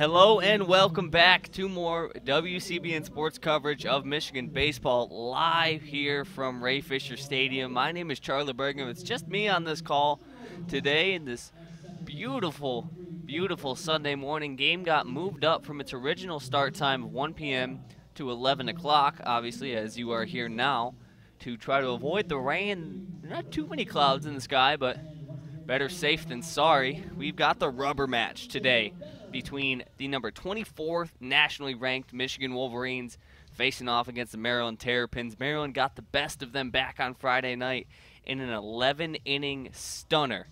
Hello and welcome back to more WCBN sports coverage of Michigan baseball live here from Ray Fisher Stadium. My name is Charlie Brigham. It's just me on this call today in this beautiful, beautiful Sunday morning. Game got moved up from its original start time of 1 p.m. to 11 o'clock, obviously, as you are here now, to try to avoid the rain. Not too many clouds in the sky, but better safe than sorry. We've got the rubber match today between the number 24th nationally ranked Michigan Wolverines facing off against the Maryland Terrapins. Maryland got the best of them back on Friday night in an 11 inning stunner.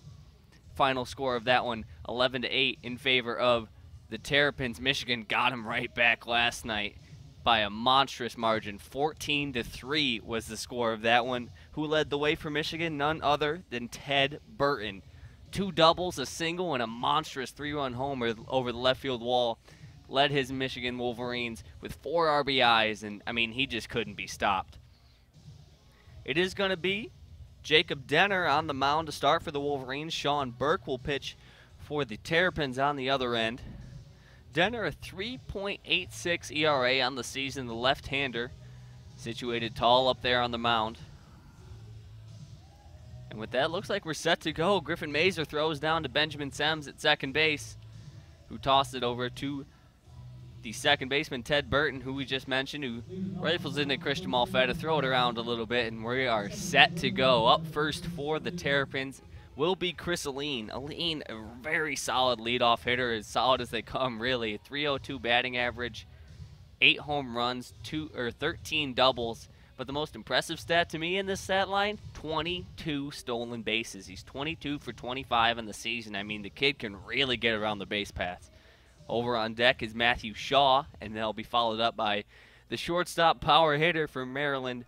Final score of that one 11 to 8 in favor of the Terrapins. Michigan got them right back last night by a monstrous margin. 14 to 3 was the score of that one. Who led the way for Michigan? None other than Ted Burton two doubles, a single, and a monstrous three-run homer over the left field wall. Led his Michigan Wolverines with four RBIs, and I mean, he just couldn't be stopped. It is going to be Jacob Denner on the mound to start for the Wolverines. Sean Burke will pitch for the Terrapins on the other end. Denner, a 3.86 ERA on the season, the left-hander, situated tall up there on the mound. And with that, looks like we're set to go. Griffin Mazur throws down to Benjamin Sems at second base, who tossed it over to the second baseman, Ted Burton, who we just mentioned, who rifles into Christian Malfetta, throw it around a little bit, and we are set to go. Up first for the Terrapins will be Chris Alleyne. Alleyne, a very solid leadoff hitter, as solid as they come, really. 302 batting average, eight home runs, two or 13 doubles. But the most impressive stat to me in this stat line 22 stolen bases. He's 22 for 25 in the season. I mean, the kid can really get around the base paths. Over on deck is Matthew Shaw, and they'll be followed up by the shortstop power hitter from Maryland.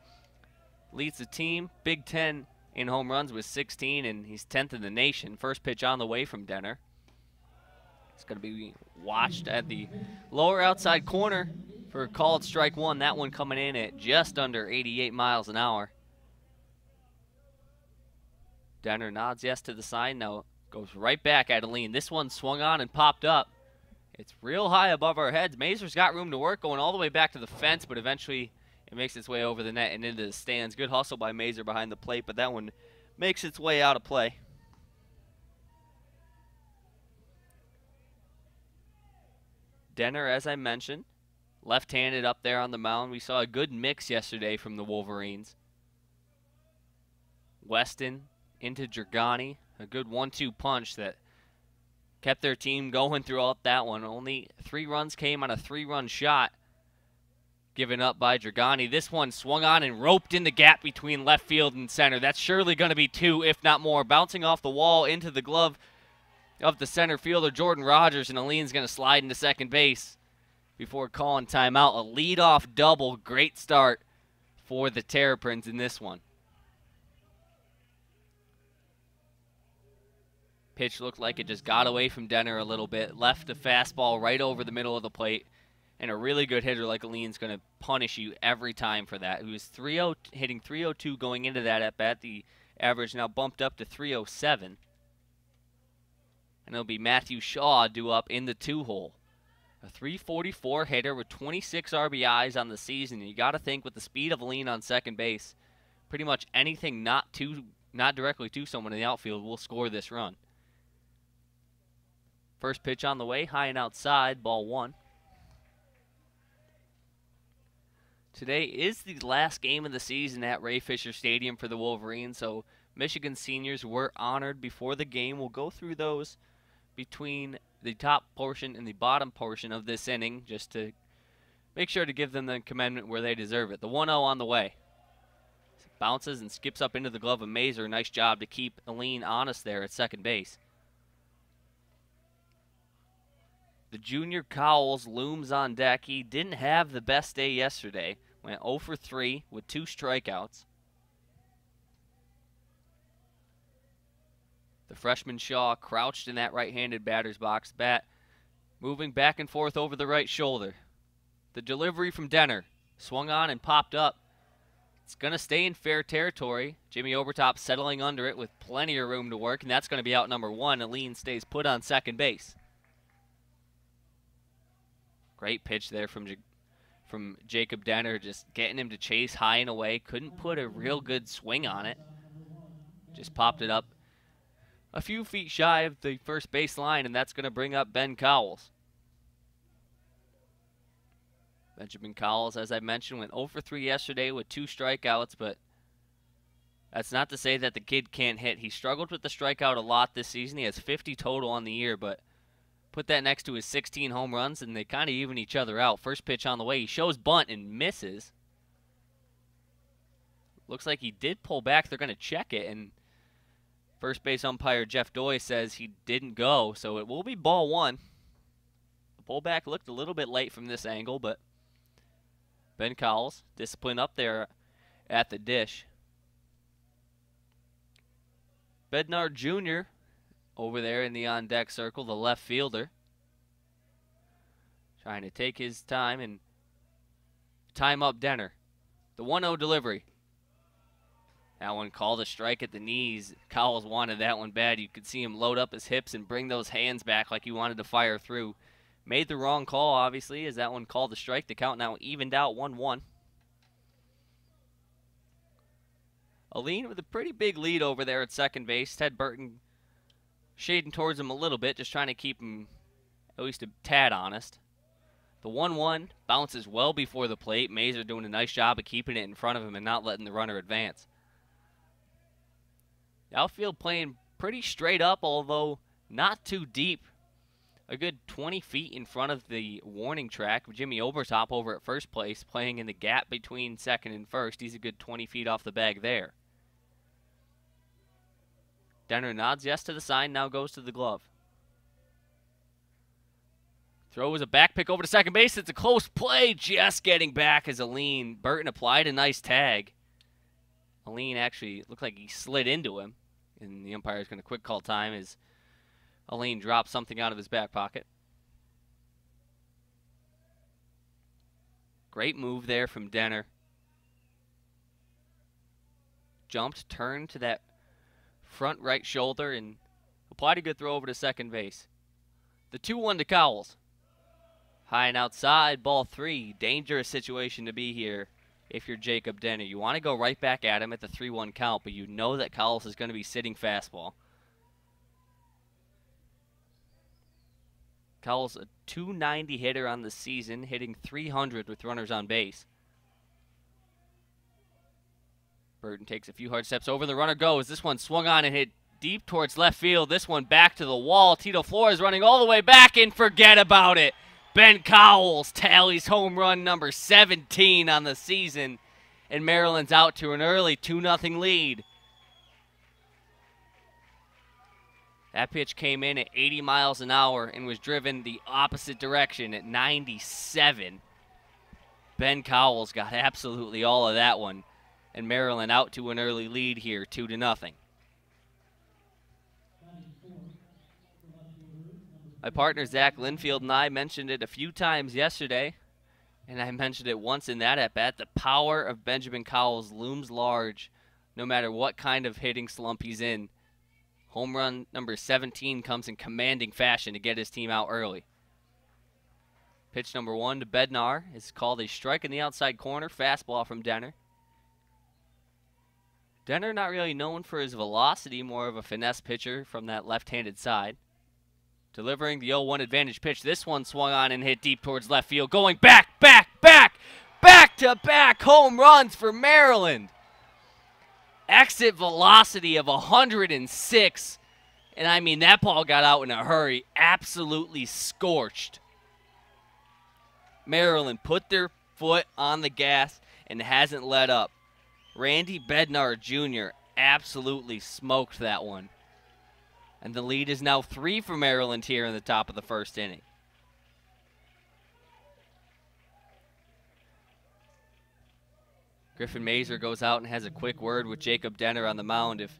Leads the team, Big Ten in home runs with 16, and he's 10th in the nation. First pitch on the way from Denner. It's going to be watched at the lower outside corner for called strike one. That one coming in at just under 88 miles an hour. Denner nods yes to the sign. Now goes right back at Alleyne. This one swung on and popped up. It's real high above our heads. Mazur's got room to work going all the way back to the fence, but eventually it makes its way over the net and into the stands. Good hustle by Mazur behind the plate, but that one makes its way out of play. Denner, as I mentioned, left-handed up there on the mound. We saw a good mix yesterday from the Wolverines. Weston into Dragani, a good one-two punch that kept their team going throughout that one. Only three runs came on a three-run shot given up by Dragani. This one swung on and roped in the gap between left field and center. That's surely going to be two, if not more. Bouncing off the wall into the glove of the center fielder, Jordan Rogers, and Alleyne's going to slide into second base before calling timeout. A leadoff double. Great start for the Terrapins in this one. Pitch looked like it just got away from Denner a little bit. Left a fastball right over the middle of the plate. And a really good hitter like Alleyne's going to punish you every time for that. He was 3 hitting 302 going into that at bat. The average now bumped up to 307. And it'll be Matthew Shaw due up in the two hole. A 344 hitter with 26 RBIs on the season. You got to think with the speed of Lean on second base, pretty much anything not to not directly to someone in the outfield will score this run. First pitch on the way, high and outside, ball one. Today is the last game of the season at Ray Fisher Stadium for the Wolverines, so Michigan seniors were honored before the game. We'll go through those between the top portion and the bottom portion of this inning just to make sure to give them the commendment where they deserve it. The 1 0 on the way. Bounces and skips up into the glove of Mazur. Nice job to keep Alleyne honest there at second base. The junior Cowles looms on deck. He didn't have the best day yesterday. Went 0 for 3 with two strikeouts. The freshman Shaw crouched in that right-handed batter's box, bat moving back and forth over the right shoulder. The delivery from Denner swung on and popped up. It's going to stay in fair territory. Jimmy Obertop settling under it with plenty of room to work, and that's going to be out number one. Alleyne stays put on second base. Great pitch there from J from Jacob Denner, just getting him to chase high and away. Couldn't put a real good swing on it. Just popped it up a few feet shy of the first base line, and that's going to bring up Ben Cowles. Benjamin Cowles, as I mentioned, went 0 for 3 yesterday with two strikeouts, but that's not to say that the kid can't hit. He struggled with the strikeout a lot this season. He has 50 total on the year, but put that next to his 16 home runs, and they kind of even each other out. First pitch on the way, he shows bunt and misses. Looks like he did pull back. They're going to check it, and first base umpire Jeff Doy says he didn't go, so it will be ball one. The pullback looked a little bit late from this angle, but Ben Cowles, discipline up there at the dish. Bednar Jr. over there in the on deck circle, the left fielder. Trying to take his time and time up Denner. The 1 0 delivery. That one called a strike at the knees. Cowles wanted that one bad. You could see him load up his hips and bring those hands back like he wanted to fire through. Made the wrong call, obviously, as that one called the strike. The count now evened out 1 1. Alleyne with a pretty big lead over there at second base. Ted Burton shading towards him a little bit, just trying to keep him at least a tad honest. The 1 1 bounces well before the plate. Mazur doing a nice job of keeping it in front of him and not letting the runner advance. Outfield playing pretty straight up, although not too deep a good 20 feet in front of the warning track. Jimmy Obertop over at first place, playing in the gap between second and first. He's a good 20 feet off the bag there. Denner nods yes to the sign, now goes to the glove. Throw is a back pick over to second base. It's a close play. Just getting back as Alleyne. Burton applied a nice tag. Alleyne actually looked like he slid into him. And the umpire is going to quick call time as Alleyne drops something out of his back pocket. Great move there from Denner. Jumped, turned to that front right shoulder, and applied a good throw over to second base. The 2 1 to Cowles. High and outside, ball three. Dangerous situation to be here if you're Jacob Denner. You want to go right back at him at the 3 1 count, but you know that Cowles is going to be sitting fastball. Cowles a 290 hitter on the season, hitting 300 with runners on base. Burton takes a few hard steps over. The runner goes. This one swung on and hit deep towards left field. This one back to the wall. Tito Flores running all the way back and forget about it. Ben Cowles tallies home run number 17 on the season, and Maryland's out to an early 2 0 lead. That pitch came in at 80 miles an hour and was driven the opposite direction at 97. Ben Cowles got absolutely all of that one, and Maryland out to an early lead here, 2 to nothing. My partner Zach Linfield and I mentioned it a few times yesterday, and I mentioned it once in that at bat. The power of Benjamin Cowles looms large no matter what kind of hitting slump he's in. Home run number 17 comes in commanding fashion to get his team out early. Pitch number one to Bednar is called a strike in the outside corner. Fastball from Denner. Denner not really known for his velocity, more of a finesse pitcher from that left-handed side. Delivering the 0-1 advantage pitch. This one swung on and hit deep towards left field. Going back, back, back, back to back home runs for Maryland exit velocity of 106. And I mean, that ball got out in a hurry, absolutely scorched. Maryland put their foot on the gas and hasn't let up. Randy Bednar Jr. absolutely smoked that one. And the lead is now three for Maryland here in the top of the first inning. Griffin Mazur goes out and has a quick word with Jacob Denner on the mound. If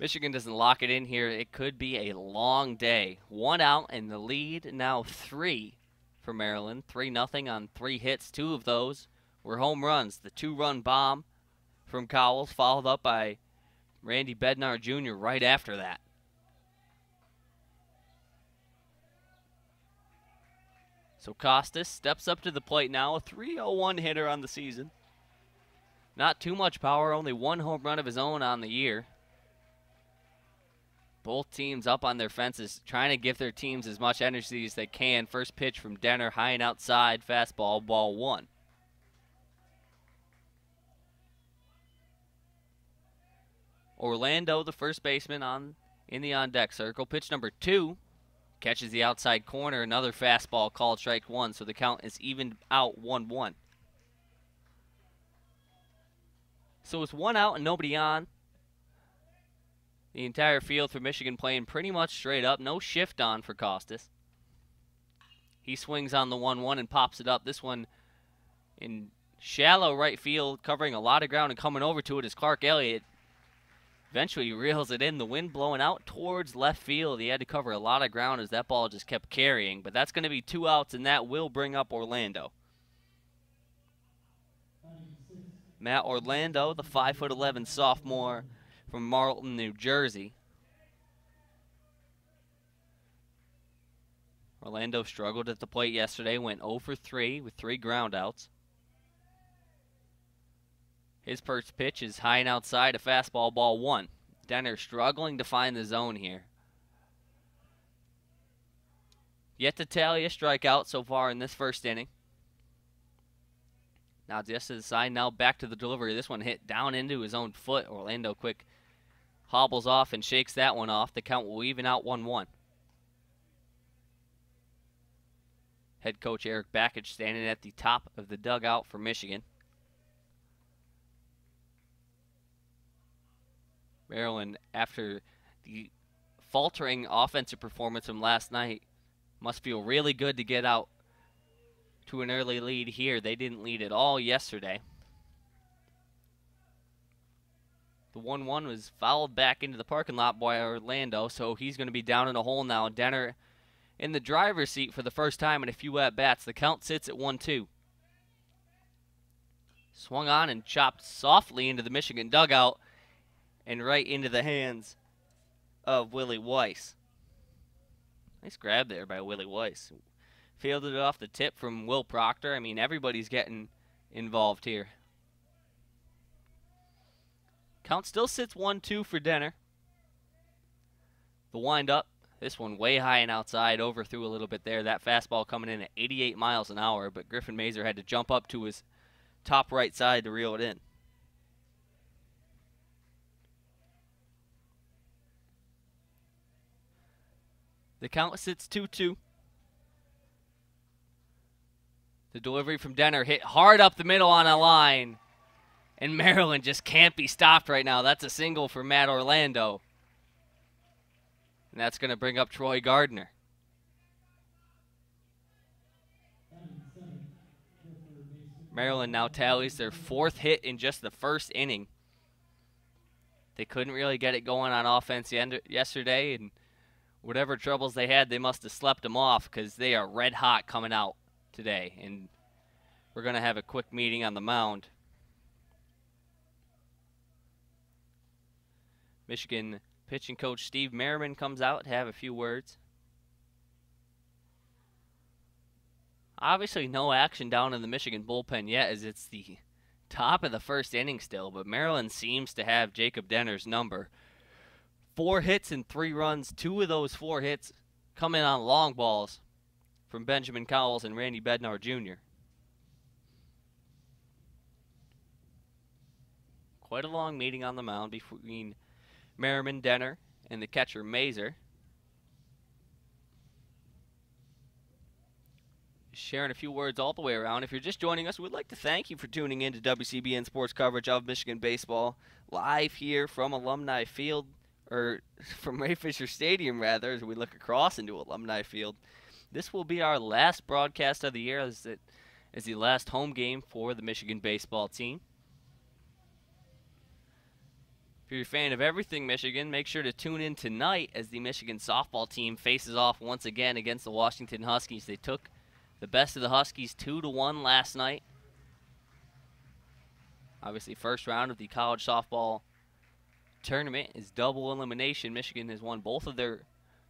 Michigan doesn't lock it in here, it could be a long day. One out and the lead now three for Maryland. 3 nothing on three hits. Two of those were home runs. The two run bomb from Cowles, followed up by Randy Bednar Jr. right after that. So Costes steps up to the plate now, a 301 hitter on the season. Not too much power, only one home run of his own on the year. Both teams up on their fences, trying to give their teams as much energy as they can. First pitch from Denner, high and outside, fastball, ball one. Orlando, the first baseman on in the on deck circle. Pitch number two catches the outside corner. Another fastball called strike one, so the count is even out 1 1. So it's one out and nobody on. The entire field for Michigan playing pretty much straight up. No shift on for Costes. He swings on the 1 1 and pops it up. This one in shallow right field, covering a lot of ground and coming over to it is Clark Elliott. Eventually reels it in. The wind blowing out towards left field. He had to cover a lot of ground as that ball just kept carrying. But that's going to be two outs, and that will bring up Orlando. Matt Orlando, the 5'11 sophomore from Marlton, New Jersey. Orlando struggled at the plate yesterday, went 0 for 3 with three groundouts. His first pitch is high and outside, a fastball, ball one. Denner struggling to find the zone here. Yet to tally a strikeout so far in this first inning. Now just to the side, now back to the delivery. This one hit down into his own foot. Orlando quick hobbles off and shakes that one off. The count will even out 1-1. Head coach Eric Bakich standing at the top of the dugout for Michigan. Maryland, after the faltering offensive performance from last night, must feel really good to get out to an early lead here. They didn't lead at all yesterday. The 1 1 was fouled back into the parking lot by Orlando, so he's going to be down in a hole now. Denner in the driver's seat for the first time in a few at bats. The count sits at 1 2. Swung on and chopped softly into the Michigan dugout and right into the hands of Willie Weiss. Nice grab there by Willie Weiss. Fielded it off the tip from Will Proctor. I mean, everybody's getting involved here. Count still sits 1 2 for Denner. The wind up. This one way high and outside, overthrew a little bit there. That fastball coming in at 88 miles an hour, but Griffin Mazur had to jump up to his top right side to reel it in. The count sits 2 2. The delivery from Denner hit hard up the middle on a line. And Maryland just can't be stopped right now. That's a single for Matt Orlando. And that's going to bring up Troy Gardner. Maryland now tallies their fourth hit in just the first inning. They couldn't really get it going on offense yesterday, and whatever troubles they had, they must have slept them off because they are red hot coming out today. And we're going to have a quick meeting on the mound. Michigan pitching coach Steve Merriman comes out to have a few words. Obviously, no action down in the Michigan bullpen yet, as it's the top of the first inning still, but Maryland seems to have Jacob Denner's number four hits and three runs. Two of those four hits come in on long balls from Benjamin Cowles and Randy Bednar Jr. Quite a long meeting on the mound between Merriman Denner and the catcher Mazur. Sharing a few words all the way around. If you're just joining us, we'd like to thank you for tuning in to WCBN Sports coverage of Michigan baseball live here from Alumni Field or from Ray Fisher Stadium, rather, as we look across into Alumni Field. This will be our last broadcast of the year as it is the last home game for the Michigan baseball team. If you're a fan of everything Michigan, make sure to tune in tonight as the Michigan softball team faces off once again against the Washington Huskies. They took the best of the Huskies 2 to 1 last night. Obviously, first round of the college softball tournament is double elimination. Michigan has won both of their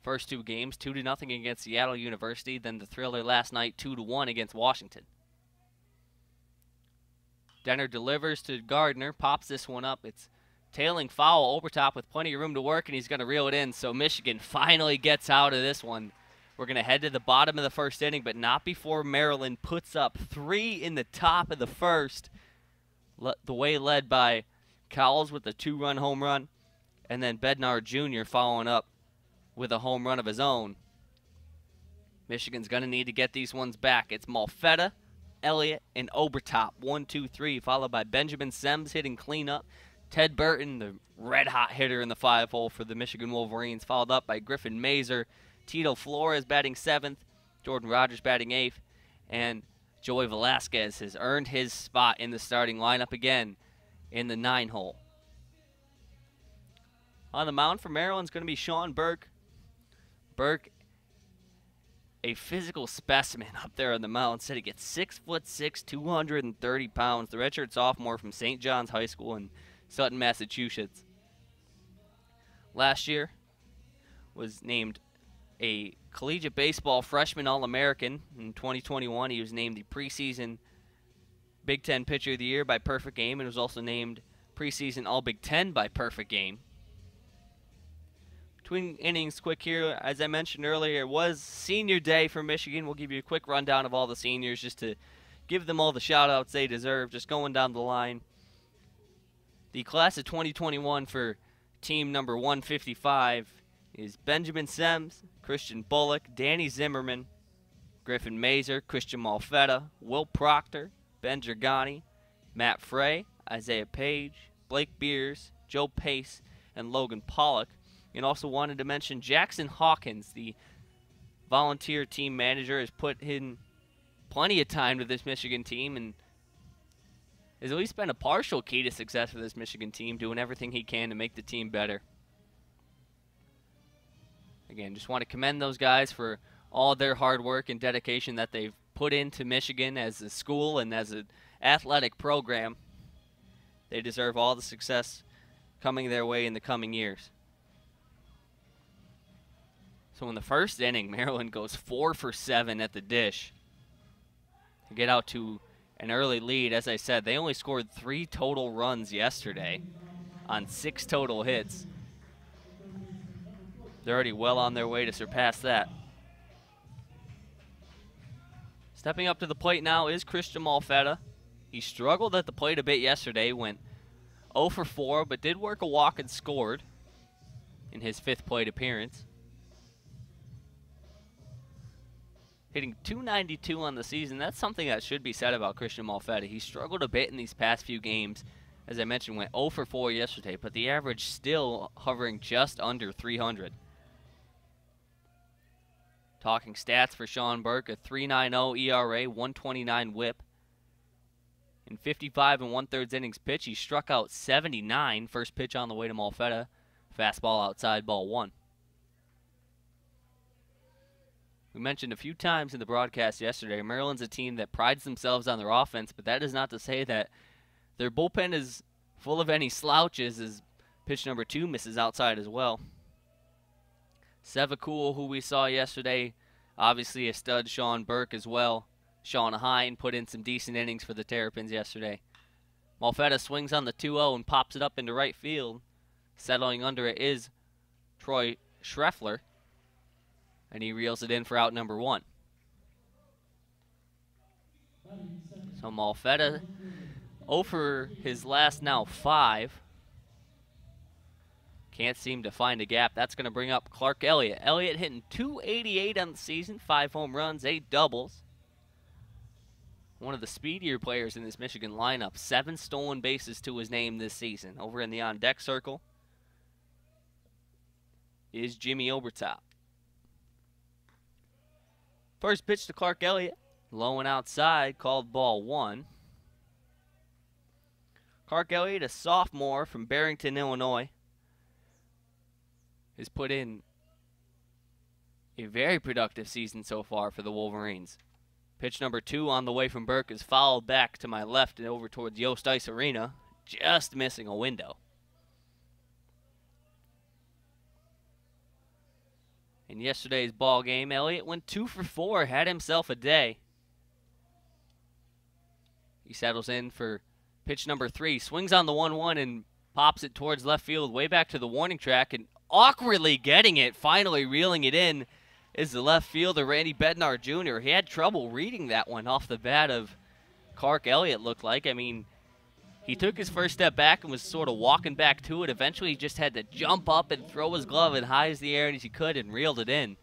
first two games, two to nothing against Seattle University, then the thriller last night, two to one against Washington. Denner delivers to Gardner, pops this one up. It's tailing foul over top with plenty of room to work, and he's going to reel it in. So Michigan finally gets out of this one. We're going to head to the bottom of the first inning, but not before Maryland puts up three in the top of the first. Le the way led by Cowles with a two-run home run, and then Bednar Jr. following up with a home run of his own. Michigan's going to need to get these ones back. It's Malfetta, Elliott, and Obertop. One, two, three, followed by Benjamin Sems hitting cleanup. Ted Burton, the red hot hitter in the five hole for the Michigan Wolverines, followed up by Griffin Mazur. Tito Flores batting seventh. Jordan Rogers batting eighth. And Joey Velasquez has earned his spot in the starting lineup again in the nine hole. On the mound for Maryland's going to be Sean Burke. Burke a physical specimen up there on the mound. Said he gets six foot six, 230 pounds. The redshirt sophomore from St. John's High School in Sutton, Massachusetts. Last year was named a collegiate baseball freshman All-American in 2021. He was named the preseason Big Ten Pitcher of the Year by Perfect Game and was also named preseason All Big Ten by Perfect Game between innings quick here. As I mentioned earlier, it was senior day for Michigan. We'll give you a quick rundown of all the seniors just to give them all the shout outs they deserve. Just going down the line. The class of 2021 for team number 155 is Benjamin Sems, Christian Bullock, Danny Zimmerman, Griffin Mazur, Christian Malfetta, Will Proctor, Ben Dragani, Matt Frey, Isaiah Page, Blake Beers, Joe Pace, and Logan Pollock. And also wanted to mention Jackson Hawkins, the volunteer team manager, has put in plenty of time to this Michigan team and has at least been a partial key to success for this Michigan team, doing everything he can to make the team better. Again, just want to commend those guys for all their hard work and dedication that they've put into Michigan as a school and as an athletic program. They deserve all the success coming their way in the coming years. So in the first inning, Maryland goes four for seven at the dish to get out to an early lead. As I said, they only scored three total runs yesterday on six total hits. They're already well on their way to surpass that. Stepping up to the plate now is Christian Malfetta. He struggled at the plate a bit yesterday, went 0 for 4, but did work a walk and scored in his fifth plate appearance. hitting 292 on the season. That's something that should be said about Christian Malfetta. He struggled a bit in these past few games. As I mentioned, went 0 for 4 yesterday, but the average still hovering just under 300. Talking stats for Sean Burke, a 3.90 ERA, 129 WHIP. In 55 and one thirds innings pitch, he struck out 79. First pitch on the way to Malfetta. Fastball outside, ball one. We mentioned a few times in the broadcast yesterday, Maryland's a team that prides themselves on their offense, but that is not to say that their bullpen is full of any slouches as pitch number two misses outside as well. Sevakul, who we saw yesterday, obviously a stud Sean Burke as well. Sean Hine put in some decent innings for the Terrapins yesterday. Malfetta swings on the 2-0 and pops it up into right field. Settling under it is Troy Schreffler and he reels it in for out number one. So Malfetta oh over his last now five. Can't seem to find a gap. That's going to bring up Clark Elliott. Elliott hitting 288 on the season, five home runs, eight doubles. One of the speedier players in this Michigan lineup. Seven stolen bases to his name this season. Over in the on deck circle is Jimmy Obertop. First pitch to Clark Elliott. Low and outside, called ball one. Clark Elliott, a sophomore from Barrington, Illinois, has put in a very productive season so far for the Wolverines. Pitch number two on the way from Burke is fouled back to my left and over towards Yost Ice Arena, just missing a window. In yesterday's ball game, Elliott went two for four, had himself a day. He settles in for pitch number three, swings on the 1 1 and pops it towards left field, way back to the warning track, and awkwardly getting it, finally reeling it in, is the left fielder, Randy Bednar Jr. He had trouble reading that one off the bat of Clark Elliott, looked like. I mean, he took his first step back and was sort of walking back to it. Eventually, he just had to jump up and throw his glove as high as the air as he could and reeled it in.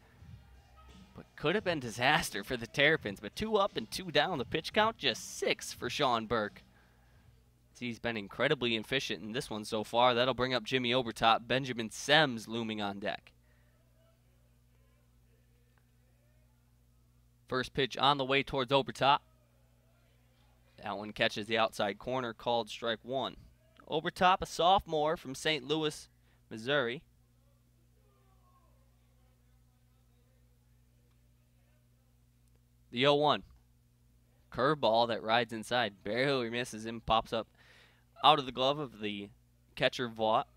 But could have been disaster for the Terrapins. But two up and two down. The pitch count just six for Sean Burke. He's been incredibly efficient in this one so far. That'll bring up Jimmy Obertop. Benjamin Sems looming on deck. First pitch on the way towards Obertop. That one catches the outside corner, called strike one. Obertop, a sophomore from St. Louis, Missouri. The 0 1. Curveball that rides inside. Barely misses him, pops up out of the glove of the catcher Vought.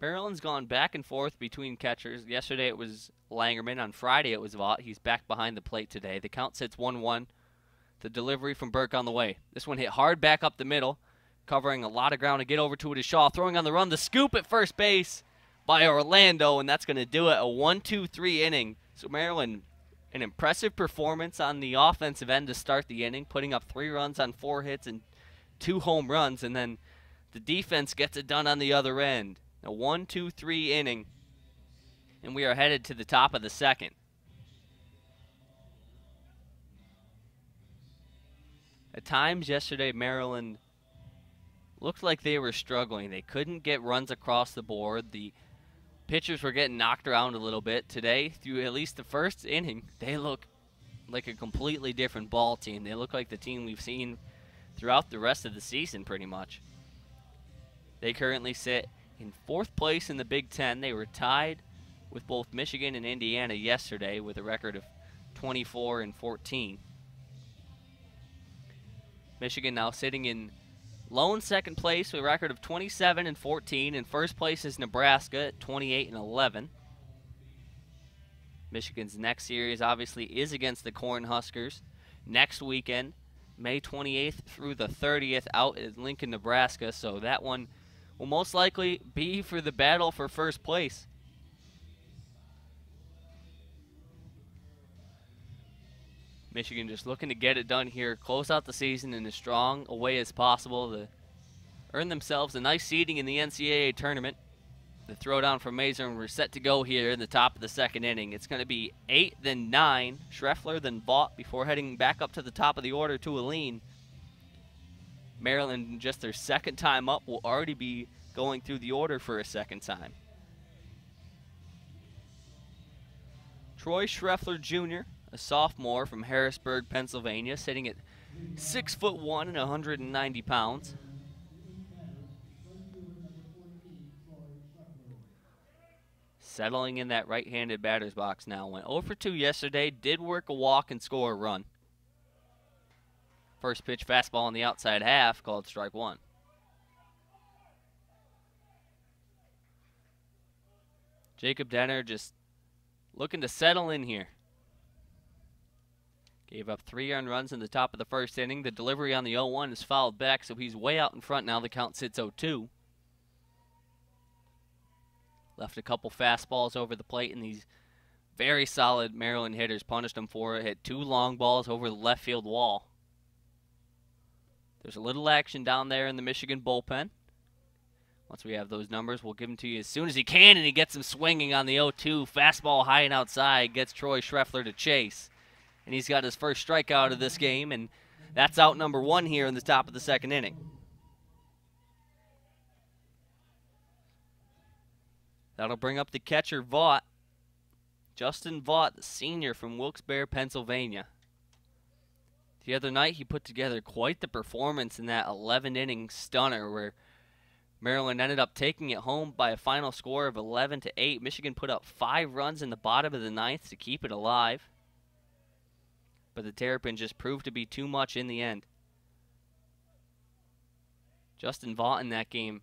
Maryland's gone back and forth between catchers. Yesterday it was Langerman. On Friday it was Vought. He's back behind the plate today. The count sits 1 1. The delivery from Burke on the way. This one hit hard back up the middle, covering a lot of ground to get over to it is Shaw. Throwing on the run. The scoop at first base by Orlando, and that's going to do it. A 1 2 3 inning. So Maryland, an impressive performance on the offensive end to start the inning, putting up three runs on four hits and two home runs, and then the defense gets it done on the other end. A one, two, three inning, and we are headed to the top of the second. At times yesterday, Maryland looked like they were struggling. They couldn't get runs across the board. The pitchers were getting knocked around a little bit. Today, through at least the first inning, they look like a completely different ball team. They look like the team we've seen throughout the rest of the season, pretty much. They currently sit in fourth place in the Big Ten. They were tied with both Michigan and Indiana yesterday with a record of 24 and 14. Michigan now sitting in lone second place with a record of 27 and 14. In first place is Nebraska at 28 and 11. Michigan's next series obviously is against the Cornhuskers next weekend, May 28th through the 30th out in Lincoln, Nebraska. So that one will most likely be for the battle for first place. Michigan just looking to get it done here, close out the season in as strong a way as possible to earn themselves a nice seeding in the NCAA tournament. The throwdown from Mazur, and we're set to go here in the top of the second inning. It's going to be 8, then 9. Schreffler, then Vought before heading back up to the top of the order to Alleyne. Maryland, just their second time up, will already be going through the order for a second time. Troy Schreffler Jr., a sophomore from Harrisburg, Pennsylvania, sitting at six foot one and 190 pounds. Settling in that right-handed batter's box now. Went 0 for 2 yesterday. Did work a walk and score a run. First pitch fastball on the outside half called strike one. Jacob Denner just looking to settle in here. Gave up three earned runs in the top of the first inning. The delivery on the 0-1 is fouled back, so he's way out in front now. The count sits 0-2. Left a couple fastballs over the plate, and these very solid Maryland hitters punished him for it. Hit two long balls over the left field wall. There's a little action down there in the Michigan bullpen. Once we have those numbers, we'll give them to you as soon as he can, and he gets him swinging on the 0-2. Fastball high and outside, gets Troy Schreffler to chase and he's got his first strikeout of this game, and that's out number one here in the top of the second inning. That'll bring up the catcher, Vought. Justin Vought, the senior from Wilkes-Barre, Pennsylvania. The other night, he put together quite the performance in that 11 inning stunner where Maryland ended up taking it home by a final score of 11 to 8. Michigan put up five runs in the bottom of the ninth to keep it alive but the Terrapin just proved to be too much in the end. Justin Vought in that game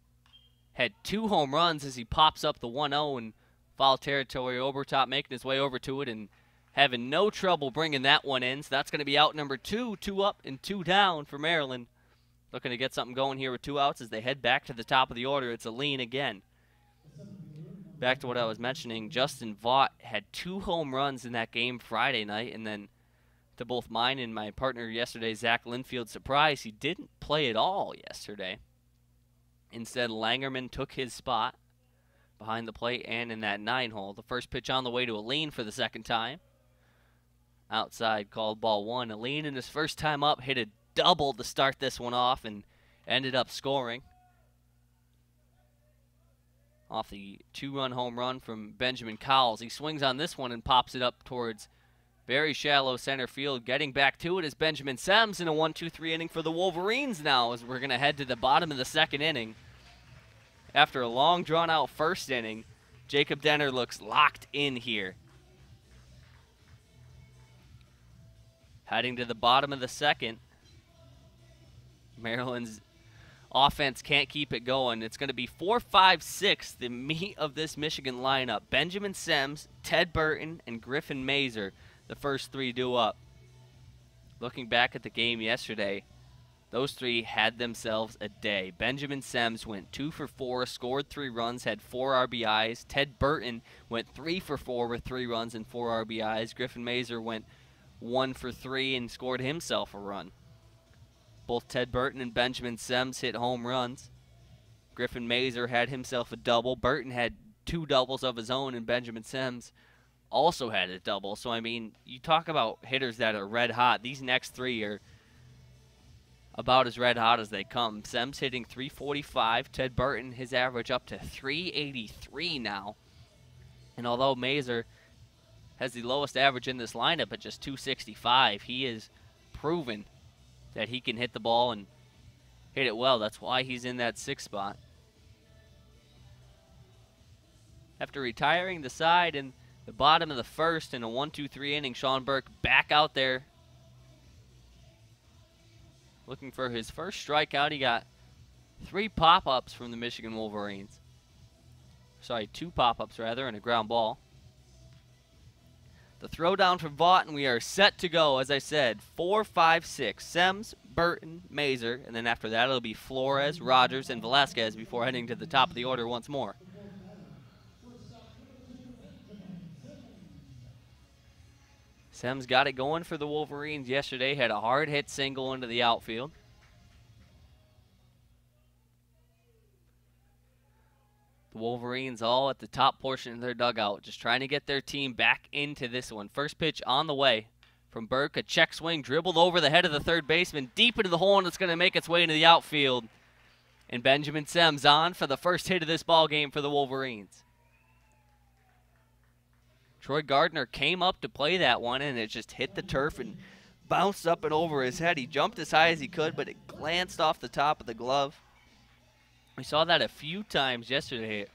had two home runs as he pops up the 1 0 and foul territory. Obertop making his way over to it and having no trouble bringing that one in. So that's going to be out number two, two up and two down for Maryland. Looking to get something going here with two outs as they head back to the top of the order. It's Alleyne again. Back to what I was mentioning, Justin Vought had two home runs in that game Friday night, and then to both mine and my partner yesterday, Zach Linfield's surprise, he didn't play at all yesterday. Instead, Langerman took his spot behind the plate and in that nine hole. The first pitch on the way to Alleyne for the second time. Outside called ball one. Alleyne in his first time up hit a double to start this one off and ended up scoring. Off the two run home run from Benjamin Cowles. He swings on this one and pops it up towards very shallow center field. Getting back to it is Benjamin Sems in a 1 2 3 inning for the Wolverines now as we're going to head to the bottom of the second inning. After a long drawn out first inning, Jacob Denner looks locked in here. Heading to the bottom of the second, Maryland's offense can't keep it going. It's going to be 4 5 6, the meat of this Michigan lineup. Benjamin Sems, Ted Burton, and Griffin Mazur, the first three do up. Looking back at the game yesterday, those three had themselves a day. Benjamin Sems went two for four, scored three runs, had four RBIs. Ted Burton went three for four with three runs and four RBIs. Griffin Mazur went one for three and scored himself a run. Both Ted Burton and Benjamin Sems hit home runs. Griffin Mazur had himself a double. Burton had two doubles of his own, and Benjamin Sems also had a double. So, I mean, you talk about hitters that are red hot. These next three are about as red hot as they come. Sems hitting 345. Ted Burton, his average up to 383 now. And although Mazur has the lowest average in this lineup at just 265, he is proven that he can hit the ball and hit it well. That's why he's in that sixth spot. After retiring the side in the bottom of the first in a 1 2 3 inning, Sean Burke back out there looking for his first strikeout. He got three pop ups from the Michigan Wolverines. Sorry, two pop ups rather, and a ground ball. The throw down from Vought, and we are set to go. As I said, four, five, six. Sems, Burton, Mazur, and then after that it'll be Flores, Rogers, and Velasquez before heading to the top of the order once more. Sems got it going for the Wolverines yesterday. Had a hard hit single into the outfield. The Wolverines all at the top portion of their dugout, just trying to get their team back into this one. First pitch on the way from Burke. A check swing dribbled over the head of the third baseman, deep into the hole, and it's going to make its way into the outfield. And Benjamin Sems on for the first hit of this ball game for the Wolverines. Troy Gardner came up to play that one, and it just hit the turf and bounced up and over his head. He jumped as high as he could, but it glanced off the top of the glove. We saw that a few times yesterday. It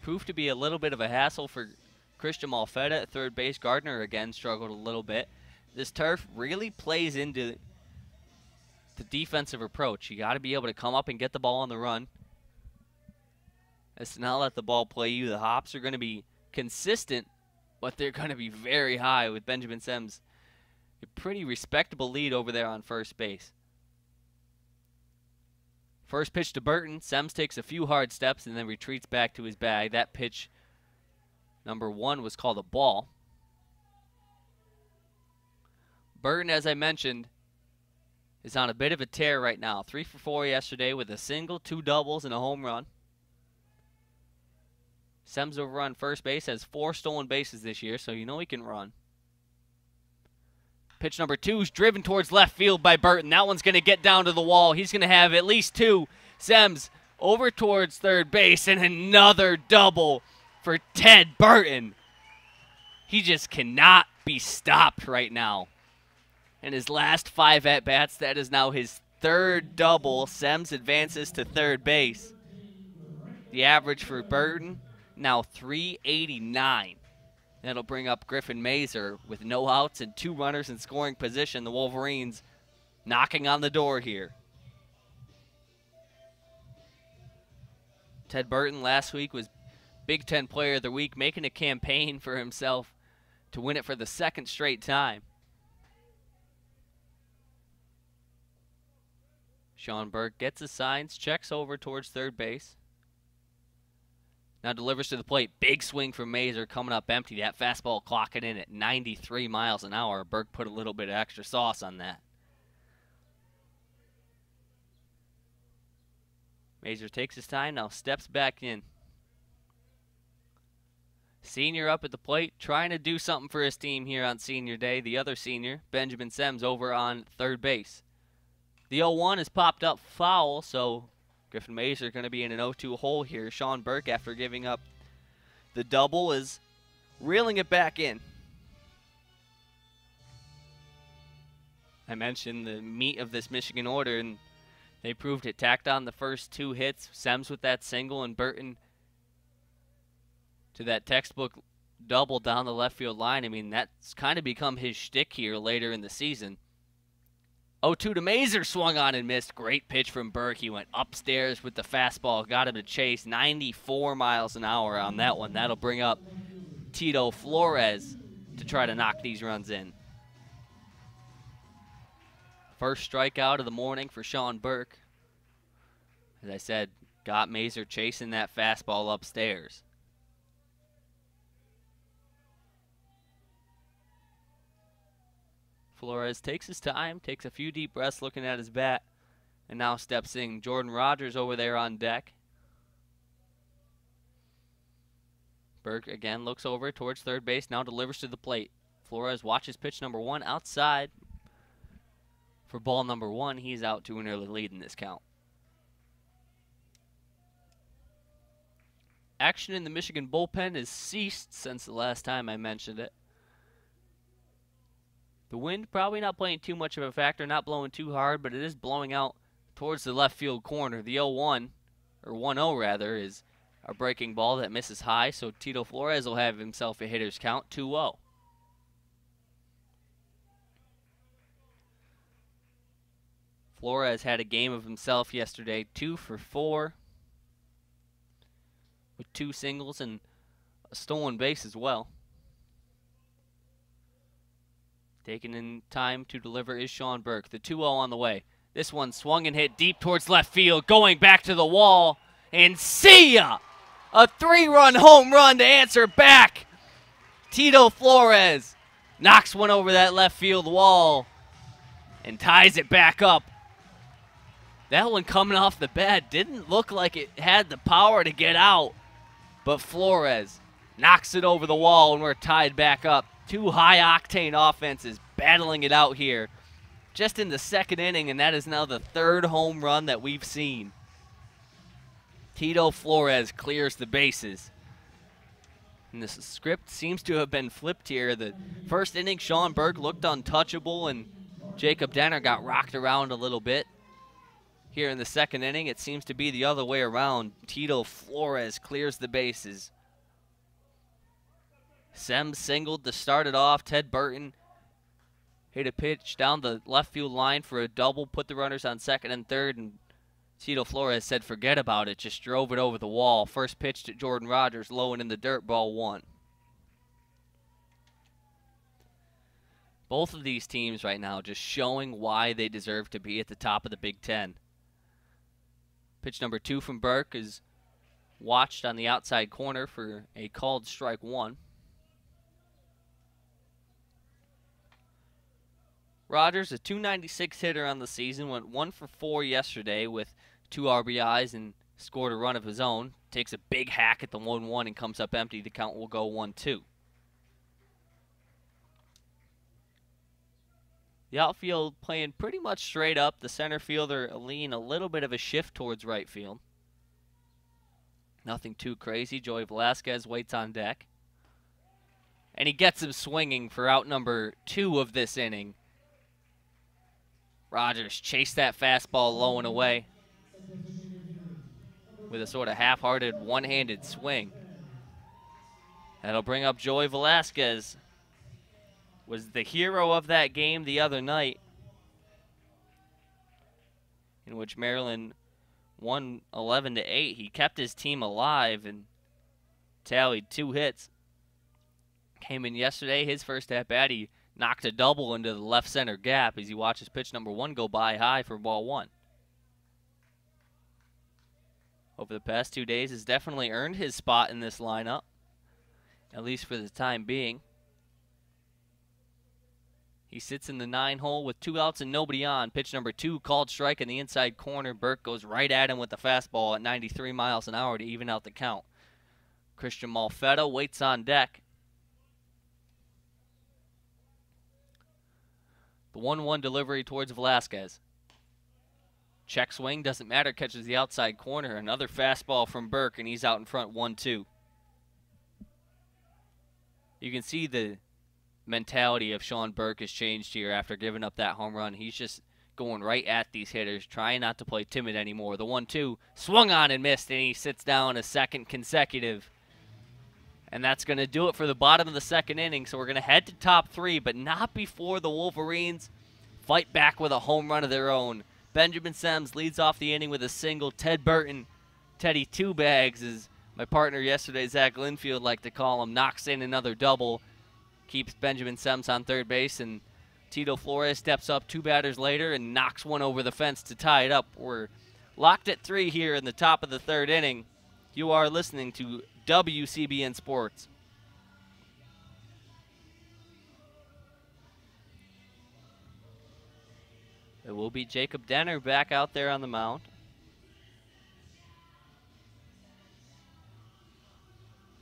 proved to be a little bit of a hassle for Christian Malfetta at third base. Gardner again struggled a little bit. This turf really plays into the defensive approach. You got to be able to come up and get the ball on the run. It's not let the ball play you. The hops are going to be consistent, but they're going to be very high with Benjamin Sems. A pretty respectable lead over there on first base. First pitch to Burton. Sems takes a few hard steps and then retreats back to his bag. That pitch, number one, was called a ball. Burton, as I mentioned, is on a bit of a tear right now. Three for four yesterday with a single, two doubles, and a home run. Sems over on first base has four stolen bases this year, so you know he can run. Pitch number two is driven towards left field by Burton. That one's going to get down to the wall. He's going to have at least two. Sems over towards third base and another double for Ted Burton. He just cannot be stopped right now. In his last five at bats, that is now his third double. Sems advances to third base. The average for Burton now 389. That'll bring up Griffin Mazur with no outs and two runners in scoring position. The Wolverines knocking on the door here. Ted Burton last week was Big Ten Player of the Week, making a campaign for himself to win it for the second straight time. Sean Burke gets his signs, checks over towards third base. Now delivers to the plate. Big swing from Mazur coming up empty. That fastball clocking in at 93 miles an hour. Burke put a little bit of extra sauce on that. Mazur takes his time, now steps back in. Senior up at the plate, trying to do something for his team here on senior day. The other senior, Benjamin Sems, over on third base. The 0-1 has popped up foul, so Griffin Mazur going to be in an 0-2 hole here. Sean Burke, after giving up the double, is reeling it back in. I mentioned the meat of this Michigan order, and they proved it. Tacked on the first two hits, Sems with that single, and Burton to that textbook double down the left field line. I mean, that's kind of become his shtick here later in the season. 0-2 to Mazur swung on and missed. Great pitch from Burke. He went upstairs with the fastball, got him to chase 94 miles an hour on that one. That'll bring up Tito Flores to try to knock these runs in. First strikeout of the morning for Sean Burke. As I said, got Mazur chasing that fastball upstairs. Flores takes his time, takes a few deep breaths looking at his bat, and now steps in. Jordan Rogers over there on deck. Burke again looks over towards third base, now delivers to the plate. Flores watches pitch number one outside. For ball number one, he's out to an early lead in this count. Action in the Michigan bullpen has ceased since the last time I mentioned it. The wind probably not playing too much of a factor, not blowing too hard, but it is blowing out towards the left field corner. The 0-1, or 1-0 rather, is a breaking ball that misses high, so Tito Flores will have himself a hitter's count, 2-0. Flores had a game of himself yesterday, two for four, with two singles and a stolen base as well. Taking in time to deliver is Sean Burke. The 2-0 on the way. This one swung and hit deep towards left field, going back to the wall. And see ya! A three-run home run to answer back. Tito Flores knocks one over that left field wall and ties it back up. That one coming off the bat didn't look like it had the power to get out, but Flores knocks it over the wall and we're tied back up. Two high-octane offenses battling it out here just in the second inning, and that is now the third home run that we've seen. Tito Flores clears the bases. And this script seems to have been flipped here. The first inning, Sean Burke looked untouchable, and Jacob Denner got rocked around a little bit. Here in the second inning, it seems to be the other way around. Tito Flores clears the bases. Sem singled to start it off. Ted Burton hit a pitch down the left field line for a double, put the runners on second and third, and Tito Flores said forget about it, just drove it over the wall. First pitch to Jordan Rogers, low and in the dirt, ball one. Both of these teams right now just showing why they deserve to be at the top of the Big Ten. Pitch number two from Burke is watched on the outside corner for a called strike one. Rogers, a 296 hitter on the season, went one for four yesterday with two RBIs and scored a run of his own. Takes a big hack at the 1 1 and comes up empty. The count will go 1 2. The outfield playing pretty much straight up. The center fielder lean a little bit of a shift towards right field. Nothing too crazy. Joey Velasquez waits on deck. And he gets him swinging for out number two of this inning. Rogers chased that fastball low and away with a sort of half-hearted, one-handed swing. That'll bring up Joey Velasquez. Was the hero of that game the other night, in which Maryland won 11 to 8. He kept his team alive and tallied two hits. Came in yesterday, his first at bat, he knocked a double into the left center gap as he watches pitch number one go by high for ball one. Over the past two days, has definitely earned his spot in this lineup, at least for the time being. He sits in the nine hole with two outs and nobody on. Pitch number two, called strike in the inside corner. Burke goes right at him with the fastball at 93 miles an hour to even out the count. Christian Malfetta waits on deck. The 1 1 delivery towards Velasquez. Check swing, doesn't matter, catches the outside corner. Another fastball from Burke, and he's out in front 1 2. You can see the mentality of Sean Burke has changed here after giving up that home run. He's just going right at these hitters, trying not to play timid anymore. The 1 2 swung on and missed, and he sits down a second consecutive. And that's going to do it for the bottom of the second inning. So we're going to head to top three, but not before the Wolverines fight back with a home run of their own. Benjamin Sems leads off the inning with a single. Ted Burton, Teddy Two Bags, as my partner yesterday, Zach Linfield, liked to call him, knocks in another double keeps Benjamin Sems on third base, and Tito Flores steps up two batters later and knocks one over the fence to tie it up. We're locked at three here in the top of the third inning. You are listening to WCBN Sports. It will be Jacob Denner back out there on the mound.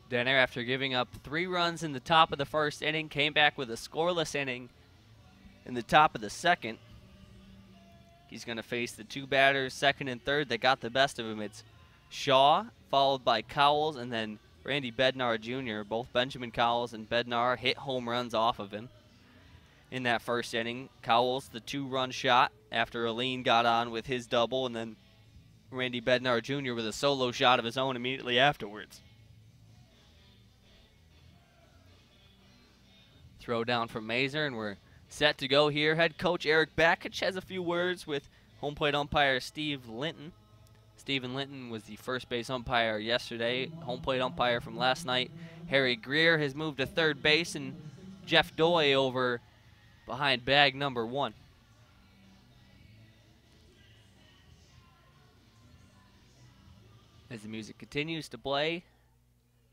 Denner, after giving up three runs in the top of the first inning, came back with a scoreless inning in the top of the second. He's going to face the two batters, second and third, that got the best of him. It's Shaw, followed by Cowles, and then Randy Bednar Jr. Both Benjamin Cowles and Bednar hit home runs off of him in that first inning. Cowles, the two run shot after Alleyne got on with his double, and then Randy Bednar Jr. with a solo shot of his own immediately afterwards. Throw down from Mazur, and we're set to go here. Head coach Eric Bakich has a few words with home plate umpire Steve Linton. Stephen Linton was the first base umpire yesterday, home plate umpire from last night. Harry Greer has moved to third base, and Jeff Doy over behind bag number one. As the music continues to play,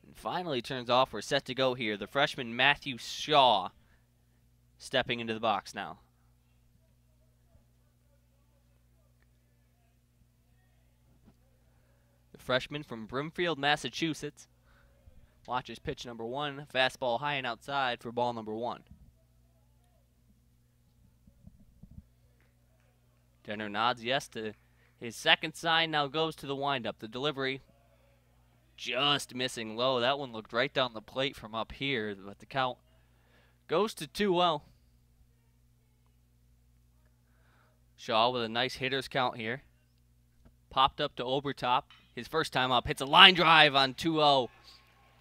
and finally turns off. We're set to go here. The freshman Matthew Shaw stepping into the box now. Freshman from Brimfield, Massachusetts. Watches pitch number one. Fastball high and outside for ball number one. Denner nods yes to his second sign. Now goes to the windup. The delivery just missing low. That one looked right down the plate from up here, but the count goes to 2 well. Shaw with a nice hitter's count here. Popped up to Obertop. His first time up. Hits a line drive on 2 0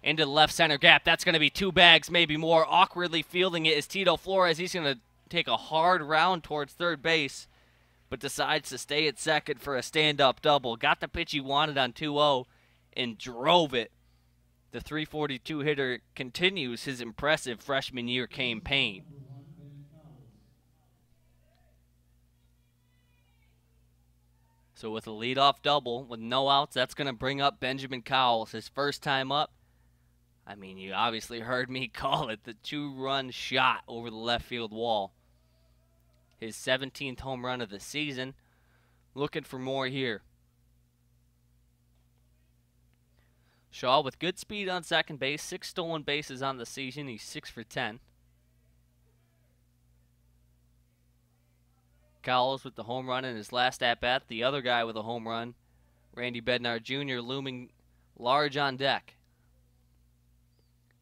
into the left center gap. That's going to be two bags, maybe more. Awkwardly fielding it is Tito Flores. He's going to take a hard round towards third base, but decides to stay at second for a stand up double. Got the pitch he wanted on 2 0 and drove it. The 342 hitter continues his impressive freshman year campaign. So with a leadoff double with no outs, that's going to bring up Benjamin Cowles, his first time up. I mean, you obviously heard me call it the two-run shot over the left field wall. His 17th home run of the season. Looking for more here. Shaw with good speed on second base, six stolen bases on the season. He's six for ten. Cowles with the home run in his last at bat. The other guy with a home run, Randy Bednar Jr., looming large on deck.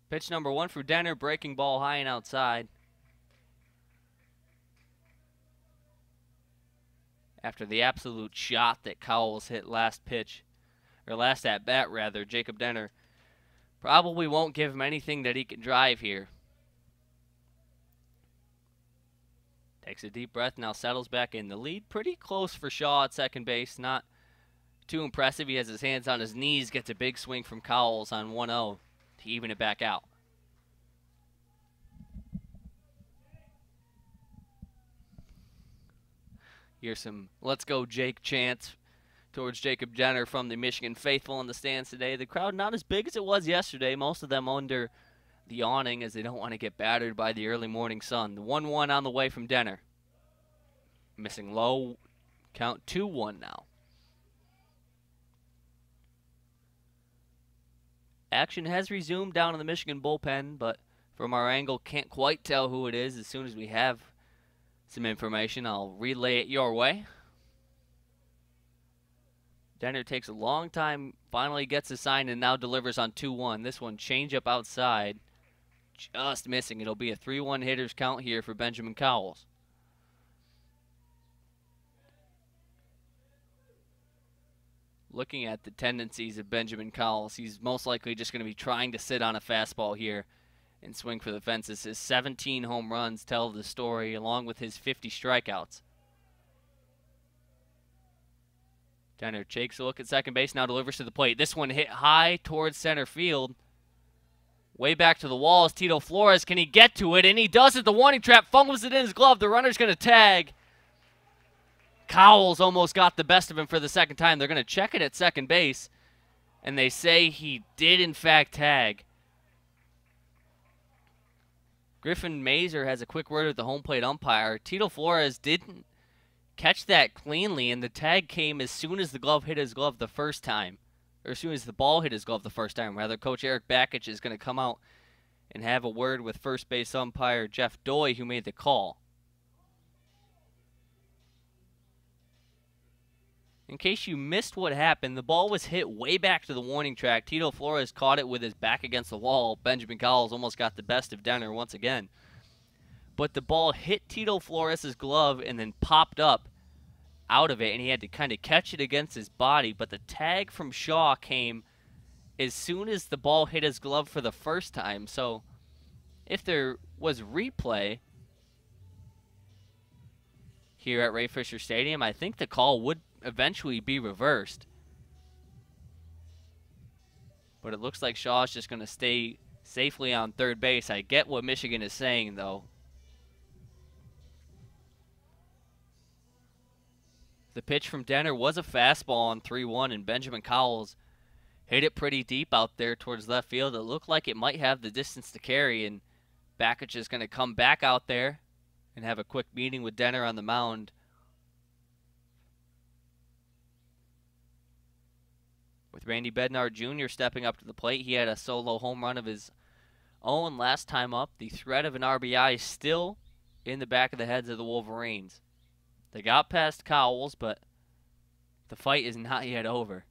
Pitch number one for Denner, breaking ball high and outside. After the absolute shot that Cowles hit last pitch or last at bat rather, Jacob Denner probably won't give him anything that he can drive here. Takes a deep breath, now settles back in the lead. Pretty close for Shaw at second base. Not too impressive. He has his hands on his knees, gets a big swing from Cowles on 1 0. to even it back out. Here's some let's go Jake chants towards Jacob Denner from the Michigan faithful in the stands today. The crowd not as big as it was yesterday, most of them under the awning as they don't want to get battered by the early morning sun. The 1 1 on the way from Denner. Missing low, count 2 1 now. Action has resumed down in the Michigan bullpen, but from our angle, can't quite tell who it is. As soon as we have some information, I'll relay it your way. Denner takes a long time, finally gets a sign, and now delivers on 2 1. This one, change up outside, just missing. It'll be a 3 1 hitters count here for Benjamin Cowles. Looking at the tendencies of Benjamin Cowles, he's most likely just going to be trying to sit on a fastball here and swing for the fences. His 17 home runs tell the story, along with his 50 strikeouts. Denner takes a look at second base, now delivers to the plate. This one hit high towards center field. Way back to the wall is Tito Flores. Can he get to it? And he does it. The warning trap fumbles it in his glove. The runner's going to tag. Cowles almost got the best of him for the second time. They're going to check it at second base. And they say he did, in fact, tag. Griffin Mazur has a quick word with the home plate umpire. Tito Flores didn't catch that cleanly, and the tag came as soon as the glove hit his glove the first time, or as soon as the ball hit his glove the first time. Rather, Coach Eric Bakich is going to come out and have a word with first base umpire Jeff Doy, who made the call. In case you missed what happened, the ball was hit way back to the warning track. Tito Flores caught it with his back against the wall. Benjamin Cowles almost got the best of Denner once again. But the ball hit Tito Flores' glove and then popped up out of it, and he had to kind of catch it against his body. But the tag from Shaw came as soon as the ball hit his glove for the first time. So if there was replay here at Ray Fisher Stadium, I think the call would eventually be reversed. But it looks like Shaw's just going to stay safely on third base. I get what Michigan is saying, though. The pitch from Denner was a fastball on 3 1, and Benjamin Cowles hit it pretty deep out there towards left field. It looked like it might have the distance to carry, and Bakich is going to come back out there and have a quick meeting with Denner on the mound. With Randy Bednar Jr. stepping up to the plate, he had a solo home run of his own last time up. The threat of an RBI is still in the back of the heads of the Wolverines. They got past Cowles, but the fight is not yet over.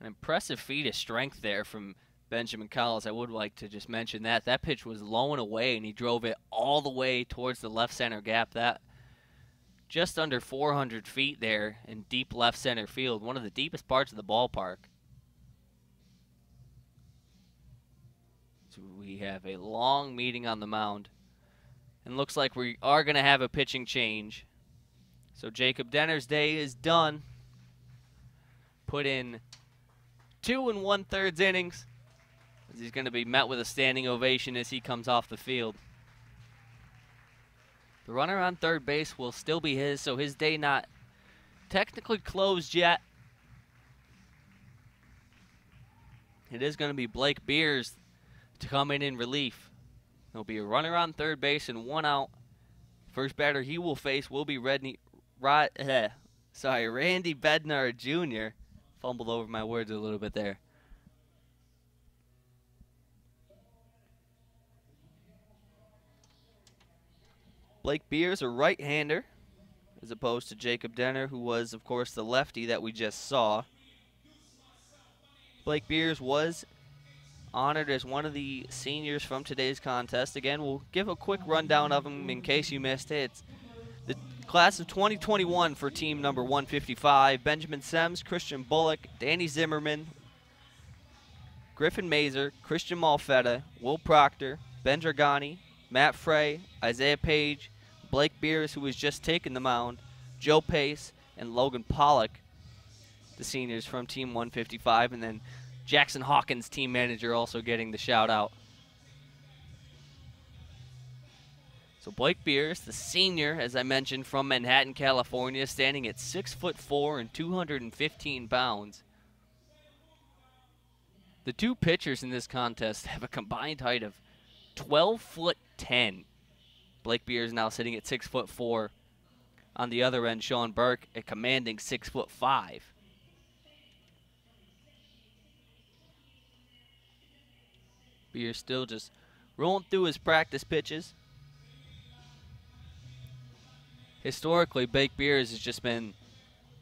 An impressive feat of strength there from Benjamin Cowles. I would like to just mention that. That pitch was low and away, and he drove it all the way towards the left center gap. That just under 400 feet there in deep left center field, one of the deepest parts of the ballpark. We have a long meeting on the mound. And looks like we are going to have a pitching change. So Jacob Denner's day is done. Put in two and one thirds innings. He's going to be met with a standing ovation as he comes off the field. The runner on third base will still be his, so his day not technically closed yet. It is going to be Blake Beers to come in in relief. There'll be a runner on third base and one out. First batter he will face will be Redney, Rod, eh, sorry, Randy Bednar Jr. Fumbled over my words a little bit there. Blake Beers, a right-hander, as opposed to Jacob Denner, who was, of course, the lefty that we just saw. Blake Beers was honored as one of the seniors from today's contest. Again, we'll give a quick rundown of them in case you missed it. It's the class of 2021 for team number 155. Benjamin Sems, Christian Bullock, Danny Zimmerman, Griffin Mazur, Christian Malfetta, Will Proctor, Ben Dragani, Matt Frey, Isaiah Paige, Blake Beers, who was just taken the mound, Joe Pace, and Logan Pollock. the seniors from Team 155, and then Jackson Hawkins, team manager, also getting the shout out. So Blake Beers, the senior, as I mentioned, from Manhattan, California, standing at six foot four and 215 pounds. The two pitchers in this contest have a combined height of 12 foot 10. Blake Beers now sitting at six foot four. On the other end, Sean Burke, a commanding six foot five. Beers still just rolling through his practice pitches. Historically, Blake Beers has just been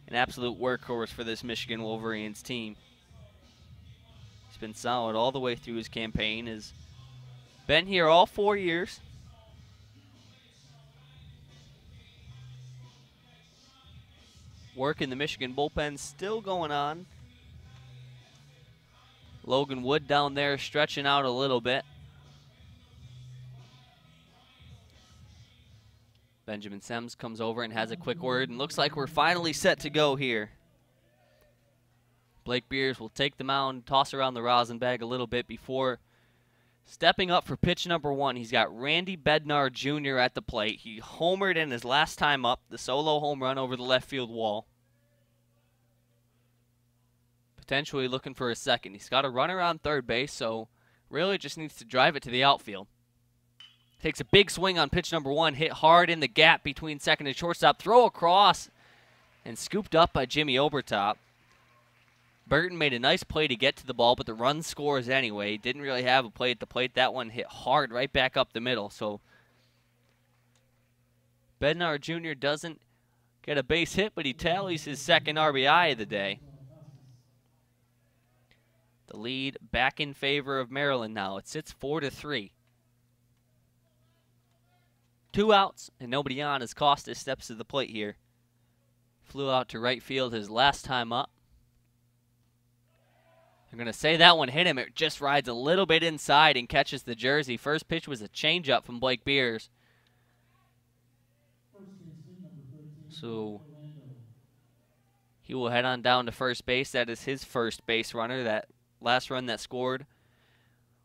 an absolute workhorse for this Michigan Wolverines team. He's been solid all the way through his campaign. Has been here all four years. Work in the Michigan bullpen still going on. Logan Wood down there stretching out a little bit. Benjamin Sems comes over and has a quick word and looks like we're finally set to go here. Blake Beers will take the mound, toss around the rosin bag a little bit before stepping up for pitch number one. He's got Randy Bednar Jr. at the plate. He homered in his last time up, the solo home run over the left field wall potentially looking for a second. He's got a runner on third base, so really just needs to drive it to the outfield. Takes a big swing on pitch number one, hit hard in the gap between second and shortstop, throw across, and scooped up by Jimmy Obertop. Burton made a nice play to get to the ball, but the run scores anyway. Didn't really have a play at the plate. That one hit hard right back up the middle. So Bednar Jr. doesn't get a base hit, but he tallies his second RBI of the day. The lead back in favor of Maryland now. It sits 4 to 3. Two outs and nobody on as Costes steps to the plate here. Flew out to right field his last time up. I'm going to say that one hit him. It just rides a little bit inside and catches the jersey. First pitch was a changeup from Blake Beers. So he will head on down to first base. That is his first base runner. That last run that scored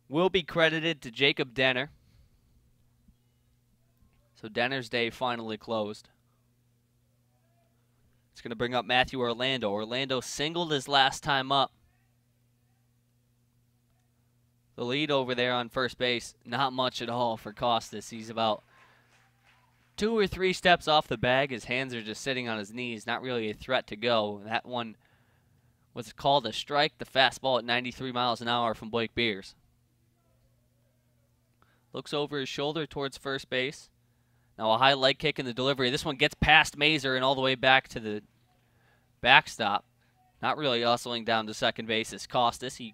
will be credited to Jacob Denner. So Denner's day finally closed. It's going to bring up Matthew Orlando. Orlando singled his last time up. The lead over there on first base, not much at all for Costes. He's about two or three steps off the bag. His hands are just sitting on his knees, not really a threat to go. That one was called a strike, the fastball at 93 miles an hour from Blake Beers. Looks over his shoulder towards first base. Now a high leg kick in the delivery. This one gets past Mazur and all the way back to the backstop. Not really hustling down to second base as Costes. He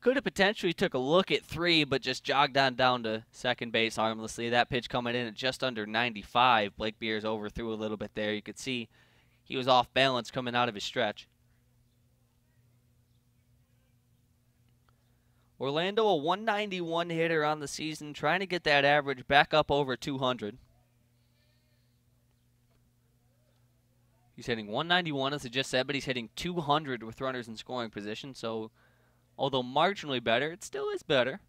could have potentially took a look at three, but just jogged on down to second base harmlessly. That pitch coming in at just under 95. Blake Beers overthrew a little bit there. You could see he was off balance coming out of his stretch. Orlando, a 191 hitter on the season, trying to get that average back up over 200. He's hitting 191, as I just said, but he's hitting 200 with runners in scoring position. So, although marginally better, it still is better.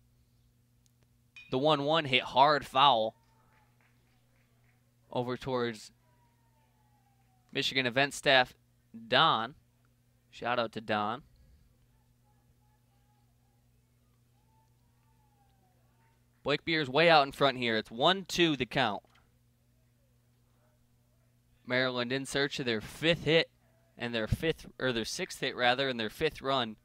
The 1 1 hit hard foul over towards Michigan event staff Don. Shout out to Don. Blake Beer's way out in front here. It's 1-2 the count. Maryland in search of their fifth hit and their fifth or their sixth hit rather and their fifth run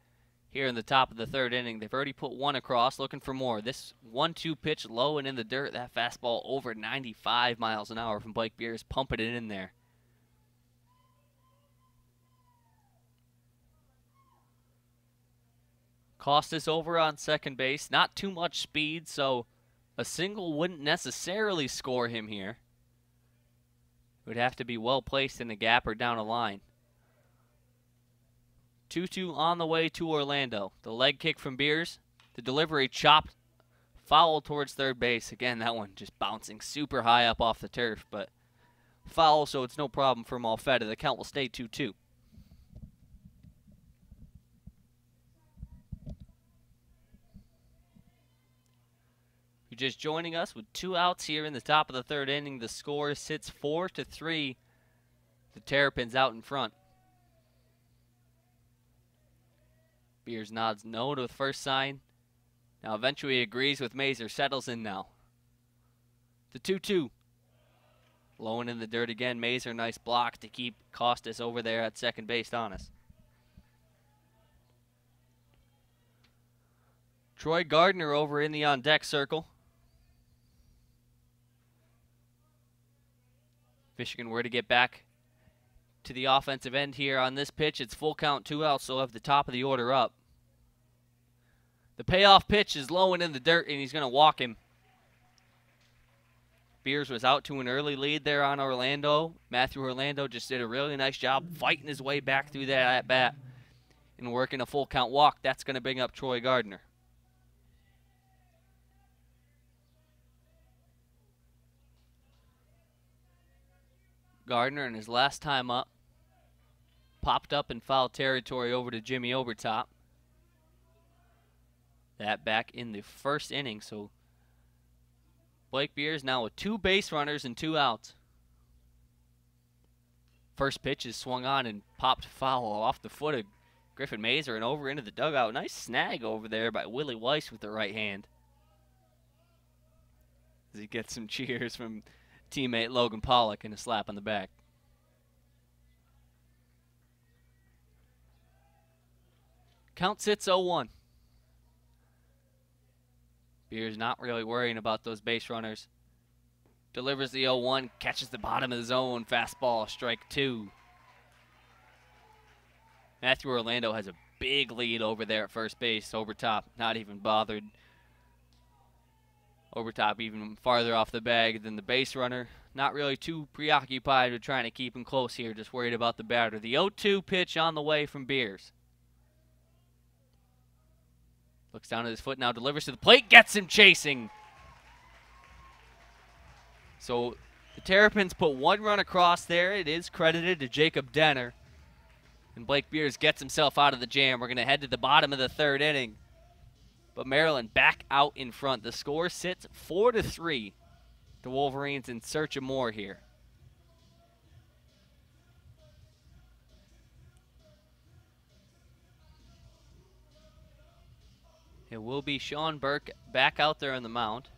here in the top of the third inning. They've already put one across, looking for more. This 1-2 pitch low and in the dirt. That fastball over 95 miles an hour from Blake Beers, pumping it in there. Costes over on second base. Not too much speed, so a single wouldn't necessarily score him here. It would have to be well placed in the gap or down a line. 2-2 on the way to Orlando. The leg kick from Beers. The delivery chopped foul towards third base. Again, that one just bouncing super high up off the turf, but foul, so it's no problem for Malfetta. The count will stay 2-2. You're just joining us with two outs here in the top of the third inning, the score sits four to three. The Terrapins out in front. Beers nods no to the first sign. Now eventually agrees with Mazur, settles in now. The 2 2. Low in the dirt again. Mazur, nice block to keep Costes over there at second base on us. Troy Gardner over in the on deck circle. Michigan were to get back to the offensive end here on this pitch. It's full count, two outs, so have the top of the order up. The payoff pitch is low and in the dirt, and he's going to walk him. Beers was out to an early lead there on Orlando. Matthew Orlando just did a really nice job fighting his way back through that at bat and working a full count walk. That's going to bring up Troy Gardner. Gardner in his last time up popped up in foul territory over to Jimmy Obertop. That back in the first inning, so Blake Beers now with two base runners and two outs. First pitch is swung on and popped foul off the foot of Griffin Mazur and over into the dugout. Nice snag over there by Willie Weiss with the right hand. As he gets some cheers from teammate Logan Pollock and a slap on the back. Count sits 0 1. Beers not really worrying about those base runners. Delivers the 0 1, catches the bottom of the zone, fastball, strike two. Matthew Orlando has a big lead over there at first base. Obertop, not even bothered. Obertop even farther off the bag than the base runner. Not really too preoccupied with trying to keep him close here, just worried about the batter. The 0 2 pitch on the way from Beers. Looks down at his foot now, delivers to the plate, gets him chasing. So the Terrapins put one run across there. It is credited to Jacob Denner. And Blake Beers gets himself out of the jam. We're going to head to the bottom of the third inning. But Maryland back out in front. The score sits 4 to 3. The Wolverines in search of more here. It will be Sean Burke back out there on the mound.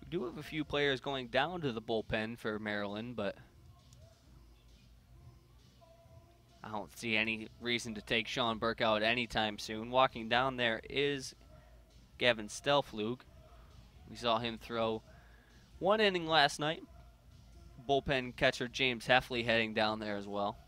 We do have a few players going down to the bullpen for Maryland, but I don't see any reason to take Sean Burke out anytime soon. Walking down there is Gavin Stelflug. We saw him throw one inning last night. Bullpen catcher James Heffley heading down there as well.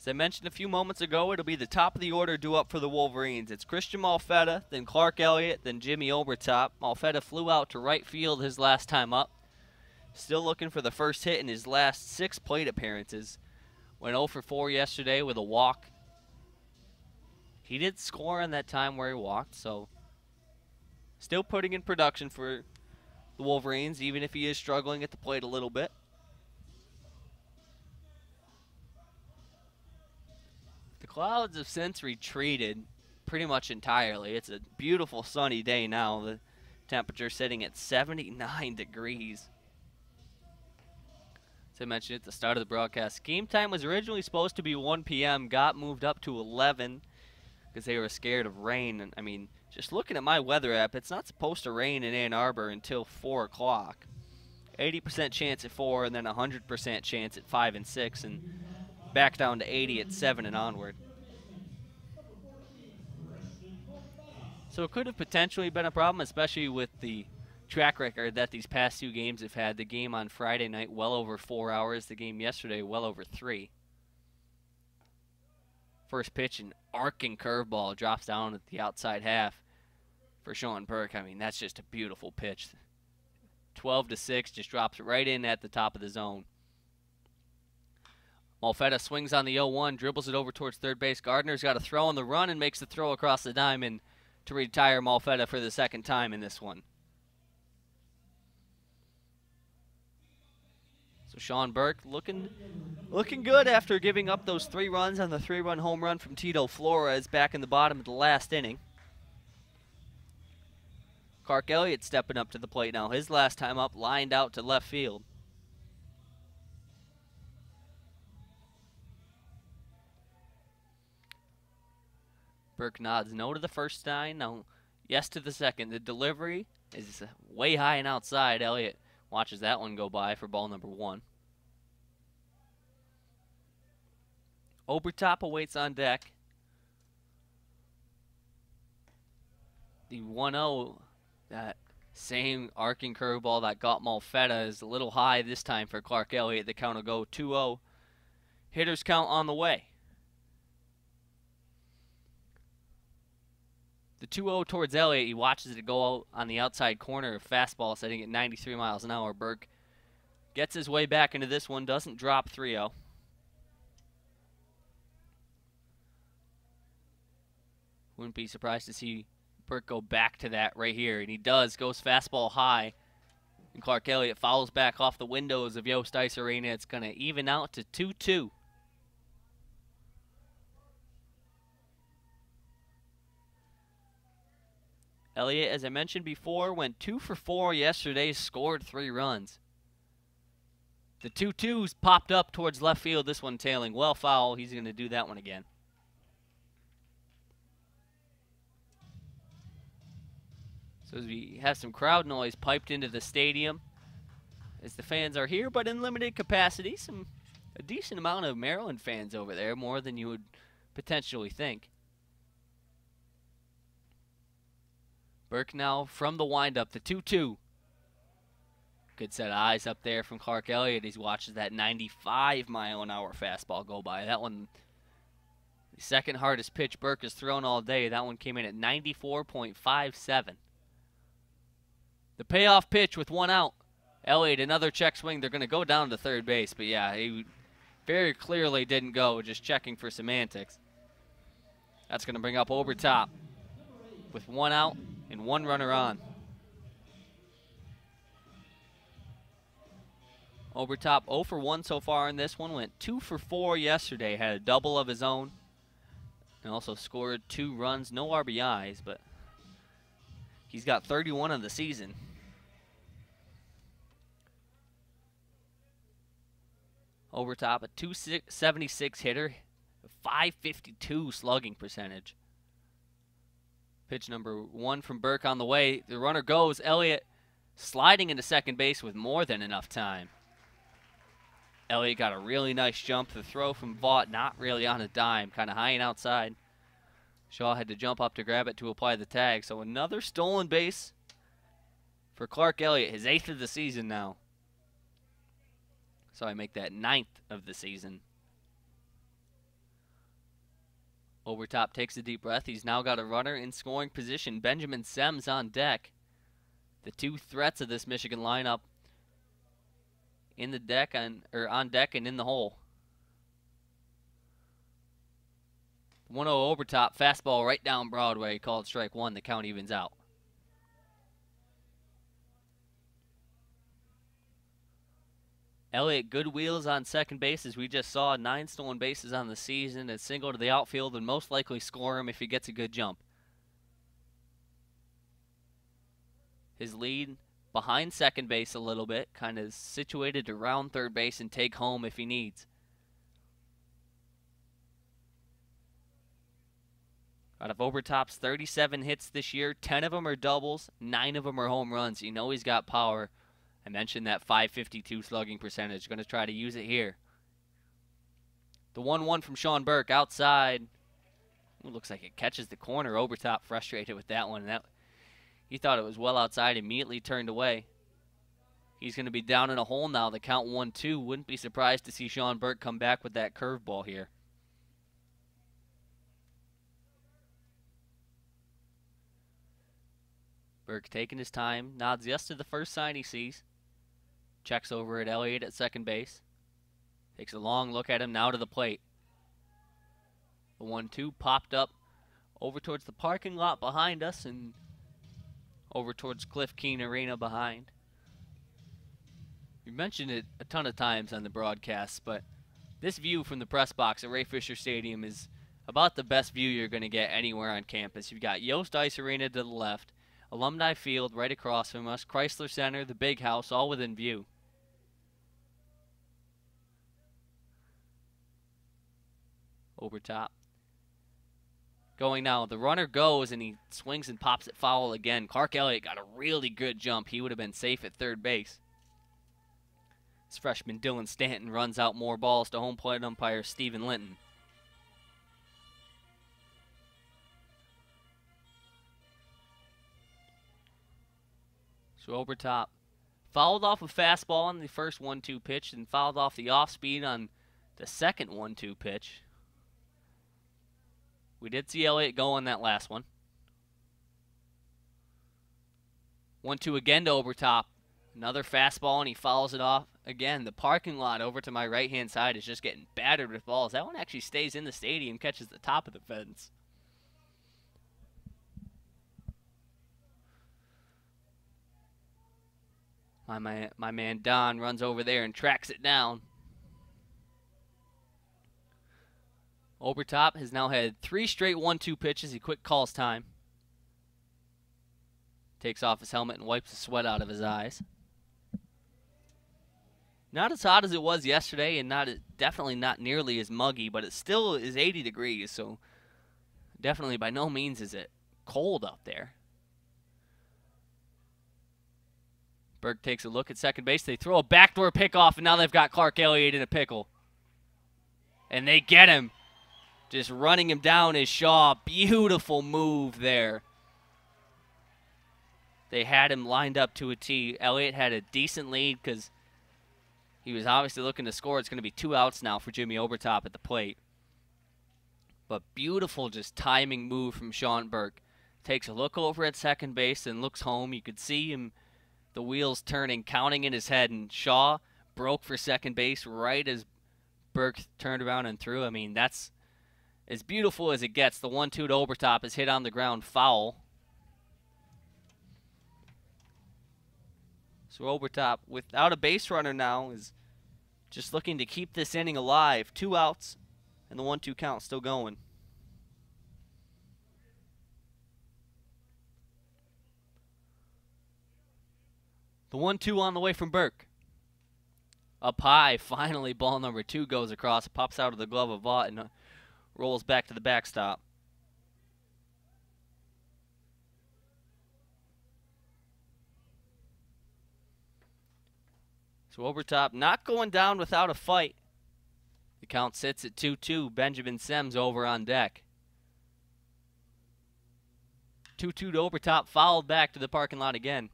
As I mentioned a few moments ago, it'll be the top of the order due up for the Wolverines. It's Christian Malfetta, then Clark Elliott, then Jimmy Obertop. Malfetta flew out to right field his last time up. Still looking for the first hit in his last six plate appearances. Went 0 for 4 yesterday with a walk. He did score on that time where he walked, so still putting in production for the Wolverines, even if he is struggling at the plate a little bit. The clouds have since retreated pretty much entirely. It's a beautiful sunny day now. The temperature sitting at 79 degrees. As I mentioned at the start of the broadcast, game time was originally supposed to be 1 p.m., got moved up to 11 because they were scared of rain. And I mean, just looking at my weather app, it's not supposed to rain in Ann Arbor until 4 o'clock. 80% chance at 4 and then 100% chance at 5 and 6. And back down to 80 at 7 and onward. So it could have potentially been a problem, especially with the track record that these past two games have had. The game on Friday night, well over four hours. The game yesterday, well over three. First pitch, an arcing curveball drops down at the outside half for Sean Burke. I mean, that's just a beautiful pitch. 12 to 6, just drops right in at the top of the zone. Malfetta swings on the 0-1, dribbles it over towards third base. Gardner's got a throw on the run and makes the throw across the diamond to retire Malfetta for the second time in this one. So Sean Burke looking looking good after giving up those three runs on the three-run home run from Tito Flores back in the bottom of the last inning. Clark Elliott stepping up to the plate now. His last time up, lined out to left field. Burke nods no to the first sign, no yes to the second. The delivery is way high and outside. Elliott watches that one go by for ball number one. Obertop awaits on deck. The 1-0, that same arcing curveball that got Malfetta is a little high this time for Clark Elliott. The count will go 2-0. Hitters count on the way. The 2-0 towards Elliott. He watches it go out on the outside corner. Of fastball setting at 93 miles an hour. Burke gets his way back into this one. Doesn't drop 3-0. Wouldn't be surprised to see Burke go back to that right here. And he does. Goes fastball high. And Clark Elliott follows back off the windows of Yost Ice Arena. It's going to even out to 2-2. Elliott, as I mentioned before, went two for four yesterday, scored three runs. The 2 2s popped up towards left field, this one tailing well foul. He's going to do that one again. So as we have some crowd noise piped into the stadium as the fans are here, but in limited capacity, some a decent amount of Maryland fans over there, more than you would potentially think. Burke now from the windup, the 2 2. Good set of eyes up there from Clark Elliott. He watches that 95 mile an hour fastball go by. That one, the second hardest pitch Burke has thrown all day. That one came in at 94.57. The payoff pitch with one out. Elliott, another check swing. They're going to go down to third base, but yeah, he very clearly didn't go, just checking for semantics. That's going to bring up Obertop with one out and one runner on. Obertop 0 for 1 so far in this one. Went 2 for 4 yesterday. Had a double of his own. And also scored two runs. No RBIs, but he's got 31 of the season. Obertop, a 276 hitter, 552 slugging percentage. Pitch number one from Burke on the way. The runner goes. Elliott sliding into second base with more than enough time. Elliott got a really nice jump. The throw from Vought, not really on a dime, kind of high and outside. Shaw had to jump up to grab it to apply the tag. So another stolen base for Clark Elliott, his eighth of the season now. So I make that ninth of the season. Obertop takes a deep breath. He's now got a runner in scoring position. Benjamin Sems on deck. The two threats of this Michigan lineup in the deck and or on deck and in the hole. 1-0 Obertop fastball right down Broadway called strike one. The count evens out. Elliott, good wheels on second base, as we just saw. Nine stolen bases on the season. A single to the outfield and most likely score him if he gets a good jump. His lead behind second base a little bit, kind of situated around third base and take home if he needs. Out of Obertop's 37 hits this year, 10 of them are doubles, 9 of them are home runs. You know he's got power. I mentioned that 552 slugging percentage. Going to try to use it here. The 1-1 from Sean Burke outside. Ooh, looks like it catches the corner. Obertop frustrated with that one. That He thought it was well outside, immediately turned away. He's going to be down in a hole now. The count 1-2. Wouldn't be surprised to see Sean Burke come back with that curveball here. Burke taking his time, nods yes to the first sign he sees. Checks over at Elliott at second base. Takes a long look at him now to the plate. The 1 2 popped up over towards the parking lot behind us and over towards Cliff Keen Arena behind. We mentioned it a ton of times on the broadcasts, but this view from the press box at Ray Fisher Stadium is about the best view you're going to get anywhere on campus. You've got Yost Ice Arena to the left, Alumni Field right across from us, Chrysler Center, the big house, all within view. Obertop. Going now, the runner goes and he swings and pops it foul again. Clark Elliott got a really good jump. He would have been safe at third base. This freshman Dylan Stanton runs out more balls to home plate umpire Stephen Linton. So Obertop. Fouled off a fastball on the first 1 2 pitch and fouled off the off speed on the second 1 2 pitch. We did see Elliott go on that last one. 1 2 again to Obertop. Another fastball, and he follows it off. Again, the parking lot over to my right hand side is just getting battered with balls. That one actually stays in the stadium, catches the top of the fence. My man, my man Don runs over there and tracks it down. Obertop has now had three straight 1 2 pitches. He quick calls time. Takes off his helmet and wipes the sweat out of his eyes. Not as hot as it was yesterday, and not definitely not nearly as muggy, but it still is 80 degrees, so definitely by no means is it cold up there. Burke takes a look at second base. They throw a backdoor pickoff, and now they've got Clark Elliott in a pickle. And they get him. Just running him down is Shaw. Beautiful move there. They had him lined up to a T. Elliott had a decent lead because he was obviously looking to score. It's going to be two outs now for Jimmy Obertop at the plate. But beautiful just timing move from Sean Burke. Takes a look over at second base and looks home. You could see him, the wheels turning, counting in his head, and Shaw broke for second base right as Burke turned around and threw. I mean, that's as beautiful as it gets. The 1 2 to Obertop is hit on the ground foul. So Obertop, without a base runner now, is just looking to keep this inning alive. Two outs, and the 1 2 count still going. The 1 2 on the way from Burke. Up high, finally, ball number two goes across. Pops out of the glove of Vought and uh, rolls back to the backstop. So Obertop not going down without a fight. The count sits at 2 2. Benjamin Sems over on deck. 2 2 to Obertop, fouled back to the parking lot again.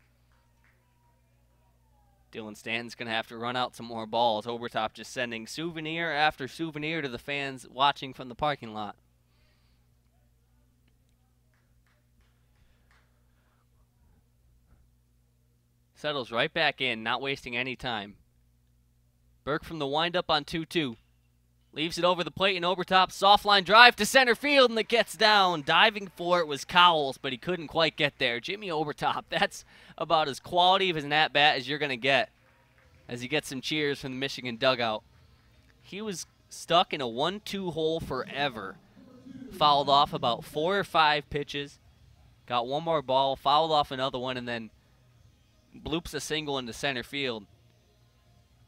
Dylan Stanton's going to have to run out some more balls. Obertop just sending souvenir after souvenir to the fans watching from the parking lot. Settles right back in, not wasting any time. Burke from the windup on 2 2. Leaves it over the plate and Obertop. Soft line drive to center field and it gets down. Diving for it was Cowles, but he couldn't quite get there. Jimmy Obertop, that's about as quality of an at bat as you're going to get as he gets some cheers from the Michigan dugout. He was stuck in a 1 2 hole forever. Fouled off about four or five pitches. Got one more ball, fouled off another one, and then bloops a single into center field.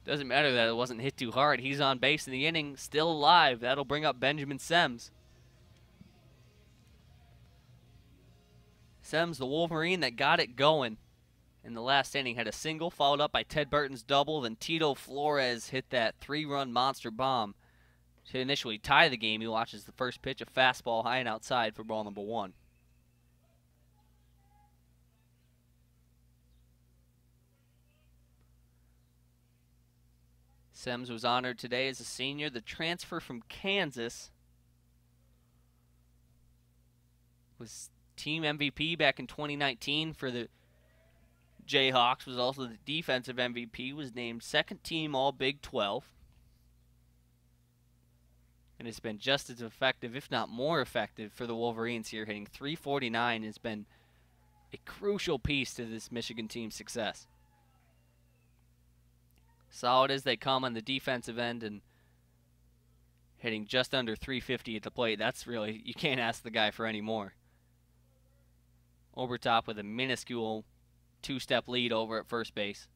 Doesn't matter that it wasn't hit too hard. He's on base in the inning, still alive. That'll bring up Benjamin Sems. Sems, the Wolverine that got it going in the last inning, had a single followed up by Ted Burton's double. Then Tito Flores hit that three-run monster bomb to initially tie the game. He watches the first pitch, a fastball high and outside for ball number one. Sems was honored today as a senior. The transfer from Kansas was team MVP back in 2019 for the Jayhawks. Was also the defensive MVP. Was named second team All Big 12, and it's been just as effective, if not more effective, for the Wolverines here. Hitting 349 has been a crucial piece to this Michigan team's success solid as they come on the defensive end and hitting just under 350 at the plate. That's really, you can't ask the guy for any more. Obertop with a minuscule two-step lead over at first base.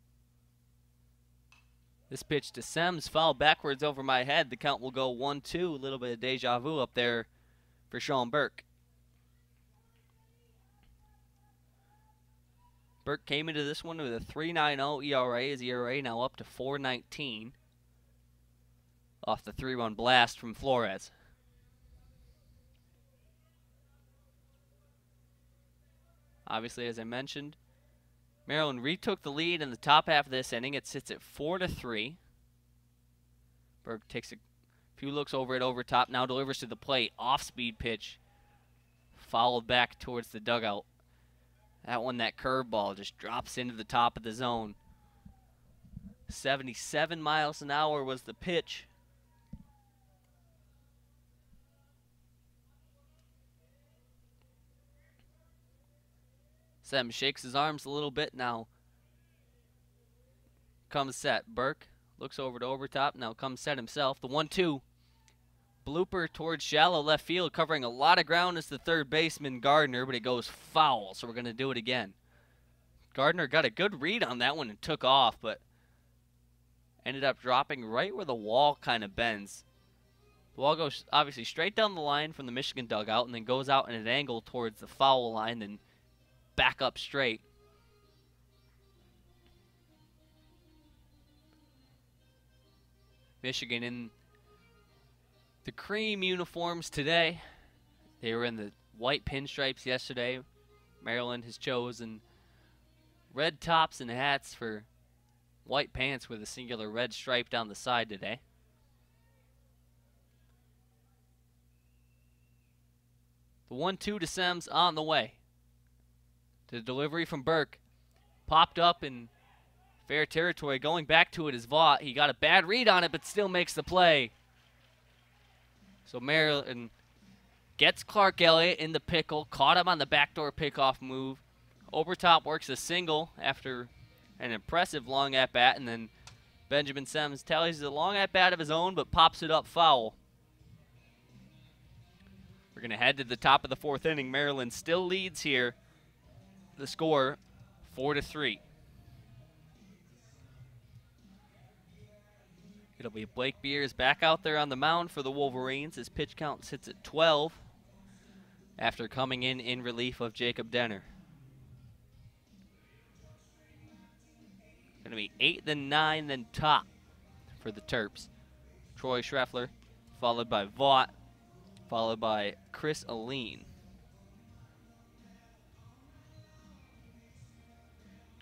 This pitch to Sems fouled backwards over my head. The count will go 1-2. A little bit of deja vu up there for Sean Burke. Burke came into this one with a 3.90 ERA. His ERA now up to 4.19 off the three-run blast from Flores. Obviously, as I mentioned, Maryland retook the lead in the top half of this inning. It sits at four to three. Burke takes a few looks over it Obertop. Now delivers to the plate. Off-speed pitch, followed back towards the dugout. That one, that curveball, just drops into the top of the zone. 77 miles an hour was the pitch. Sam shakes his arms a little bit now. Comes set. Burke looks over to Obertop. Now comes set himself. The 1 2. Blooper towards shallow left field, covering a lot of ground is the third baseman Gardner, but it goes foul, so we're going to do it again. Gardner got a good read on that one and took off, but ended up dropping right where the wall kind of bends. The wall goes obviously straight down the line from the Michigan dugout and then goes out in an angle towards the foul line, then back up straight. Michigan in the cream uniforms today. They were in the white pinstripes yesterday. Maryland has chosen red tops and hats for white pants with a singular red stripe down the side today. The 1-2 to Sems on the way. The delivery from Burke popped up in fair territory. Going back to it is Vought. He got a bad read on it, but still makes the play. So Maryland gets Clark Elliott in the pickle, caught him on the backdoor pickoff move. Obertop works a single after an impressive long at bat, and then Benjamin Sems tallies a long at bat of his own, but pops it up foul. We're going to head to the top of the fourth inning. Maryland still leads here the score 4 to 3. It'll be Blake Beers back out there on the mound for the Wolverines. His pitch count sits at 12 after coming in in relief of Jacob Denner. Going to be 8 then 9 then top for the Terps. Troy Schreffler followed by Vought followed by Chris Alleyne.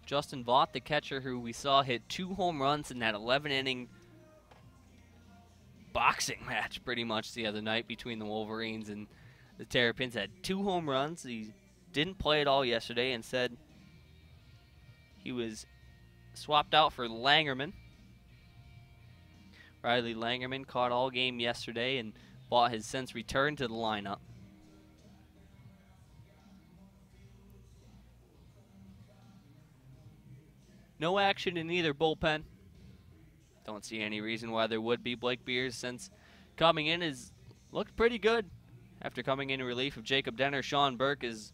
Justin Vought, the catcher who we saw hit two home runs in that 11 inning boxing match pretty much the other night between the Wolverines and the Terrapins, had two home runs. He didn't play at all yesterday and said he was swapped out for Langerman. Riley Langerman caught all game yesterday and Vought has since returned to the lineup. No action in either bullpen. Don't see any reason why there would be. Blake Beers, since coming in, has looked pretty good. After coming in relief of Jacob Denner, Sean Burke has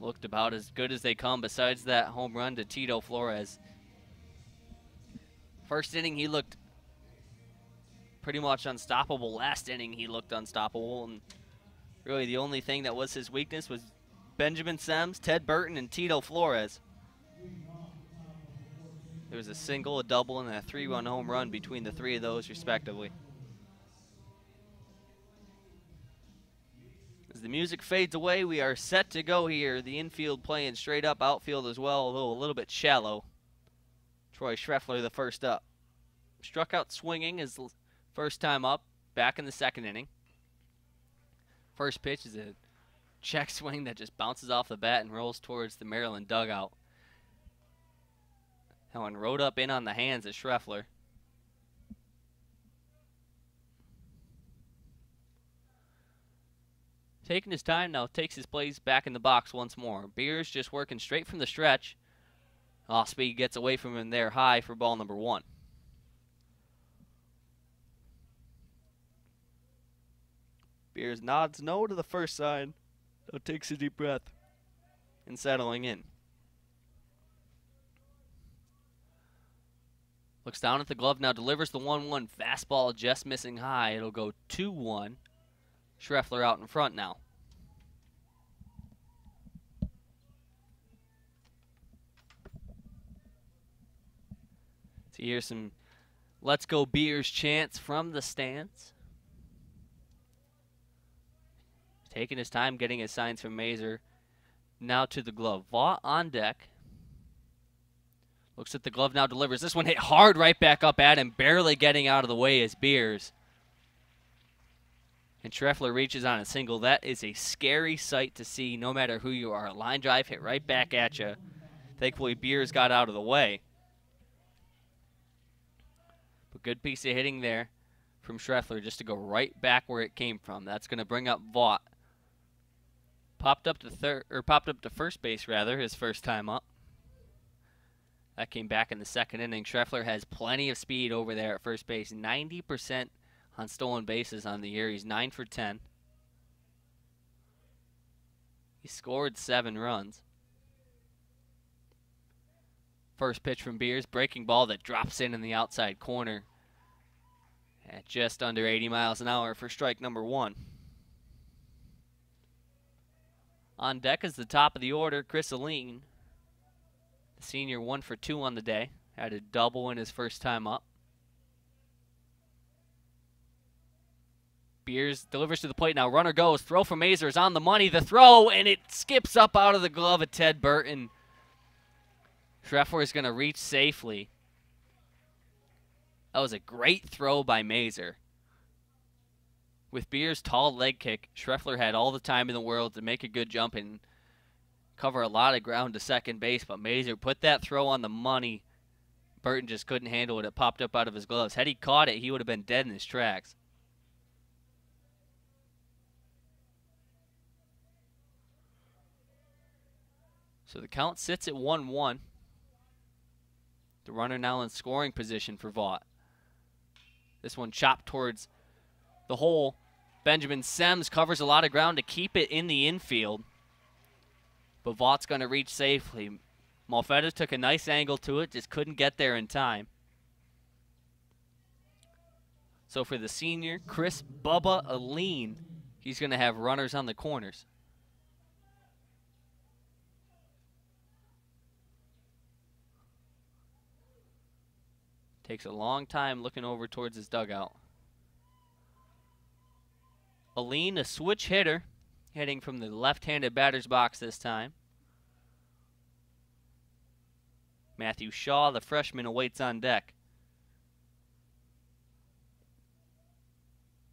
looked about as good as they come, besides that home run to Tito Flores. First inning, he looked pretty much unstoppable. Last inning, he looked unstoppable. And really, the only thing that was his weakness was Benjamin Sems, Ted Burton, and Tito Flores. There was a single, a double, and a three-run home run between the three of those, respectively. As the music fades away, we are set to go here. The infield playing straight up, outfield as well, although a little bit shallow. Troy Schreffler, the first up. Struck out swinging his first time up, back in the second inning. First pitch is a check swing that just bounces off the bat and rolls towards the Maryland dugout. That rode up in on the hands of Schreffler. Taking his time now, takes his place back in the box once more. Beers just working straight from the stretch. Off speed gets away from him there high for ball number one. Beers nods no to the first sign, though takes a deep breath. and settling in. Looks down at the glove now, delivers the 1 1 fastball just missing high. It'll go 2 1. Schreffler out in front now. So here's some Let's Go Beers chants from the stands. Taking his time getting his signs from Mazur. Now to the glove. Vought on deck. Looks at the glove now, delivers. This one hit hard right back up at him, barely getting out of the way as Beers. And Schreffler reaches on a single. That is a scary sight to see no matter who you are. A line drive hit right back at you. Thankfully, Beers got out of the way. But good piece of hitting there from Schreffler just to go right back where it came from. That's going to bring up Vought. Popped up to third or popped up to first base rather, his first time up. That came back in the second inning. Schreffler has plenty of speed over there at first base. 90% on stolen bases on the year. He's 9 for 10. He scored seven runs. First pitch from Beers, breaking ball that drops in in the outside corner at just under 80 miles an hour for strike number one. On deck is the top of the order, Chris Alleyne. The senior one for two on the day. Had a double in his first time up. Beers delivers to the plate now. Runner goes. Throw from Mazur is on the money. The throw, and it skips up out of the glove of Ted Burton. Schreffler is going to reach safely. That was a great throw by Mazur. With Beers' tall leg kick, Schreffler had all the time in the world to make a good jump and cover a lot of ground to second base, but Mazur put that throw on the money. Burton just couldn't handle it. It popped up out of his gloves. Had he caught it, he would have been dead in his tracks. So the count sits at 1 1. The runner now in scoring position for Vought. This one chopped towards the hole. Benjamin Sems covers a lot of ground to keep it in the infield. But Vought's going to reach safely. Malfetta took a nice angle to it, just couldn't get there in time. So for the senior, Chris Bubba Alleyne, he's going to have runners on the corners. Takes a long time looking over towards his dugout. Alleyne, a switch hitter, hitting from the left-handed batter's box this time. Matthew Shaw, the freshman, awaits on deck.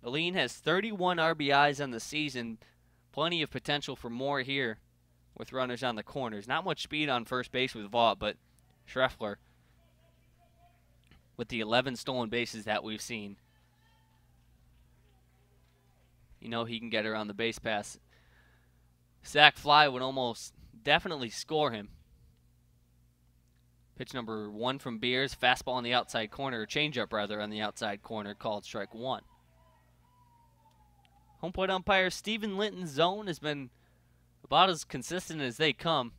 Alleyne has 31 RBIs on the season. Plenty of potential for more here with runners on the corners. Not much speed on first base with Vought, but Schreffler with the 11 stolen bases that we've seen. You know he can get around the base pass. Sac fly would almost definitely score him. Pitch number one from Beers. Fastball on the outside corner, or changeup rather, on the outside corner, called strike one. Home plate umpire Stephen Linton's zone has been about as consistent as they come.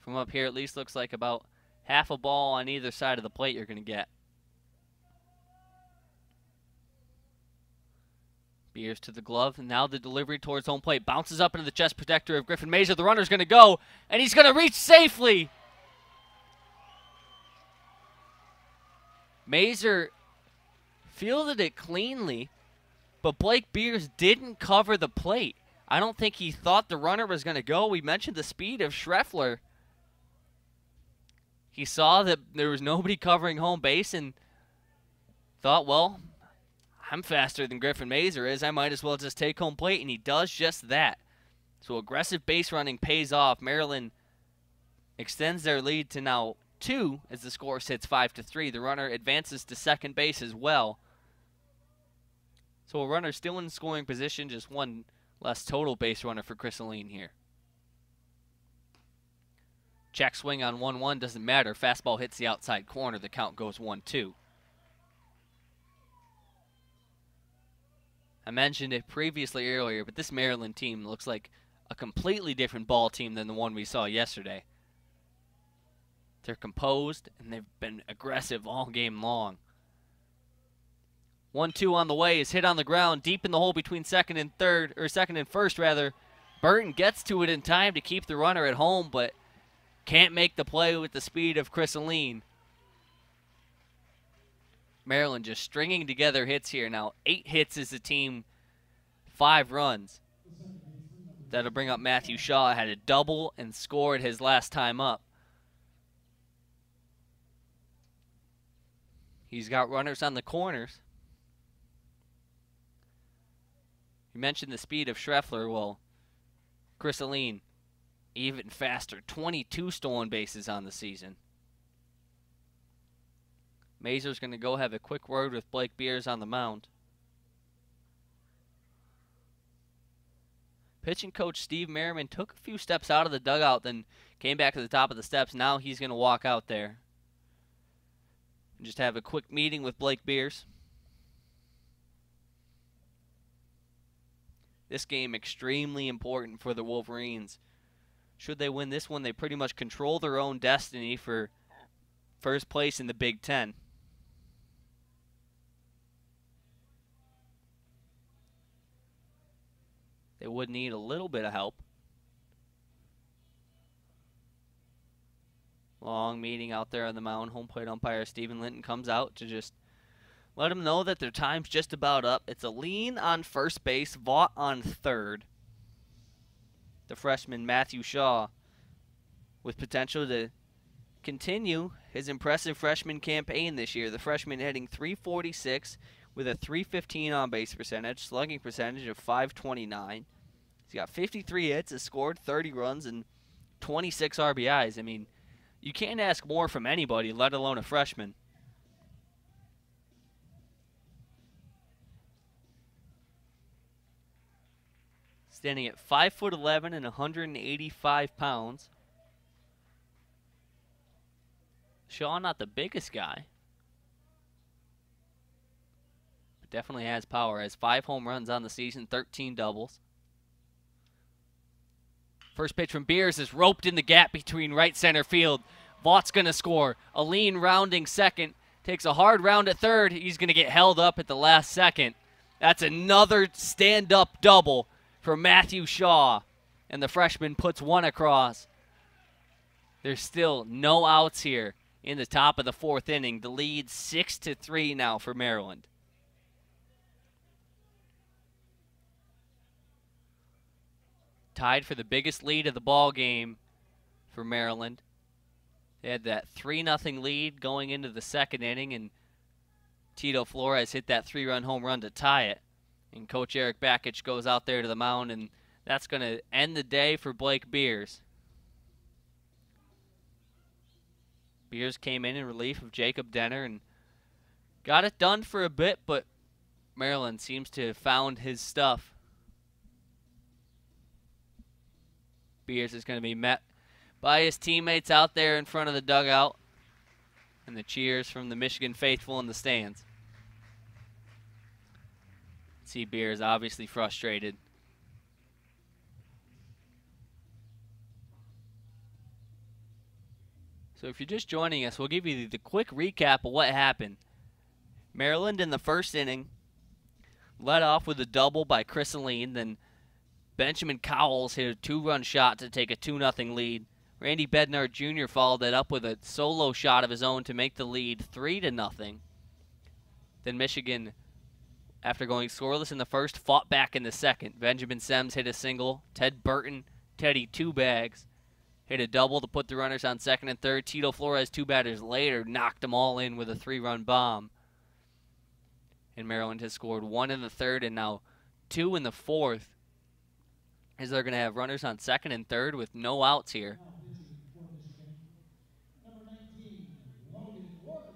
From up here, at least looks like about half a ball on either side of the plate you're going to get. Beers to the glove, and now the delivery towards home plate. Bounces up into the chest protector of Griffin Mazur. The runner's going to go, and he's going to reach safely. Mazur fielded it cleanly, but Blake Beers didn't cover the plate. I don't think he thought the runner was going to go. We mentioned the speed of Schreffler. He saw that there was nobody covering home base and thought, well, I'm faster than Griffin Mazur is. I might as well just take home plate, and he does just that. So aggressive base running pays off. Maryland extends their lead to now two as the score sits five to three. The runner advances to second base as well. So a runner still in scoring position, just one less total base runner for Chris Alleyne here. Check swing on 1 1 doesn't matter. Fastball hits the outside corner. The count goes 1 2. I mentioned it previously earlier, but this Maryland team looks like a completely different ball team than the one we saw yesterday. They're composed and they've been aggressive all game long. 1 2 on the way is hit on the ground deep in the hole between second and third, or second and first, rather. Burton gets to it in time to keep the runner at home, but can't make the play with the speed of Chris Alleyne. Maryland just stringing together hits here. Now, eight hits as a team, five runs. That'll bring up Matthew Shaw. Had a double and scored his last time up. He's got runners on the corners. You mentioned the speed of Schreffler. Well, Chris Alleyne, even faster. 22 stolen bases on the season. Mazur's going to go have a quick word with Blake Beers on the mound. Pitching coach Steve Merriman took a few steps out of the dugout, then came back to the top of the steps. Now he's going to walk out there and just have a quick meeting with Blake Beers. This game extremely important for the Wolverines. Should they win this one, they pretty much control their own destiny for first place in the Big Ten. They would need a little bit of help. Long meeting out there on the mound. Home plate umpire Stephen Linton comes out to just let them know that their time's just about up. It's Alleyne on first base, Vought on third. The freshman Matthew Shaw with potential to continue his impressive freshman campaign this year. The freshman hitting 346 with a 315 on base percentage, slugging percentage of 529. He's got 53 hits, has scored 30 runs, and 26 RBIs. I mean, you can't ask more from anybody, let alone a freshman. Standing at 5 foot 11 and 185 pounds. Shaw not the biggest guy. Definitely has power. Has five home runs on the season, 13 doubles. First pitch from Beers is roped in the gap between right center field. Vought's going to score. Alleyne rounding second. Takes a hard round at third. He's going to get held up at the last second. That's another stand up double for Matthew Shaw. And the freshman puts one across. There's still no outs here in the top of the fourth inning. The lead 6 to 3 now for Maryland. Tied for the biggest lead of the ball game for Maryland. They had that 3 nothing lead going into the second inning, and Tito Flores hit that three run home run to tie it. And Coach Erik Bakich goes out there to the mound, and that's going to end the day for Blake Beers. Beers came in in relief of Jacob Denner and got it done for a bit, but Maryland seems to have found his stuff Beers is going to be met by his teammates out there in front of the dugout and the cheers from the Michigan faithful in the stands. See Beers obviously frustrated. So if you're just joining us, we'll give you the quick recap of what happened. Maryland in the first inning led off with a double by Chris Alleyne, then Benjamin Cowles hit a two-run shot to take a 2-0 lead. Randy Bednar Jr. followed that up with a solo shot of his own to make the lead 3 to nothing. Then Michigan, after going scoreless in the first, fought back in the second. Benjamin Sems hit a single. Ted Burton, Teddy two bags, hit a double to put the runners on second and third. Tito Flores, two batters later, knocked them all in with a three-run bomb. And Maryland has scored one in the third and now two in the fourth is they're going to have runners on second and third with no outs here.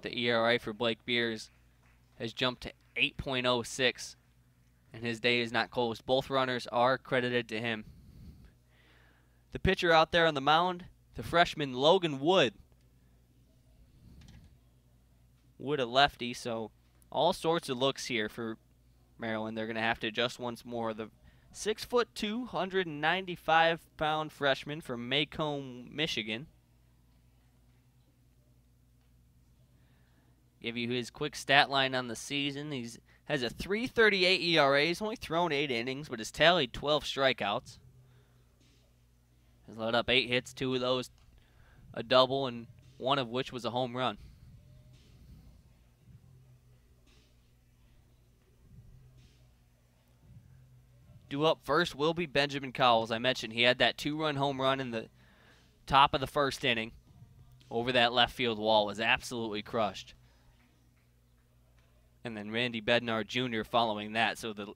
The ERA for Blake Beers has jumped to 8.06, and his day is not closed. Both runners are credited to him. The pitcher out there on the mound, the freshman Logan Wood. Wood a lefty, so all sorts of looks here for Maryland. They're going to have to adjust once more. The Six foot two, 195 pound freshman from Macomb, Michigan. Give you his quick stat line on the season. He's has a 3.38 ERA. He's only thrown eight innings, but has tallied 12 strikeouts. Has let up eight hits, two of those a double, and one of which was a home run. Due up first will be Benjamin Cowles. I mentioned he had that two-run home run in the top of the first inning over that left field wall. Was absolutely crushed. And then Randy Bednar Jr. following that. So the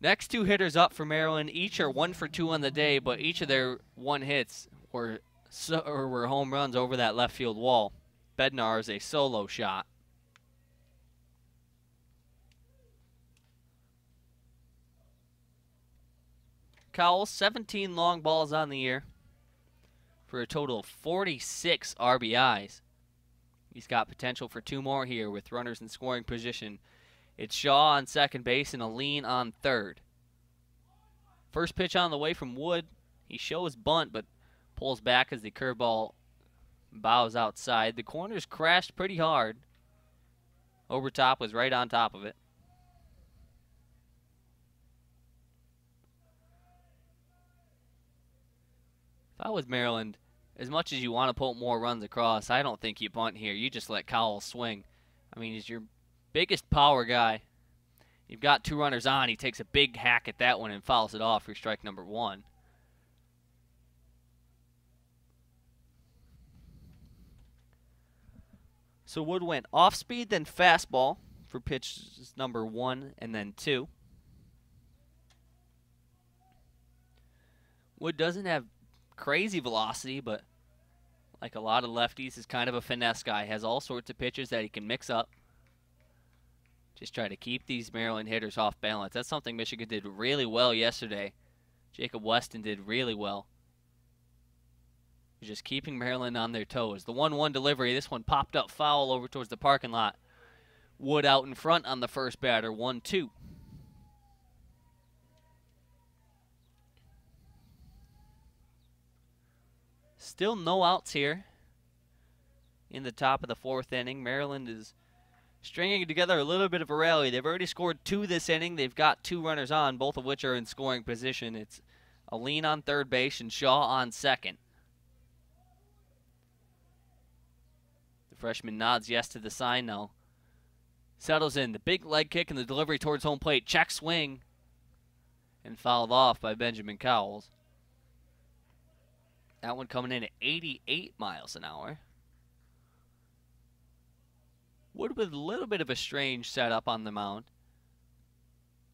next two hitters up for Maryland each are one for two on the day, but each of their one hits were or were home runs over that left field wall. Bednar is a solo shot. Cowles, 17 long balls on the year for a total of 46 RBIs. He's got potential for two more here with runners in scoring position. It's Shaw on second base and Alleyne on third. First pitch on the way from Wood. He shows bunt, but pulls back as the curveball bows outside. The corners crashed pretty hard. Obertop was right on top of it. I was Maryland, as much as you want to put more runs across, I don't think you bunt here. You just let Cowles swing. I mean, he's your biggest power guy. You've got two runners on. He takes a big hack at that one and fouls it off for strike number one. So Wood went off speed, then fastball for pitches number one and then two. Wood doesn't have crazy velocity, but like a lot of lefties, is kind of a finesse guy. Has all sorts of pitches that he can mix up. Just try to keep these Maryland hitters off balance. That's something Michigan did really well yesterday. Jacob Weston did really well. Just keeping Maryland on their toes. The 1-1 delivery, this one popped up foul over towards the parking lot. Wood out in front on the first batter, 1-2. Still no outs here in the top of the fourth inning. Maryland is stringing together a little bit of a rally. They've already scored two this inning. They've got two runners on, both of which are in scoring position. It's Alleyne on third base and Shaw on second. The freshman nods yes to the sign now. Settles in. The big leg kick and the delivery towards home plate. Check swing. And fouled off by Benjamin Cowles. That one coming in at 88 miles an hour. Wood with a little bit of a strange setup on the mound.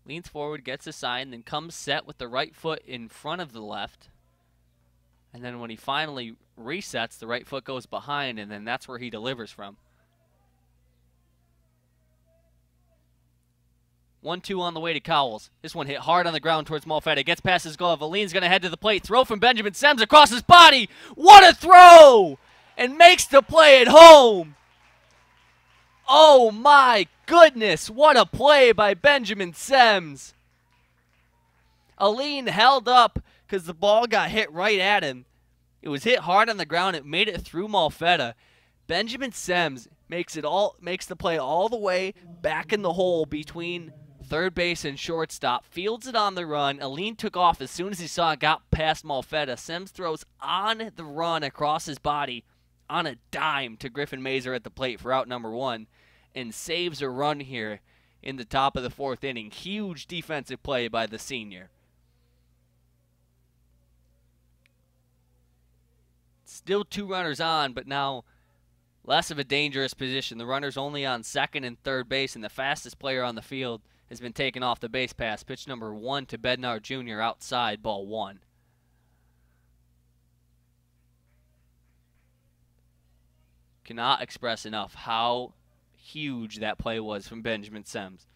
Leans forward, gets a sign, then comes set with the right foot in front of the left. And then when he finally resets, the right foot goes behind, and then that's where he delivers from. 1 2 on the way to Cowles. This one hit hard on the ground towards Malfetta. Gets past his glove. Alleyne's going to head to the plate. Throw from Benjamin Sems across his body. What a throw! And makes the play at home. Oh my goodness. What a play by Benjamin Sems. Aline held up because the ball got hit right at him. It was hit hard on the ground. It made it through Malfetta. Benjamin Sems makes it all makes the play all the way back in the hole between third base and shortstop, fields it on the run. Alleyne took off as soon as he saw it got past Malfetta. Sems throws on the run across his body on a dime to Griffin Mazur at the plate for out number one and saves a run here in the top of the fourth inning. Huge defensive play by the senior. Still two runners on, but now less of a dangerous position. The runner's only on second and third base, and the fastest player on the field has been taken off the base pass. Pitch number one to Bednar Jr. outside, ball one. Cannot express enough how huge that play was from Benjamin Sems.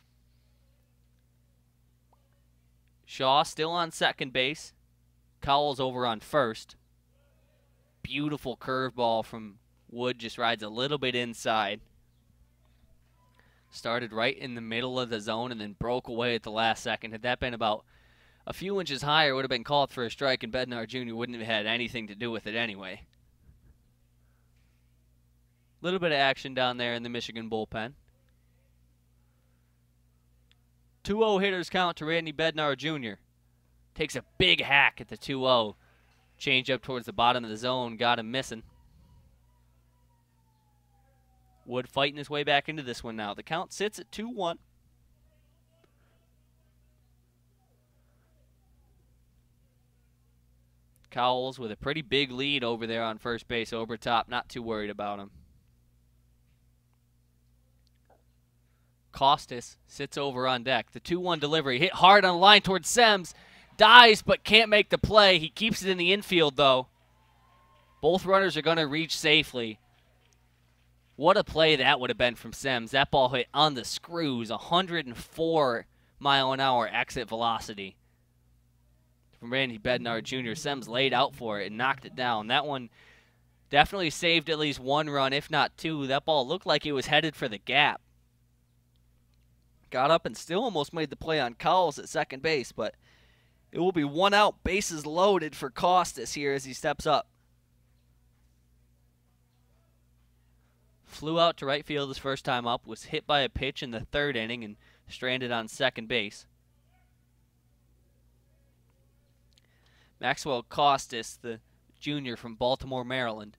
Shaw still on second base. Cowles over on first. Beautiful curveball from Wood just rides a little bit inside. Started right in the middle of the zone and then broke away at the last second. Had that been about a few inches higher would have been called for a strike, and Bednar Jr. wouldn't have had anything to do with it anyway. A little bit of action down there in the Michigan bullpen. 2 0 hitters count to Randy Bednar Jr. Takes a big hack at the 2 0. Change up towards the bottom of the zone, got him missing. Wood fighting his way back into this one now. The count sits at 2 1. Cowles with a pretty big lead over there on first base, Obertop. Not too worried about him. Costes sits over on deck. The 2 1 delivery hit hard on the line towards Sems. Dies but can't make the play. He keeps it in the infield though. Both runners are going to reach safely. What a play that would have been from Sems. That ball hit on the screws, 104 mile an hour exit velocity from Randy Bednar Jr. Sems laid out for it and knocked it down. That one definitely saved at least one run, if not two. That ball looked like it was headed for the gap. Got up and still almost made the play on Cowles at second base, but it will be one out, bases loaded for Costes here as he steps up. Flew out to right field his first time up, was hit by a pitch in the third inning and stranded on second base. Maxwell Costes, the junior from Baltimore, Maryland,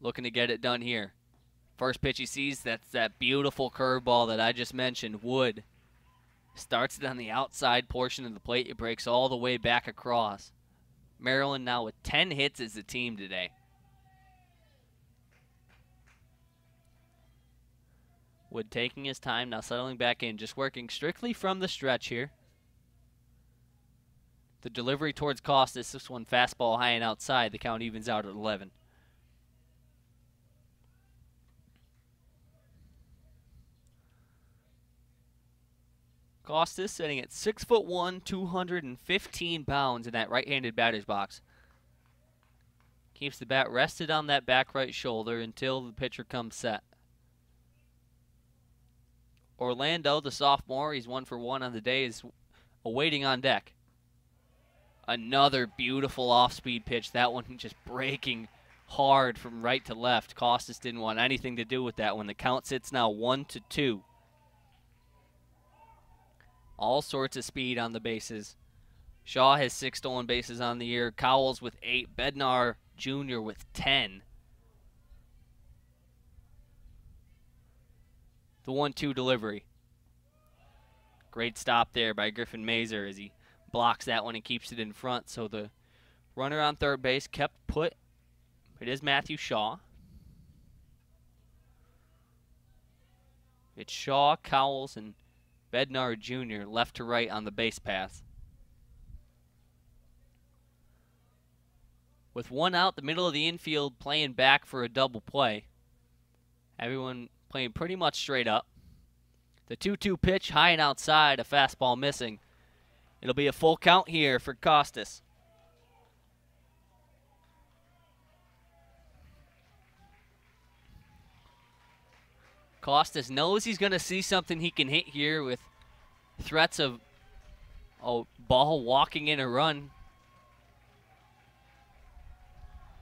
looking to get it done here. First pitch he sees, that's that beautiful curveball that I just mentioned, Wood. Starts it on the outside portion of the plate. It breaks all the way back across. Maryland now with 10 hits as a team today. Wood taking his time, now settling back in, just working strictly from the stretch here. The delivery towards Costes, this one fastball high and outside. The count evens out at 11. Costes sitting at six foot one, 215 pounds in that right-handed batter's box. Keeps the bat rested on that back right shoulder until the pitcher comes set. Orlando, the sophomore, he's one for one on the day, is awaiting on deck. Another beautiful off-speed pitch. That one just breaking hard from right to left. Costes didn't want anything to do with that one. The count sits now one to two. All sorts of speed on the bases. Shaw has six stolen bases on the year. Cowles with eight. Bednar Jr. with ten. The 1 2 delivery. Great stop there by Griffin Mazur as he blocks that one and keeps it in front. So the runner on third base kept put. It is Matthew Shaw. It's Shaw, Cowles, and Bednar Jr. left to right on the base path. With one out, the middle of the infield playing back for a double play. Everyone playing pretty much straight up. The 2 2 pitch, high and outside, a fastball missing. It'll be a full count here for Costes. Costes knows he's going to see something he can hit here with threats of a ball walking in a run.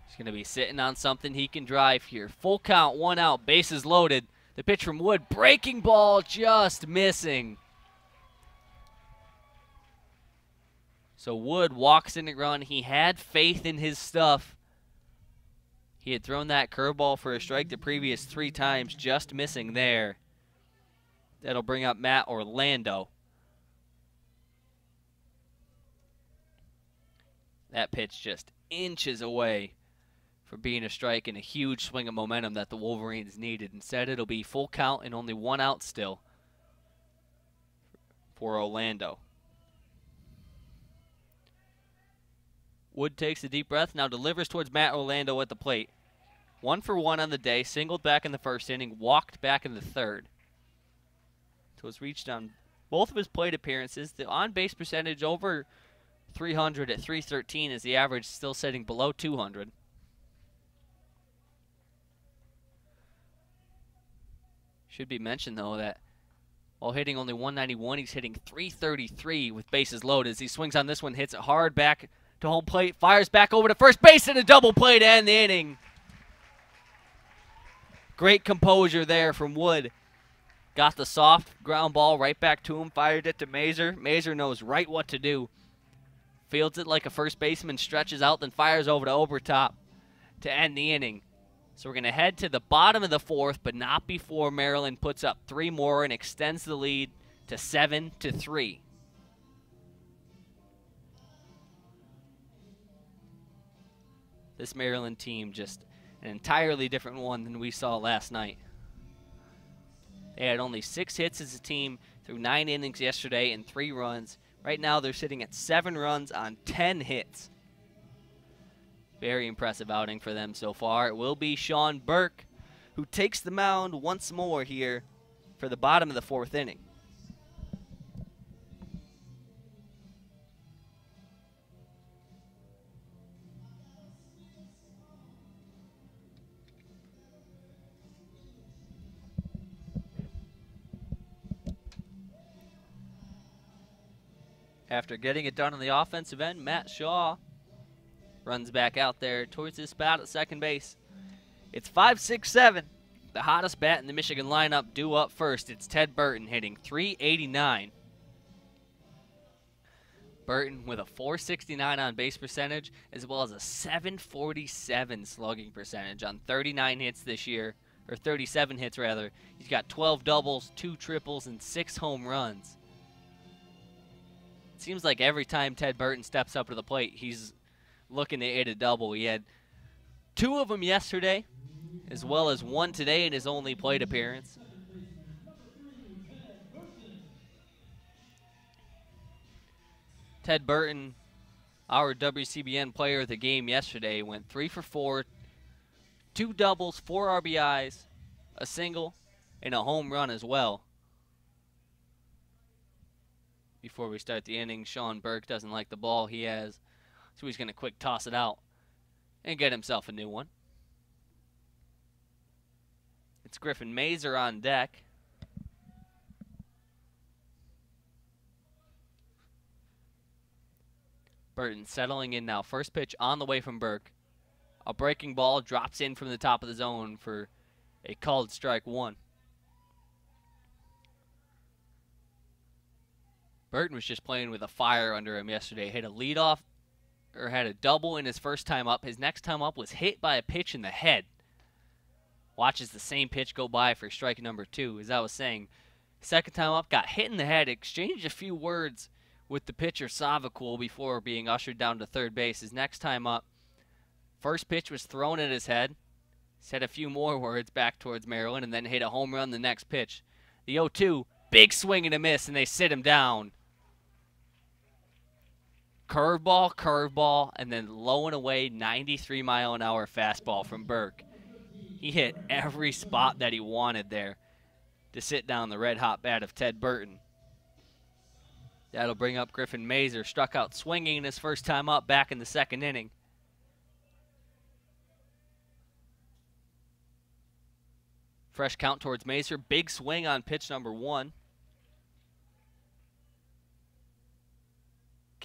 He's going to be sitting on something he can drive here. Full count, one out, bases loaded. The pitch from Wood, breaking ball, just missing. So Wood walks in the run. He had faith in his stuff. He had thrown that curveball for a strike the previous three times, just missing there. That'll bring up Matt Orlando. That pitch just inches away from being a strike and a huge swing of momentum that the Wolverines needed. Instead, it'll be full count and only one out still for Orlando. Wood takes a deep breath, now delivers towards Matt Orlando at the plate. One for one on the day, singled back in the first inning, walked back in the third. So it's reached on both of his plate appearances. The on base percentage over 300 at 313 is the average, still sitting below 200. Should be mentioned, though, that While hitting only 191, he's hitting 333 with bases loaded. As he swings on this one, hits it hard back to home plate, fires back over to first base, and a double play to end the inning. Great composure there from Wood. Got the soft ground ball right back to him, fired it to Mazur. Mazur knows right what to do. Fields it like a first baseman, stretches out, then fires over to Obertop to end the inning. So we're going to head to the bottom of the fourth, but not before Maryland puts up three more and extends the lead to seven to three. This Maryland team just an entirely different one than we saw last night. They had only six hits as a team through nine innings yesterday and three runs. Right now, they're sitting at seven runs on 10 hits. Very impressive outing for them so far. It will be Sean Burke who takes the mound once more here for the bottom of the fourth inning. After getting it done on the offensive end, Matt Shaw runs back out there towards his spot at second base. It's 5 6 7. The hottest bat in the Michigan lineup due up first. It's Ted Burton hitting 389. Burton with a 469 on base percentage as well as a 747 slugging percentage on 39 hits this year, or 37 hits rather. He's got 12 doubles, 2 triples, and 6 home runs. It seems like every time Ted Burton steps up to the plate, he's looking to hit a double. He had two of them yesterday, as well as one today in his only plate appearance. Ted Burton, our WCBN player of the game yesterday, went three for four, two doubles, four RBIs, a single, and a home run as well before we start the inning. Sean Burke doesn't like the ball he has, so he's going to quick toss it out and get himself a new one. It's Griffin Mazur on deck. Burton settling in now. First pitch on the way from Burke. A breaking ball drops in from the top of the zone for a called strike one. Burton was just playing with a fire under him yesterday. Hit a leadoff, or had a double in his first time up. His next time up was hit by a pitch in the head. Watches the same pitch go by for strike number two. As I was saying, second time up, got hit in the head, exchanged a few words with the pitcher Savacool before being ushered down to third base. His next time up, first pitch was thrown at his head, said a few more words back towards Maryland, and then hit a home run the next pitch. The 0 2, big swing and a miss, and they sit him down curveball, curveball, and then low and away 93 mile an hour fastball from Burke. He hit every spot that he wanted there to sit down the red hot bat of Ted Burton. That'll bring up Griffin Mazur, struck out swinging in his first time up back in the second inning. Fresh count towards Mazur. Big swing on pitch number one.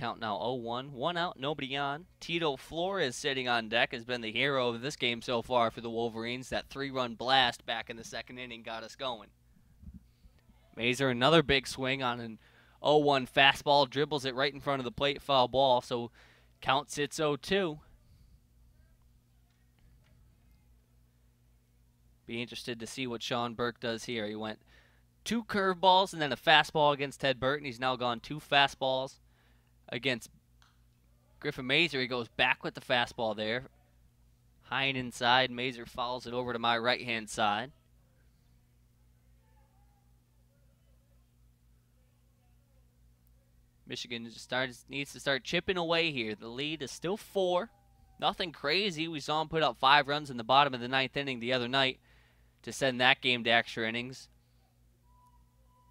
Count now 0-1. One out, nobody on. Tito Flores sitting on deck has been the hero of this game so far for the Wolverines. That three-run blast back in the second inning got us going. Mazur another big swing on an 0-1 fastball, dribbles it right in front of the plate, foul ball. So count sits 0-2. Be interested to see what Sean Burke does here. He went two curveballs and then a fastball against Ted Burton. He's now gone two fastballs against Griffin Mazur. He goes back with the fastball there. High and inside. Mazur follows it over to my right hand side. Michigan starts, needs to start chipping away here. The lead is still four. Nothing crazy. We saw him put up five runs in the bottom of the ninth inning the other night to send that game to extra innings.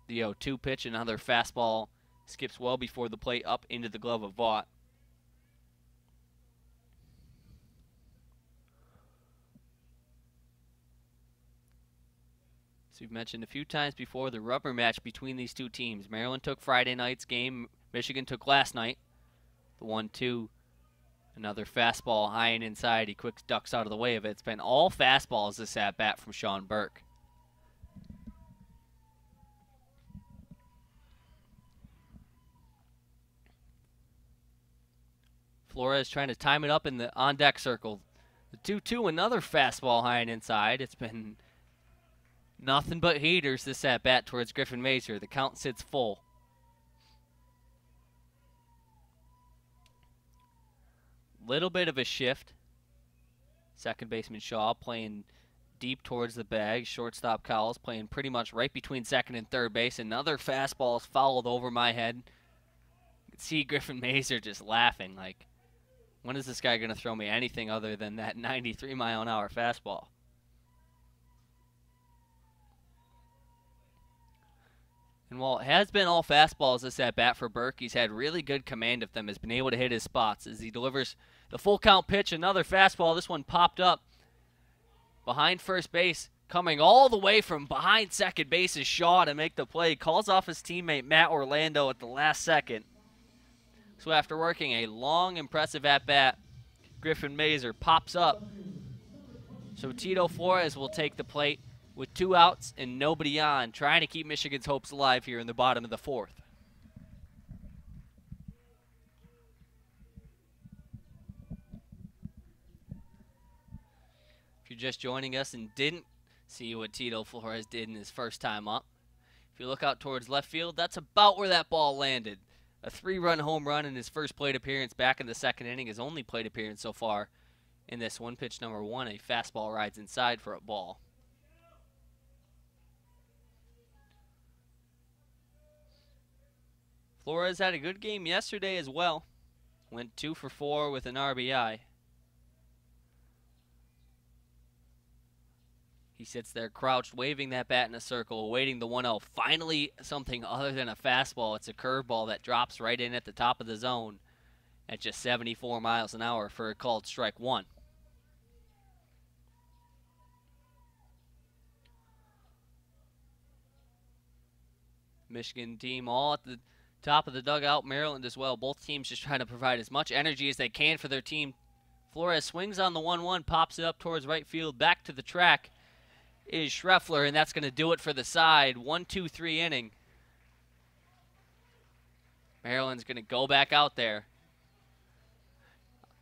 The 0 2 pitch, another fastball Skips well before the plate up into the glove of Vought. As we've mentioned a few times before, the rubber match between these two teams. Maryland took Friday night's game. Michigan took last night. The 1-2. Another fastball high and inside. He quick ducks out of the way of it. It's been all fastballs this at bat from Sean Burke. Flores trying to time it up in the on deck circle. The 2 2, another fastball high and inside. It's been nothing but heaters this at bat towards Griffin Mazur. The count sits full. Little bit of a shift. Second baseman Shaw playing deep towards the bag. Shortstop Cowles playing pretty much right between second and third base. Another fastball is fouled over my head. See Griffin Mazur just laughing like, when is this guy going to throw me anything other than that 93 mile an hour fastball? And while it has been all fastballs this at bat for Burke, he's had really good command of them, has been able to hit his spots as he delivers the full count pitch. Another fastball. This one popped up behind first base, coming all the way from behind second base is Shaw to make the play. Calls off his teammate Matt Orlando at the last second. So after working a long, impressive at-bat, Griffin Mazur pops up. So Tito Flores will take the plate with two outs and nobody on, trying to keep Michigan's hopes alive here in the bottom of the fourth. If you're just joining us and didn't see what Tito Flores did in his first time up, if you look out towards left field, that's about where that ball landed a three-run home run in his first plate appearance back in the second inning. His only plate appearance so far in this one. Pitch number one, a fastball rides inside for a ball. Flores had a good game yesterday as well. Went two for four with an RBI. He sits there crouched, waving that bat in a circle, awaiting the 1 0. Finally, something other than a fastball. It's a curveball that drops right in at the top of the zone at just 74 miles an hour for a called strike one. Michigan team all at the top of the dugout. Maryland as well. Both teams just trying to provide as much energy as they can for their team. Flores swings on the 1 1, pops it up towards right field, back to the track is Schreffler, and that's going to do it for the side. One, two, three inning. Maryland's going to go back out there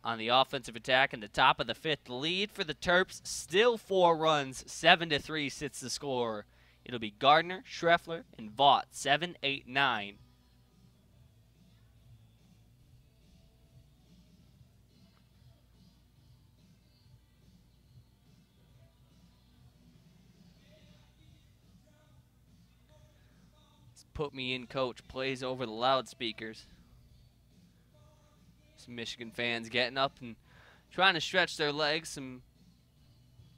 on the offensive attack in the top of the fifth. Lead for the Terps, still four runs, seven to three sits the score. It'll be Gardner, Schreffler, and Vought, seven, eight, nine. Put me in coach plays over the loudspeakers. Some Michigan fans getting up and trying to stretch their legs. Some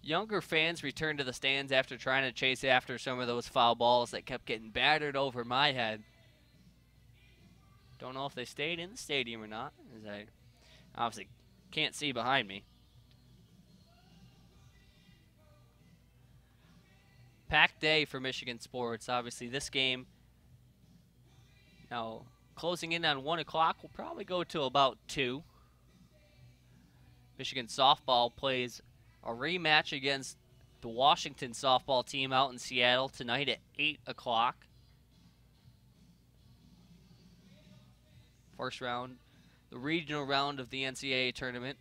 younger fans return to the stands after trying to chase after some of those foul balls that kept getting battered over my head. Don't know if they stayed in the stadium or not, as I obviously can't see behind me. Packed day for Michigan sports. Obviously, this game now, closing in on 1 o'clock, we'll probably go to about 2. Michigan softball plays a rematch against the Washington softball team out in Seattle tonight at 8 o'clock. First round, the regional round of the NCAA tournament.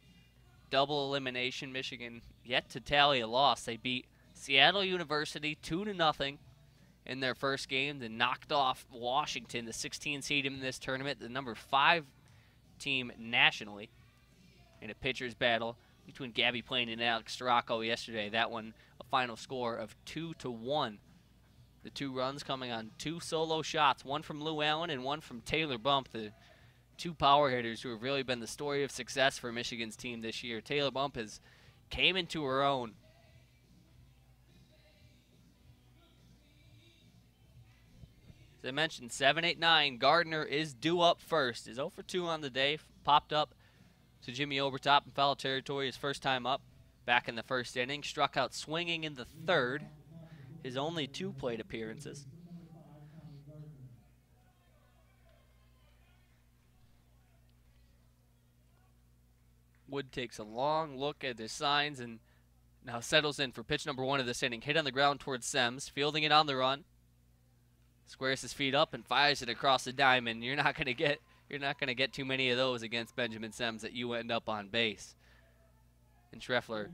Double elimination. Michigan yet to tally a loss. They beat Seattle University 2 to nothing in their first game, then knocked off Washington, the 16 seed in this tournament, the number five team nationally, in a pitcher's battle between Gabbie Plain and Alex Storako yesterday. That one, a final score of two to one. The two runs coming on two solo shots, one from Lou Allen and one from Taylor Bump, the two power hitters who have really been the story of success for Michigan's team this year. Taylor Bump has came into her own As I mentioned, 7 8 9. Gardner is due up first. Is 0 for 2 on the day. Popped up to Jimmy Obertop in foul territory his first time up back in the first inning. Struck out swinging in the third. his only two plate appearances. Wood takes a long look at his signs and now settles in for pitch number one of this inning. Hit on the ground towards Sems, fielding it on the run. Squares his feet up and fires it across the diamond. You're not gonna get you're not gonna get too many of those against Benjamin Sems that you end up on base. And Schreffler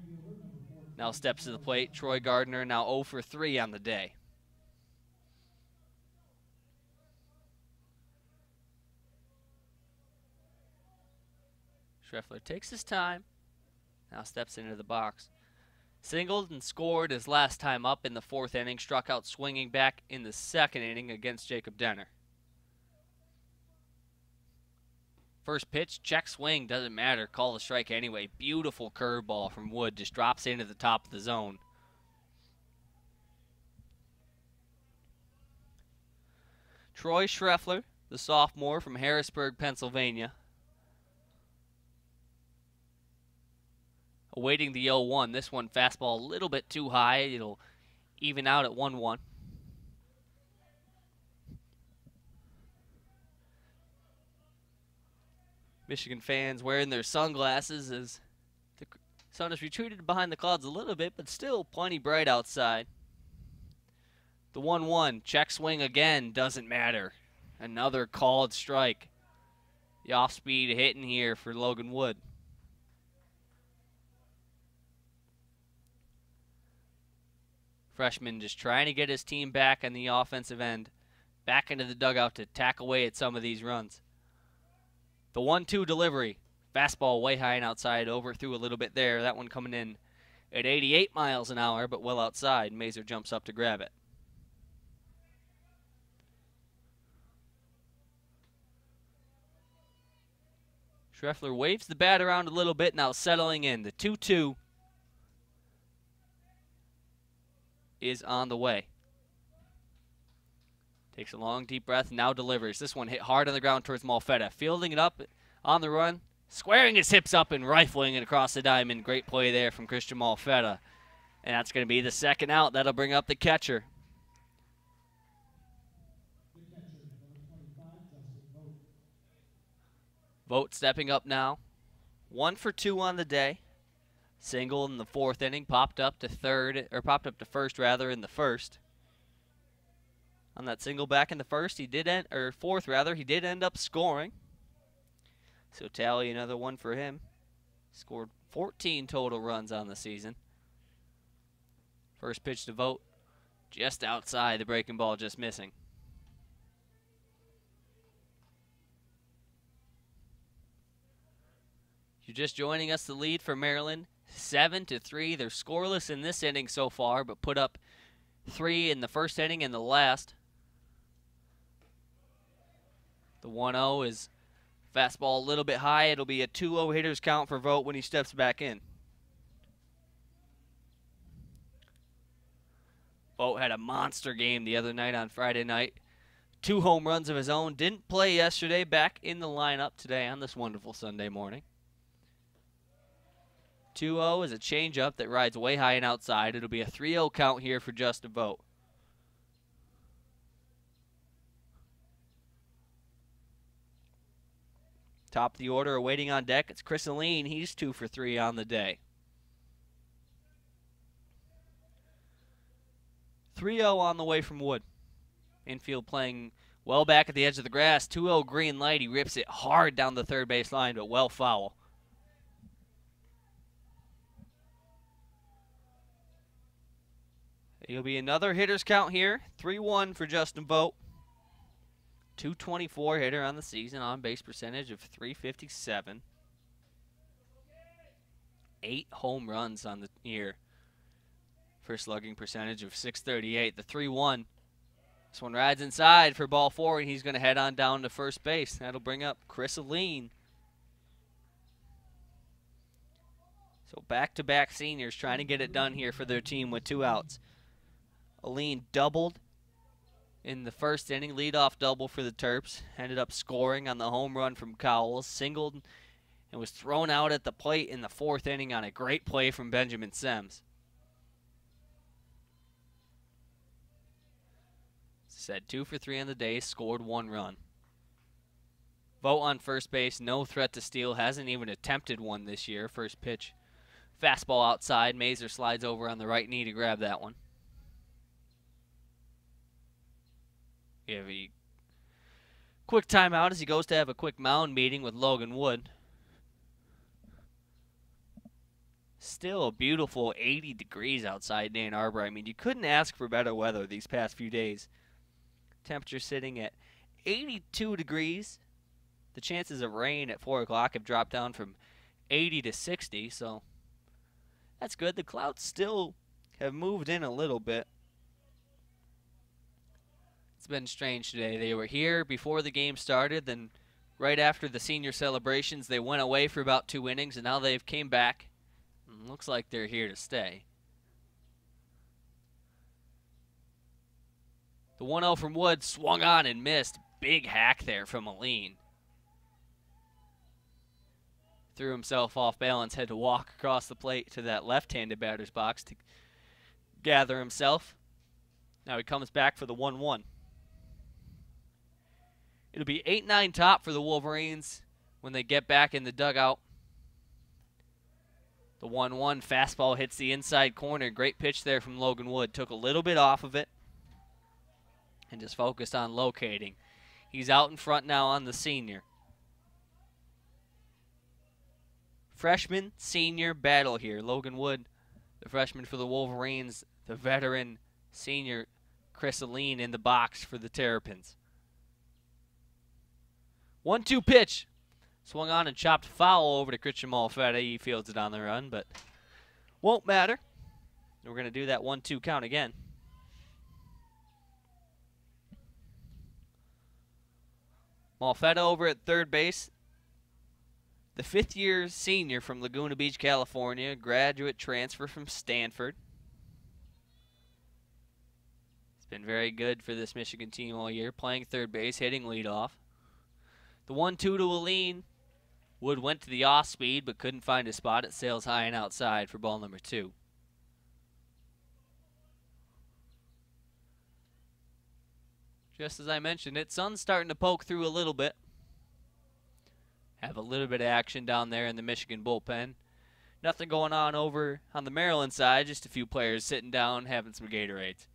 now steps to the plate. Troy Gardner now 0 for 3 on the day. Schreffler takes his time, now steps into the box. Singled and scored his last time up in the fourth inning, struck out swinging back in the second inning against Jacob Denner. First pitch, check swing, doesn't matter. Call the strike anyway. Beautiful curveball from Wood, just drops into the top of the zone. Troy Schreffler, the sophomore from Harrisburg, Pennsylvania, awaiting the 0-1. This one fastball a little bit too high. It'll even out at 1-1. Michigan fans wearing their sunglasses as the sun has retreated behind the clouds a little bit, but still plenty bright outside. The 1-1 check swing again doesn't matter. Another called strike. The off-speed hitting here for Logan Wood. Freshman just trying to get his team back on the offensive end, back into the dugout to tack away at some of these runs. The 1 2 delivery. Fastball way high and outside, overthrew a little bit there. That one coming in at 88 miles an hour, but well outside. Mazur jumps up to grab it. Schreffler waves the bat around a little bit, now settling in. The 2 2 is on the way. Takes a long, deep breath, now delivers. This one hit hard on the ground towards Malfetta. Fielding it up on the run, squaring his hips up and rifling it across the diamond. Great play there from Christian Malfetta. And that's going to be the second out. That'll bring up the catcher. Vought stepping up now. One for two on the day. Single in the fourth inning, popped up to third, or popped up to first rather in the first. On that single back in the first, he did end, or fourth rather, he did end up scoring. So tally another one for him. Scored 14 total runs on the season. First pitch to Vought, just outside the breaking ball, just missing. You're just joining us, the lead for Maryland seven to three. They're scoreless in this inning so far, but put up three in the first inning and the last. The 1-0 is fastball a little bit high. It'll be a 2-0 hitters count for Vought when he steps back in. Vought had a monster game the other night on Friday night. Two home runs of his own. Didn't play yesterday. Back in the lineup today on this wonderful Sunday morning. 2-0 is a changeup that rides way high and outside. It'll be a 3-0 count here for Justin Vought. Top of the order awaiting on deck. It's Chris Alleyne. He's two for three on the day. 3-0 on the way from Wood. Infield playing well back at the edge of the grass. 2-0 green light. He rips it hard down the third base line, but well foul. It'll be another hitter's count here. 3-1 for Justin Vought. 224 hitter on the season, on base percentage of 357. Eight home runs on the year for slugging percentage of 638. The 3-1. This one rides inside for ball four, and he's going to head on down to first base. That'll bring up Chris Alleyne. So back-to-back -back seniors trying to get it done here for their team with two outs. Alleyne doubled in the first inning, leadoff double for the Terps. Ended up scoring on the home run from Cowles, singled and was thrown out at the plate in the fourth inning on a great play from Benjamin Sems. Said two for three on the day, scored one run. Vought on first base, no threat to steal, hasn't even attempted one this year. First pitch, fastball outside. Mazur slides over on the right knee to grab that one. Have a quick timeout as he goes to have a quick mound meeting with Logan Wood. Still a beautiful 80 degrees outside Ann Arbor. I mean, you couldn't ask for better weather these past few days. Temperature sitting at 82 degrees. The chances of rain at 4 o'clock have dropped down from 80 to 60, so that's good. The clouds still have moved in a little bit. It's been strange today. They were here before the game started, then right after the senior celebrations, they went away for about two innings, and now they've came back. Mm, looks like they're here to stay. The 1-0 from Wood swung on and missed. Big hack there from Alleyne. Threw himself off balance, had to walk across the plate to that left-handed batter's box to gather himself. Now he comes back for the 1-1. It'll be 8-9 top for the Wolverines when they get back in the dugout. The 1-1 fastball hits the inside corner. Great pitch there from Logan Wood. Took a little bit off of it and just focused on locating. He's out in front now on the senior. Freshman, senior battle here. Logan Wood, the freshman for the Wolverines, the veteran senior Chris Alleyne in the box for the Terrapins. One two pitch. Swung on and chopped foul over to Christian Malfetta. He fields it on the run, but won't matter. We're going to do that one two count again. Malfetta over at third base. The fifth year senior from Laguna Beach, California, graduate transfer from Stanford. It's been very good for this Michigan team all year, playing third base, hitting leadoff. The 1 2 to Alleyne. Wood went to the off speed but couldn't find a spot. It sails high and outside for ball number two. Just as I mentioned it, sun's starting to poke through a little bit. Have a little bit of action down there in the Michigan bullpen. Nothing going on over on the Maryland side, just a few players sitting down having some Gatorades.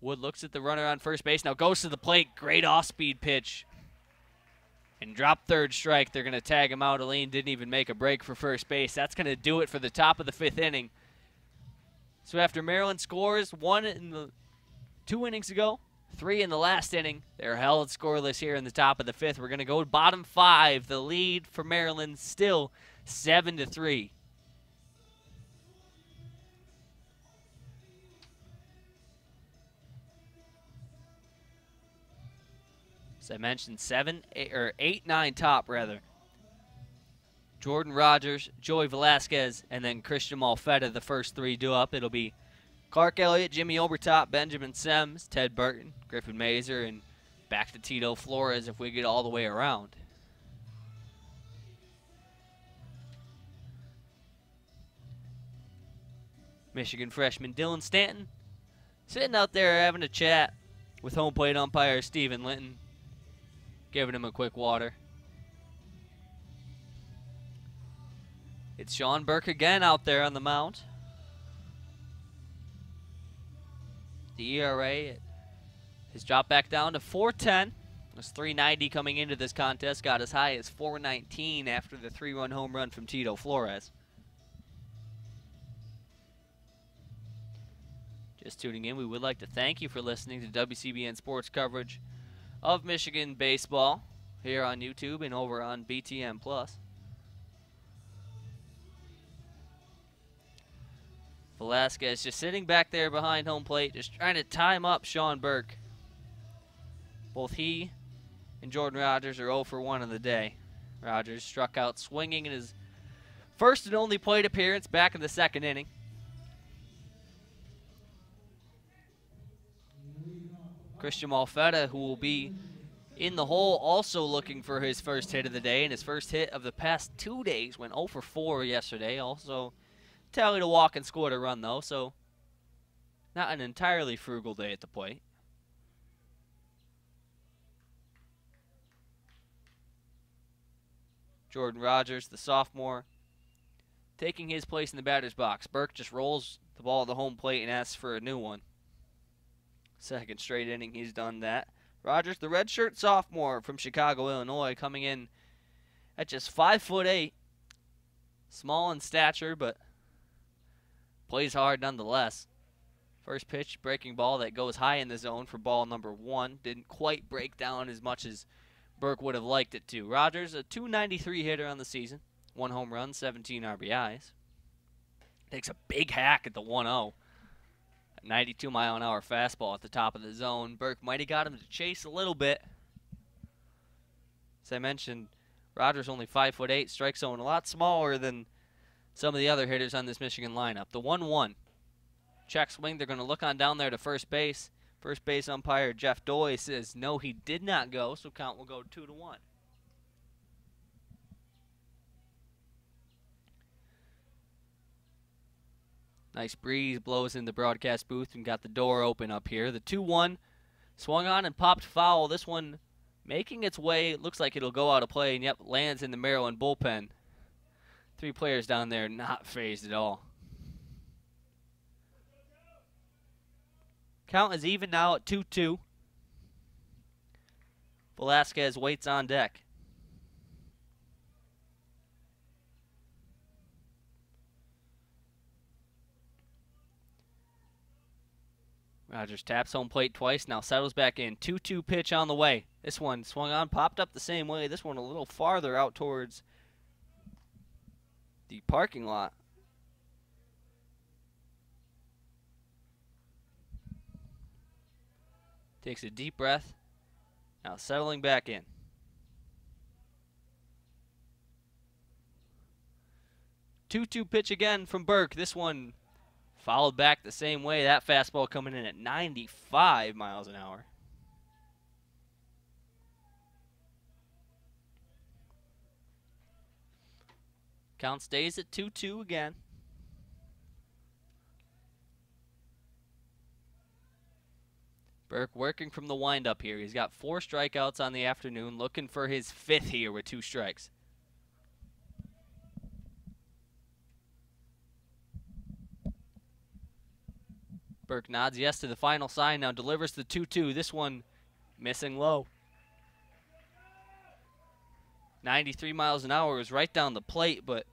Wood looks at the runner on first base, now goes to the plate. Great off speed pitch. And drop third strike. They're going to tag him out. Alleyne didn't even make a break for first base. That's going to do it for the top of the fifth inning. So after Maryland scores one in the two innings ago, three in the last inning. They're held scoreless here in the top of the fifth. We're going to go bottom five. The lead for Maryland still seven to three. As I mentioned, seven eight, or eight nine top rather. Jordan Rogers, Joey Velazquez, and then Christian Malfetta, the first three do up. It'll be Clark Elliott, Jimmy Obertop, Benjamin Sems, Ted Burton, Griffin Mazur, and back to Tito Flores if we get all the way around. Michigan freshman Dylan Stanton sitting out there having a chat with home plate umpire Stephen Linton, giving him a quick water. It's Sean Burke again out there on the mound. The ERA has dropped back down to 410. It was 390 coming into this contest. Got as high as 419 after the three-run home run from Tito Flores. Just tuning in, we would like to thank you for listening to WCBN Sports coverage of Michigan baseball here on YouTube and over on BTN Plus. Velazquez just sitting back there behind home plate, just trying to time up Sean Burke. Both he and Jordan Rogers are 0 for 1 on the day. Rogers struck out swinging in his first and only plate appearance back in the second inning. Christian Malfetta, who will be in the hole, also looking for his first hit of the day, and his first hit of the past two days went 0 for 4 yesterday. Also tallied a walk and scored a run, though, so Not an entirely frugal day at the plate. Jordan Rogers, the sophomore, taking his place in the batter's box. Burke just rolls the ball at the home plate and asks for a new one. Second straight inning, he's done that. Rogers, the redshirt sophomore from Chicago, Illinois, coming in at just five foot eight, small in stature, but plays hard nonetheless. First pitch, breaking ball that goes high in the zone for ball number one. Didn't quite break down as much as Burke would have liked it to. Rogers, a 293 hitter on the season, one home run, 17 RBIs. Takes a big hack at the 1 0. 92 mile an hour fastball at the top of the zone. Burke might have got him to chase a little bit. As I mentioned, Rogers only five foot eight, strike zone a lot smaller than some of the other hitters on this Michigan lineup. The 1 1. Check swing. They're going to look on down there to first base. First base umpire Jeff Doy says no, he did not go, so count will go 2 to 1. Nice breeze blows in the broadcast booth and got the door open up here. The 2 1 swung on and popped foul. This one making its way. Looks like it'll go out of play, and yep, lands in the Maryland bullpen. Three players down there not phased at all. Count is even now at 2 2. Velazquez waits on deck. Uh, Rogers taps home plate twice, now settles back in. 2 2 pitch on the way. This one swung on, popped up the same way. This one a little farther out towards the parking lot. Takes a deep breath. Now settling back in. Two-two pitch again from Burke. This one followed back the same way. That fastball coming in at 95 miles an hour. Count stays at 2-2 again. Burke working from the windup here. He's got four strikeouts on the afternoon, looking for his fifth here with two strikes. Burke nods yes to the final sign, now delivers the 2-2. This one missing low. 93 miles an hour is right down the plate, but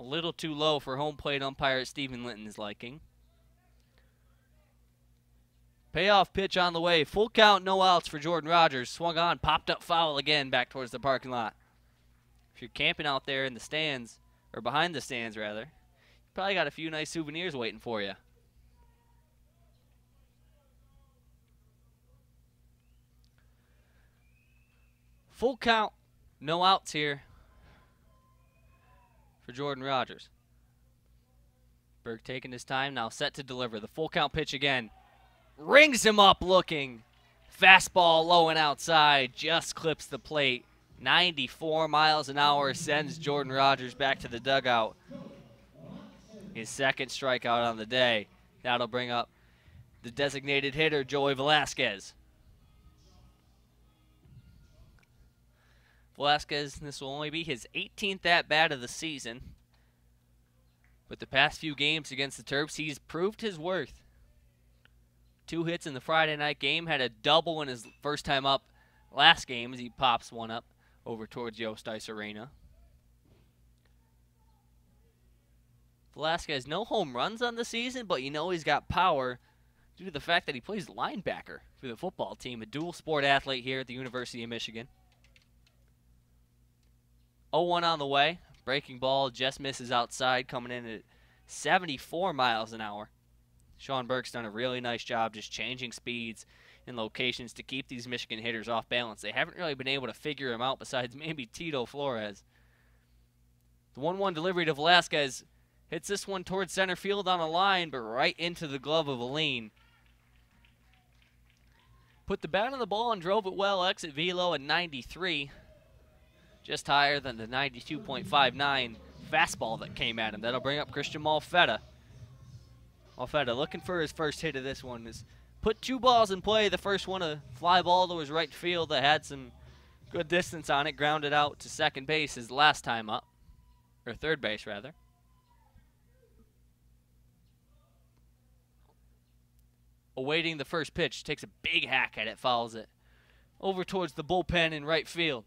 a little too low for home plate umpire Stephen Linton's liking. Payoff pitch on the way. Full count, no outs for Jordan Rogers. Swung on, popped up foul again back towards the parking lot. If you're camping out there in the stands, or behind the stands rather, you probably got a few nice souvenirs waiting for you. Full count, no outs here for Jordan Rogers. Burke taking his time, now set to deliver. The full count pitch again rings him up looking. Fastball low and outside, just clips the plate. 94 miles an hour sends Jordan Rogers back to the dugout. His second strikeout on the day. That'll bring up the designated hitter, Joey Velazquez. Velazquez, this will only be his 18th at bat of the season. But the past few games against the Terps, he's proved his worth two hits in the Friday night game, had a double in his first time up last game as he pops one up over towards Yost Ice Arena. Velazquez, no home runs on the season, but you know he's got power due to the fact that he plays linebacker for the football team, a dual sport athlete here at the University of Michigan. 0-1 on the way. Breaking ball just misses outside, coming in at 74 miles an hour. Sean Burke's done a really nice job just changing speeds and locations to keep these Michigan hitters off balance. They haven't really been able to figure him out besides maybe Tito Flores. The 1 1 delivery to Velazquez hits this one towards center field on a line, but right into the glove of Alleyne. Put the bat on the ball and drove it well. Exit velo at 93. Just higher than the 92.59 fastball that came at him. That'll bring up Christian Malfetta. Alfetta looking for his first hit of this one. Is put two balls in play. The first one a fly ball to his right field that had some good distance on it, grounded out to second base his last time up, or third base rather. Awaiting the first pitch, takes a big hack at it, fouls it over towards the bullpen in right field.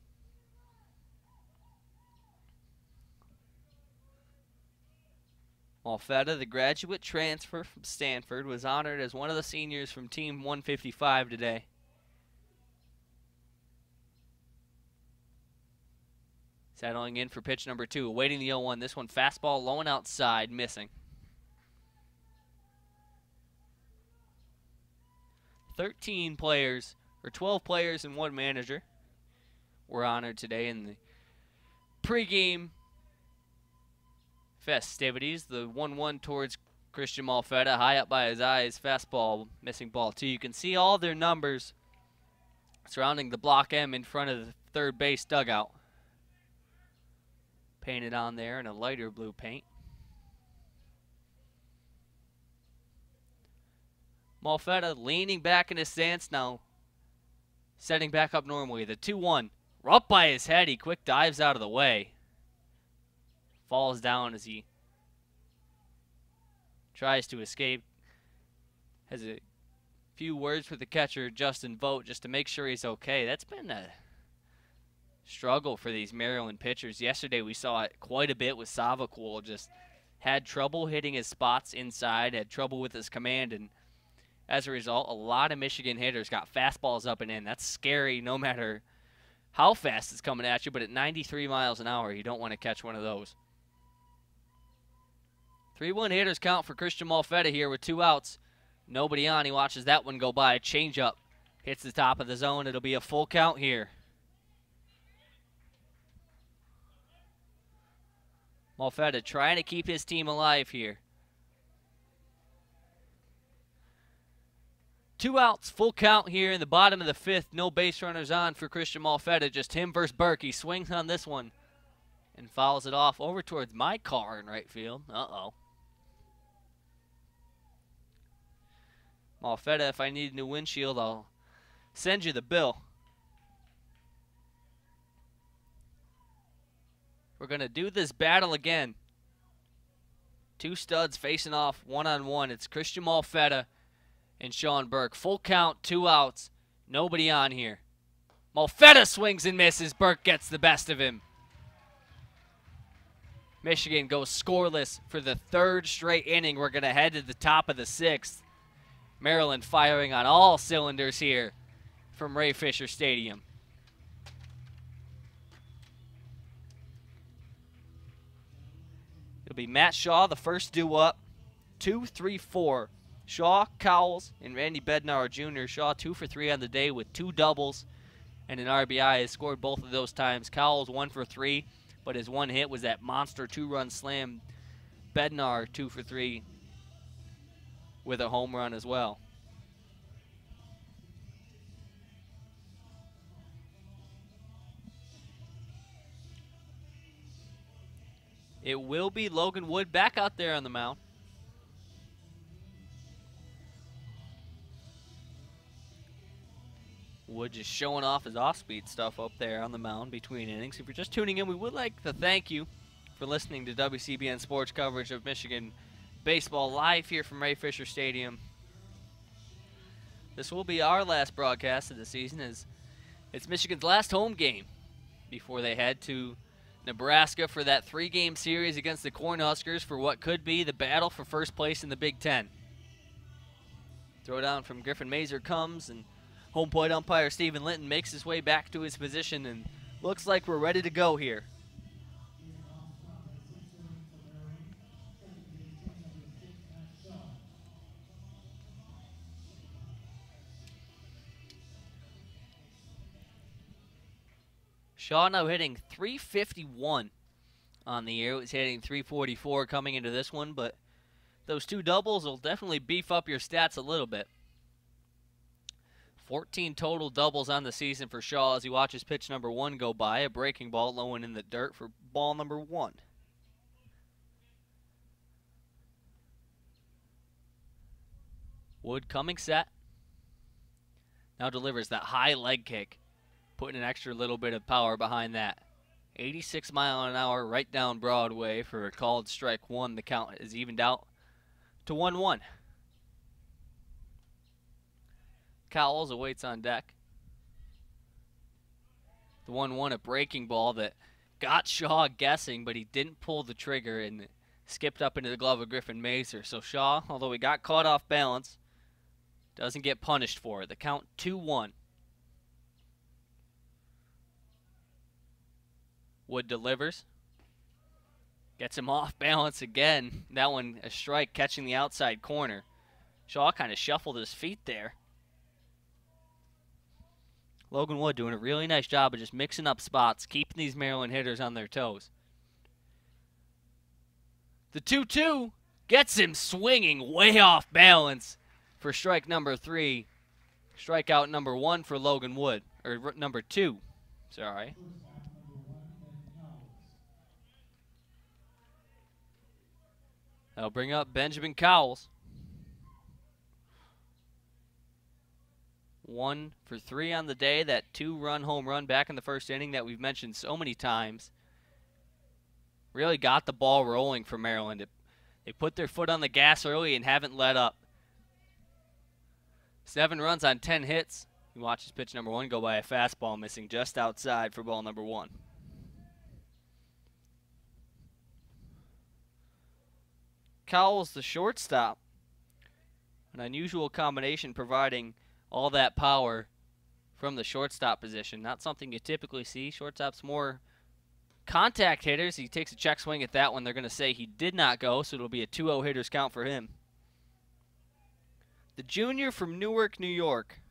Alfetta, the graduate transfer from Stanford, was honored as one of the seniors from Team 155 today. Settling in for pitch number two, awaiting the 0-1. This one fastball low and outside, missing. 13 players, or 12 players and one manager were honored today in the pregame festivities. The 1 1 towards Christian Malfetta, high up by his eyes, fastball, missing ball two. You can see all their numbers surrounding the block M in front of the third base dugout. Painted on there in a lighter blue paint. Malfetta leaning back in his stance now, setting back up normally. The 2 1. Up by his head, he quick dives out of the way falls down as he tries to escape. Has a few words with the catcher, Justin Vought, just to make sure he's okay. That's been a struggle for these Maryland pitchers. Yesterday we saw it quite a bit with Savacool. Just had trouble hitting his spots inside, had trouble with his command, and as a result, a lot of Michigan hitters got fastballs up and in. That's scary no matter how fast it's coming at you, but at 93 miles an hour, you don't want to catch one of those. 3 1 hitters count for Christian Malfetta here with two outs. Nobody on. He watches that one go by. Change up. Hits the top of the zone. It'll be a full count here. Malfetta trying to keep his team alive here. Two outs, full count here in the bottom of the fifth. No base runners on for Christian Malfetta. Just him versus Burke. He swings on this one and fouls it off over towards my car in right field. Uh-oh. Malfetta, if I need a new windshield, I'll send you the bill. We're going to do this battle again. Two studs facing off one-on-one. -on -one. It's Christian Malfetta and Sean Burke. Full count, two outs. Nobody on here. Malfetta swings and misses. Burke gets the best of him. Michigan goes scoreless for the third straight inning. We're going to head to the top of the sixth. Maryland firing on all cylinders here from Ray Fisher Stadium. It'll be Matt Shaw, the first due up. Two, three, four. Shaw, Cowles, and Randy Bednar Jr. Shaw two for three on the day with two doubles and an RBI. Has scored both of those times. Cowles one for three, but his one hit was that monster two-run slam. Bednar two for three with a home run as well. It will be Logan Wood back out there on the mound. Wood just showing off his off-speed stuff up there on the mound between innings. If you're just tuning in, we would like to thank you for listening to WCBN sports coverage of Michigan baseball live here from Ray Fisher Stadium. This will be our last broadcast of the season as it's Michigan's last home game before they head to Nebraska for that three-game series against the Cornhuskers for what could be the battle for first place in the Big Ten. Throw down from Griffin Mazur comes, and home plate umpire Stephen Linton makes his way back to his position, and looks like we're ready to go here. Shaw now hitting 351 on the year. It was hitting 344 coming into this one, but those two doubles will definitely beef up your stats a little bit. 14 total doubles on the season for Shaw as he watches pitch number one go by. A breaking ball low and in the dirt for ball number one. Wood coming set. Now delivers that high leg kick, putting an extra little bit of power behind that. 86 mile an hour right down Broadway for a called strike one. The count is evened out to 1 1. Cowles awaits on deck. The 1 1, a breaking ball that got Shaw guessing, but he didn't pull the trigger and skipped up into the glove of Griffin Mazur. So Shaw, although he got caught off balance, doesn't get punished for it. The count 2 1. Wood delivers. Gets him off balance again. That one a strike catching the outside corner. Shaw kind of shuffled his feet there. Logan Wood doing a really nice job of just mixing up spots, keeping these Maryland hitters on their toes. The 2 2 gets him swinging way off balance for strike number three. Strikeout number one for Logan Wood, or number two. Sorry. I'll bring up Benjamin Cowles. One for three on the day. That two run home run back in the first inning that we've mentioned so many times. Really got the ball rolling for Maryland. they put their foot on the gas early and haven't let up. Seven runs on 10 hits. You watch his pitch number one go by a fastball missing just outside for ball number one. Cowles, the shortstop. An unusual combination providing all that power from the shortstop position. Not something you typically see. Shortstop's more contact hitters. He takes a check swing at that one. They're going to say he did not go, so it'll be a 2 0 hitters count for him. The junior from Newark, New York.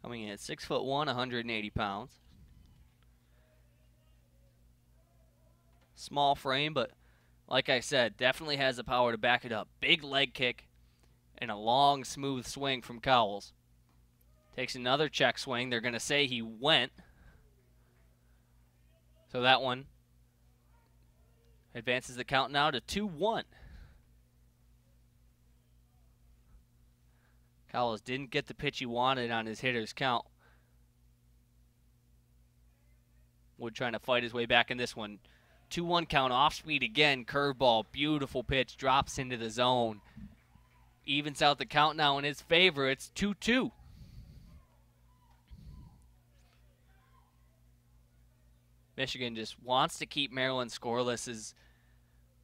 Coming in at 6 foot 1, 180 pounds. Small frame, but like I said, definitely has the power to back it up. Big leg kick and a long, smooth swing from Cowles. Takes another check swing. They're going to say he went. So that one advances the count now to 2 1. Cowles didn't get the pitch he wanted on his hitter's count. Wood trying to fight his way back in this one. 2 1 count, off speed again, curveball, beautiful pitch, drops into the zone. Evens out the count now in his favor. It's 2 2. Michigan just wants to keep Maryland scoreless as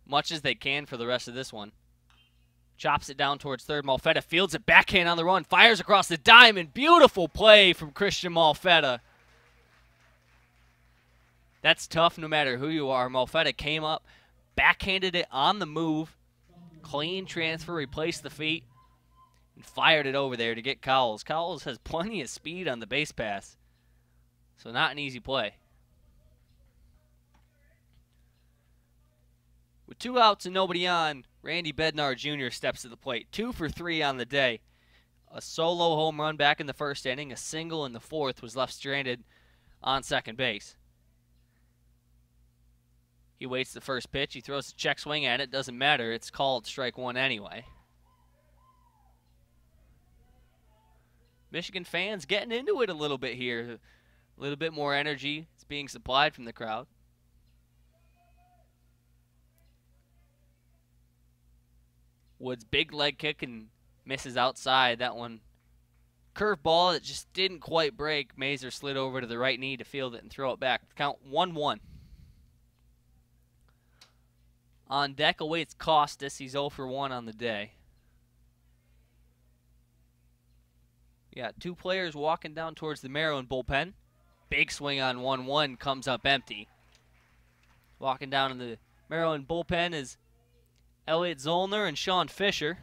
much as they can for the rest of this one. Chops it down towards third. Malfetta fields it backhand on the run, fires across the diamond. Beautiful play from Christian Malfetta. That's tough no matter who you are. Malfetta came up, backhanded it on the move, clean transfer, replaced the feet, and fired it over there to get Cowles. Cowles has plenty of speed on the base pass, so not an easy play. With two outs and nobody on, Randy Bednar Jr. steps to the plate. Two for three on the day. A solo home run back in the first inning, a single in the fourth was left stranded on second base. He waits the first pitch. He throws a check swing at it. Doesn't matter. It's called strike one anyway. Michigan fans getting into it a little bit here. A little bit more energy is being supplied from the crowd. Woods big leg kick and misses outside. That one curve ball that just didn't quite break. Mazur slid over to the right knee to field it and throw it back. Count 1 1. On deck awaits Costes. He's 0 for 1 on the day. Yeah, two players walking down towards the Maryland bullpen. Big swing on 1 1 comes up empty. Walking down in the Maryland bullpen is Elliot Zollner and Sean Fisher.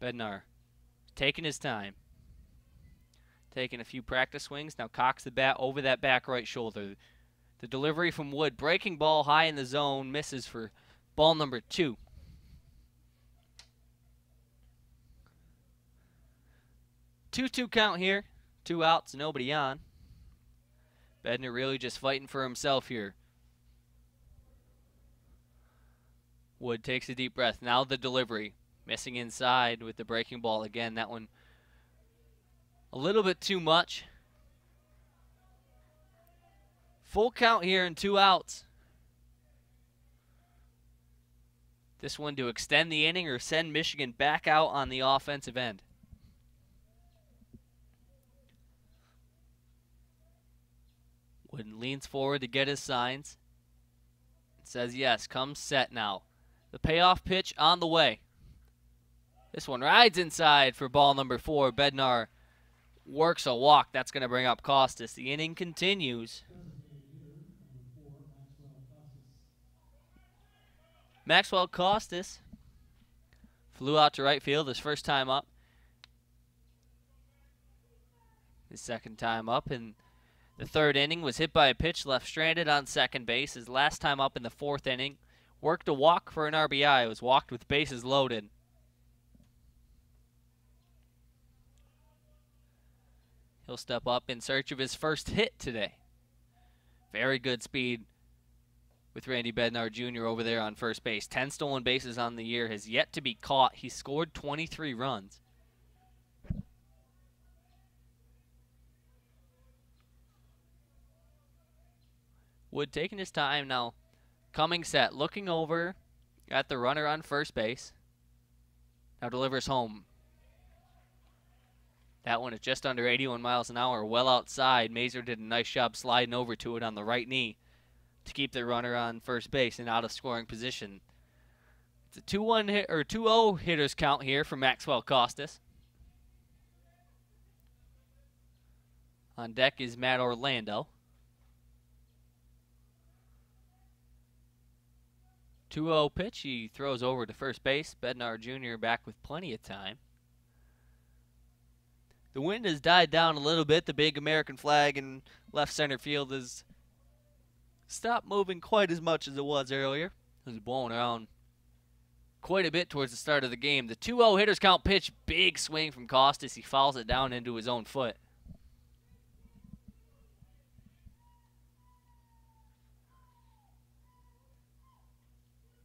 Bednar taking his time. Taking a few practice swings. Now cocks the bat over that back right shoulder. The delivery from Wood. Breaking ball high in the zone. Misses for ball number two. Two-two count here. Two outs, nobody on. Bednar really just fighting for himself here. Wood takes a deep breath. Now the delivery. Missing inside with the breaking ball again. That one a little bit too much. Full count here and two outs. This one to extend the inning or send Michigan back out on the offensive end. Wooden leans forward to get his signs. Says yes, comes set now. The payoff pitch on the way. This one rides inside for ball number four. Bednar works a walk. That's going to bring up Costes. The inning continues. Maxwell Costes flew out to right field his first time up. His second time up in the third inning was hit by a pitch left stranded on second base. His last time up in the fourth inning worked a walk for an RBI. It was walked with bases loaded. He'll step up in search of his first hit today. Very good speed with Randy Bednar Jr. over there on first base. 10 stolen bases on the year, has yet to be caught. He scored 23 runs. Wood taking his time now. Coming set, looking over at the runner on first base. Now delivers home. That one is just under 81 miles an hour, well outside. Mazur did a nice job sliding over to it on the right knee to keep the runner on first base and out of scoring position. It's a 2-1 hit or 2-0 hitters count here for Maxwell Costes. On deck is Matt Orlando. 2-0 pitch. He throws over to first base. Bednar Jr. back with plenty of time. The wind has died down a little bit. The big American flag in left center field has stopped moving quite as much as it was earlier. It was blowing around quite a bit towards the start of the game. The 2-0 hitters count pitch, big swing from Costes. He fouls it down into his own foot.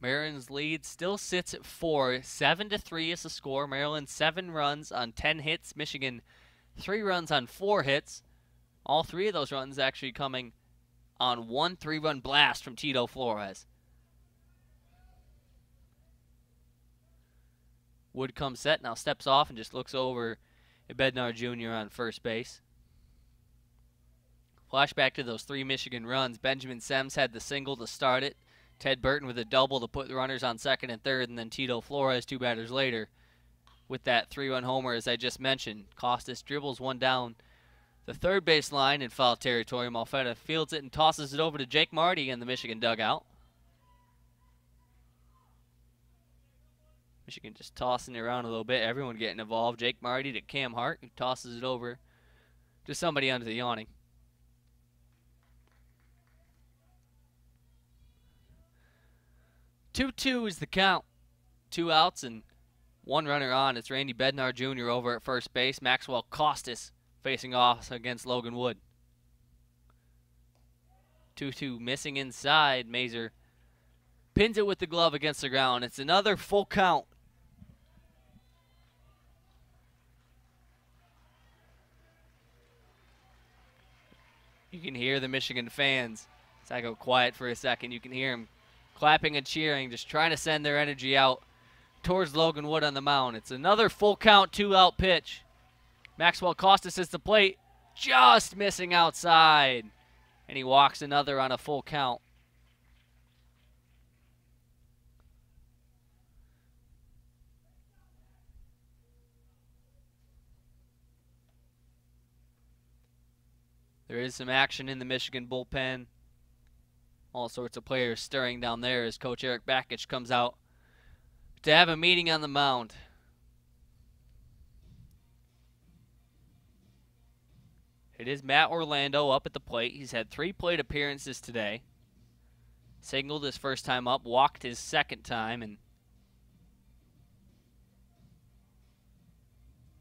Maryland's lead still sits at four. Seven to three is the score. Maryland seven runs on ten hits. Michigan three runs on four hits. All three of those runs actually coming on one three run blast from Tito Flores. Wood comes set, now steps off and just looks over at Bednar Jr. on first base. Flashback to those three Michigan runs. Benjamin Sems had the single to start it. Ted Burton with a double to put the runners on second and third, and then Tito Flores two batters later with that three-run homer, as I just mentioned. Costes dribbles one down the third base line in foul territory. Malfetta fields it and tosses it over to Jake Marty in the Michigan dugout. Michigan just tossing it around a little bit. Everyone getting involved. Jake Marty to Cam Hart, who tosses it over to somebody under the awning. Two-two is the count. Two outs and one runner on. It's Randy Bednar Jr. over at first base. Maxwell Costes facing off against Logan Wood. 2-2 missing inside. Mazur pins it with the glove against the ground. It's another full count. You can hear the Michigan fans. As I go quiet for a second, you can hear them clapping and cheering, just trying to send their energy out towards Logan Wood on the mound. It's another full count, two out pitch. Maxwell Costes is the plate, just missing outside. And he walks another on a full count. There is some action in the Michigan bullpen. All sorts of players stirring down there as Coach Erik Bakich comes out to have a meeting on the mound. It is Matt Orlando up at the plate. He's had three plate appearances today. Signaled his first time up, walked his second time, and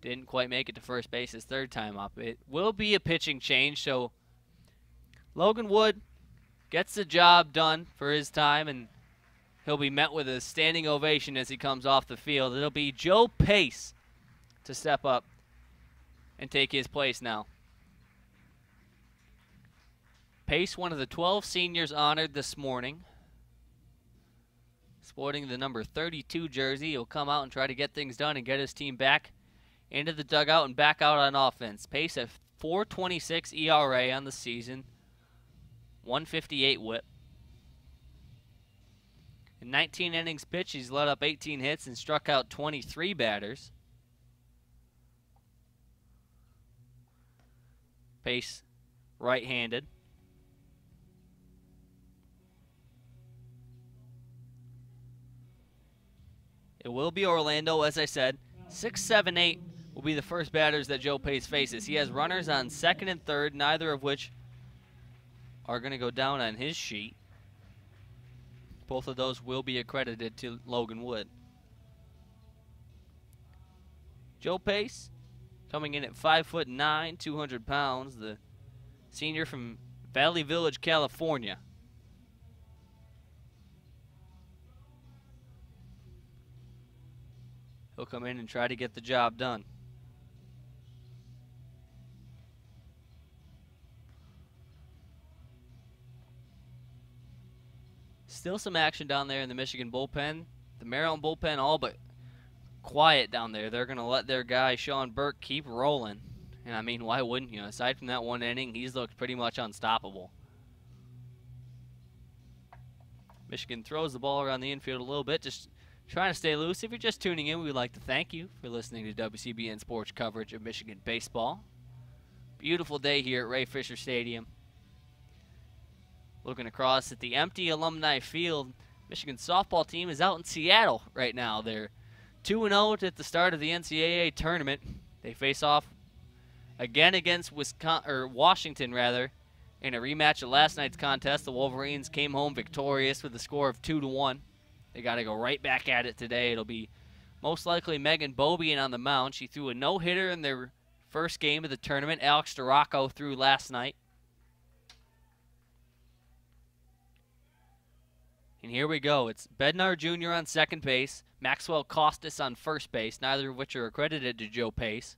didn't quite make it to first base his third time up. It will be a pitching change, so Logan Wood gets the job done for his time, and he'll be met with a standing ovation as he comes off the field. It'll be Joe Pace to step up and take his place now. Pace, one of the 12 seniors honored this morning. Sporting the number 32 jersey, he'll come out and try to get things done and get his team back into the dugout and back out on offense. Pace at 426 ERA on the season, 158 whip. In 19 innings pitched, he's led up 18 hits and struck out 23 batters. Pace right handed. It will be Orlando, as I said. Six, seven, eight will be the first batters that Joe Pace faces. He has runners on second and third, neither of which are going to go down on his sheet. Both of those will be accredited to Logan Wood. Joe Pace coming in at five foot nine, 200 pounds. The senior from Valley Village, California. He'll come in and try to get the job done. Still some action down there in the Michigan bullpen. The Maryland bullpen all but quiet down there. They're going to let their guy, Sean Burke, keep rolling. And I mean, why wouldn't you? Aside from that one inning, he's looked pretty much unstoppable. Michigan throws the ball around the infield a little bit, just trying to stay loose. If you're just tuning in, we'd like to thank you for listening to WCBN Sports coverage of Michigan baseball. Beautiful day here at Ray Fisher Stadium. Looking across at the empty alumni field, Michigan softball team is out in Seattle right now. They're 2 0 at the start of the NCAA tournament. They face off again against Wisconsin or Washington rather in a rematch of last night's contest. The Wolverines came home victorious with a score of 2 to 1. They got to go right back at it today. It'll be most likely Megan Beaubien on the mound. She threw a no-hitter in their first game of the tournament. Alex Storako threw last night. And here we go. It's Bednar Jr. on second base, Maxwell Costes on first base, neither of which are accredited to Joe Pace.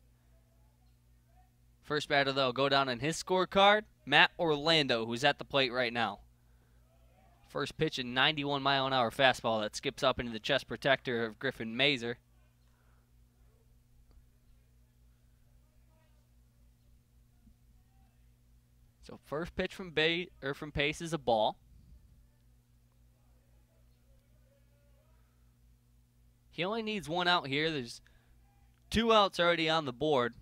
First batter, though, go down on his scorecard, Matt Orlando, who's at the plate right now. First pitch, a 91 mile an hour fastball that skips up into the chest protector of Griffin Mazur. So first pitch from or from Pace is a ball. He only needs one out here. There's two outs already on the board.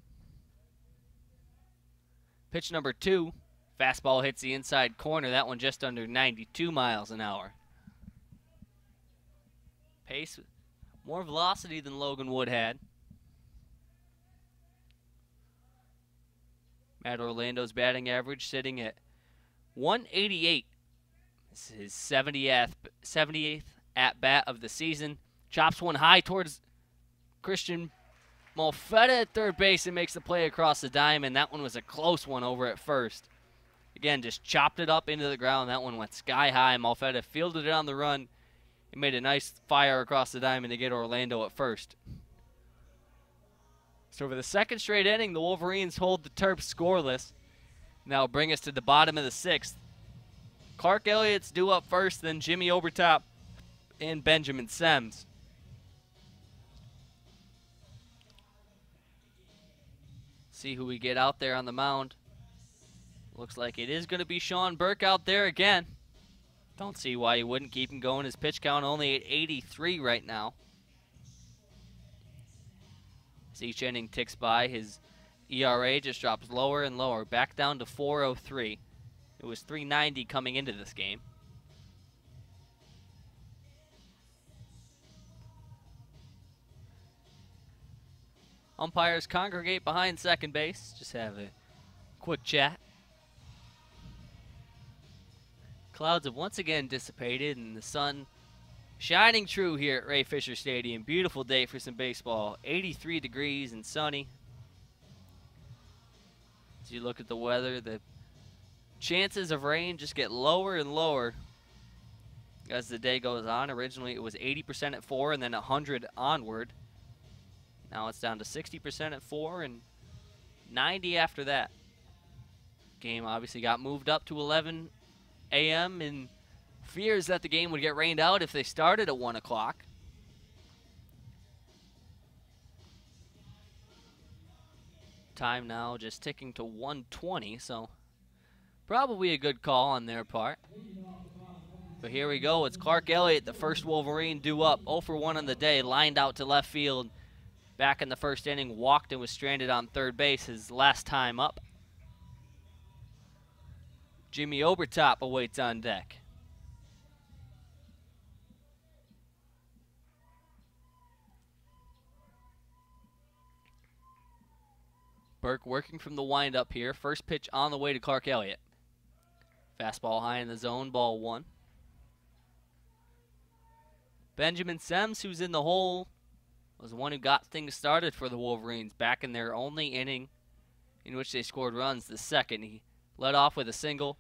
Pitch number two. Fastball hits the inside corner. That one just under 92 miles an hour. Pace, more velocity than Logan Wood had. Matt Orlando's batting average sitting at 188. This is his 70th, 78th at bat of the season. Chops one high towards Christian Malfetta at third base and makes the play across the diamond. That one was a close one over at first. Again, just chopped it up into the ground. That one went sky high. Malfetta fielded it on the run. He made a nice fire across the diamond to get Orlando at first. So for the second straight inning, the Wolverines hold the Terps scoreless. Now bring us to the bottom of the sixth. Clark Elliott's due up first, then Jimmy Obertop and Benjamin Sems. See who we get out there on the mound. Looks like it is going to be Sean Burke out there again. Don't see why you wouldn't keep him going. His pitch count only at 83 right now. As each inning ticks by, his ERA just drops lower and lower, back down to 403. It was 390 coming into this game. Umpires congregate behind second base. Just have a quick chat. Clouds have once again dissipated and the sun shining true here at Ray Fisher Stadium. Beautiful day for some baseball. 83 degrees and sunny. As you look at the weather, the chances of rain just get lower and lower as the day goes on. Originally, it was 80% at 4 and then 100 onward. Now it's down to 60% at 4 and 90 after that. Game obviously got moved up to 11 a.m. and fears that the game would get rained out if they started at 1 o'clock. Time now just ticking to 120, so probably a good call on their part. But here we go. It's Clark Elliott, the first Wolverine due up. 0 for 1 on the day, lined out to left field. Back in the first inning, walked and was stranded on third base his last time up. Jimmy Obertop awaits on deck. Burke working from the windup here. First pitch on the way to Clark Elliott. Fastball high in the zone, ball one. Benjamin Sems, who's in the hole, was the one who got things started for the Wolverines back in their only inning in which they scored runs, the second. He led off with a single.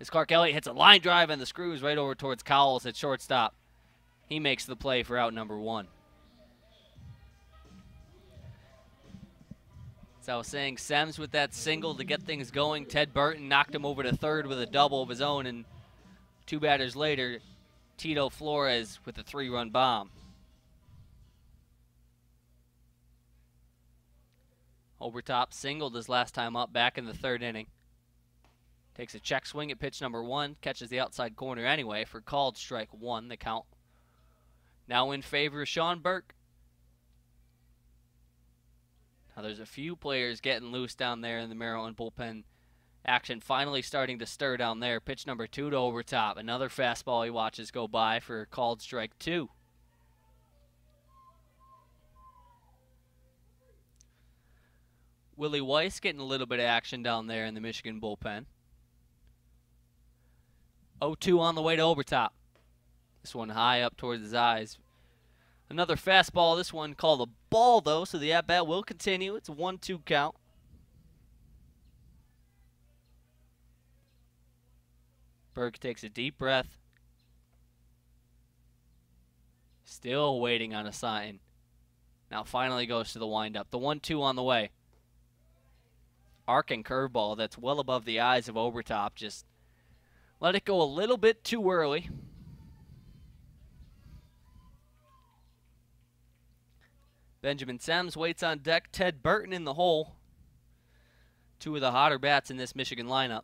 As Clark Elliott hits a line drive and the screws right over towards Cowles at shortstop. He makes the play for out number one. As I was saying, Sems with that single to get things going. Ted Burton knocked him over to third with a double of his own, and two batters later, Tito Flores with a three-run bomb. Obertop singled his last time up back in the third inning. Takes a check swing at pitch number one, catches the outside corner anyway for called strike one, the count. Now in favor of Sean Burke. Now there's a few players getting loose down there in the Maryland bullpen. Action finally starting to stir down there. Pitch number two to Obertop. Another fastball he watches go by for called strike two. Willie Weiss getting a little bit of action down there in the Michigan bullpen. 0-2 on the way to Obertop. This one high up towards his eyes. Another fastball. This one called a ball, though, so the at-bat will continue. It's a 1-2 count. Burke takes a deep breath. Still waiting on a sign. Now finally goes to the windup. The 1-2 on the way. Arcing curveball that's well above the eyes of Obertop. Just let it go a little bit too early. Benjamin Sems waits on deck. Ted Burton in the hole. Two of the hotter bats in this Michigan lineup.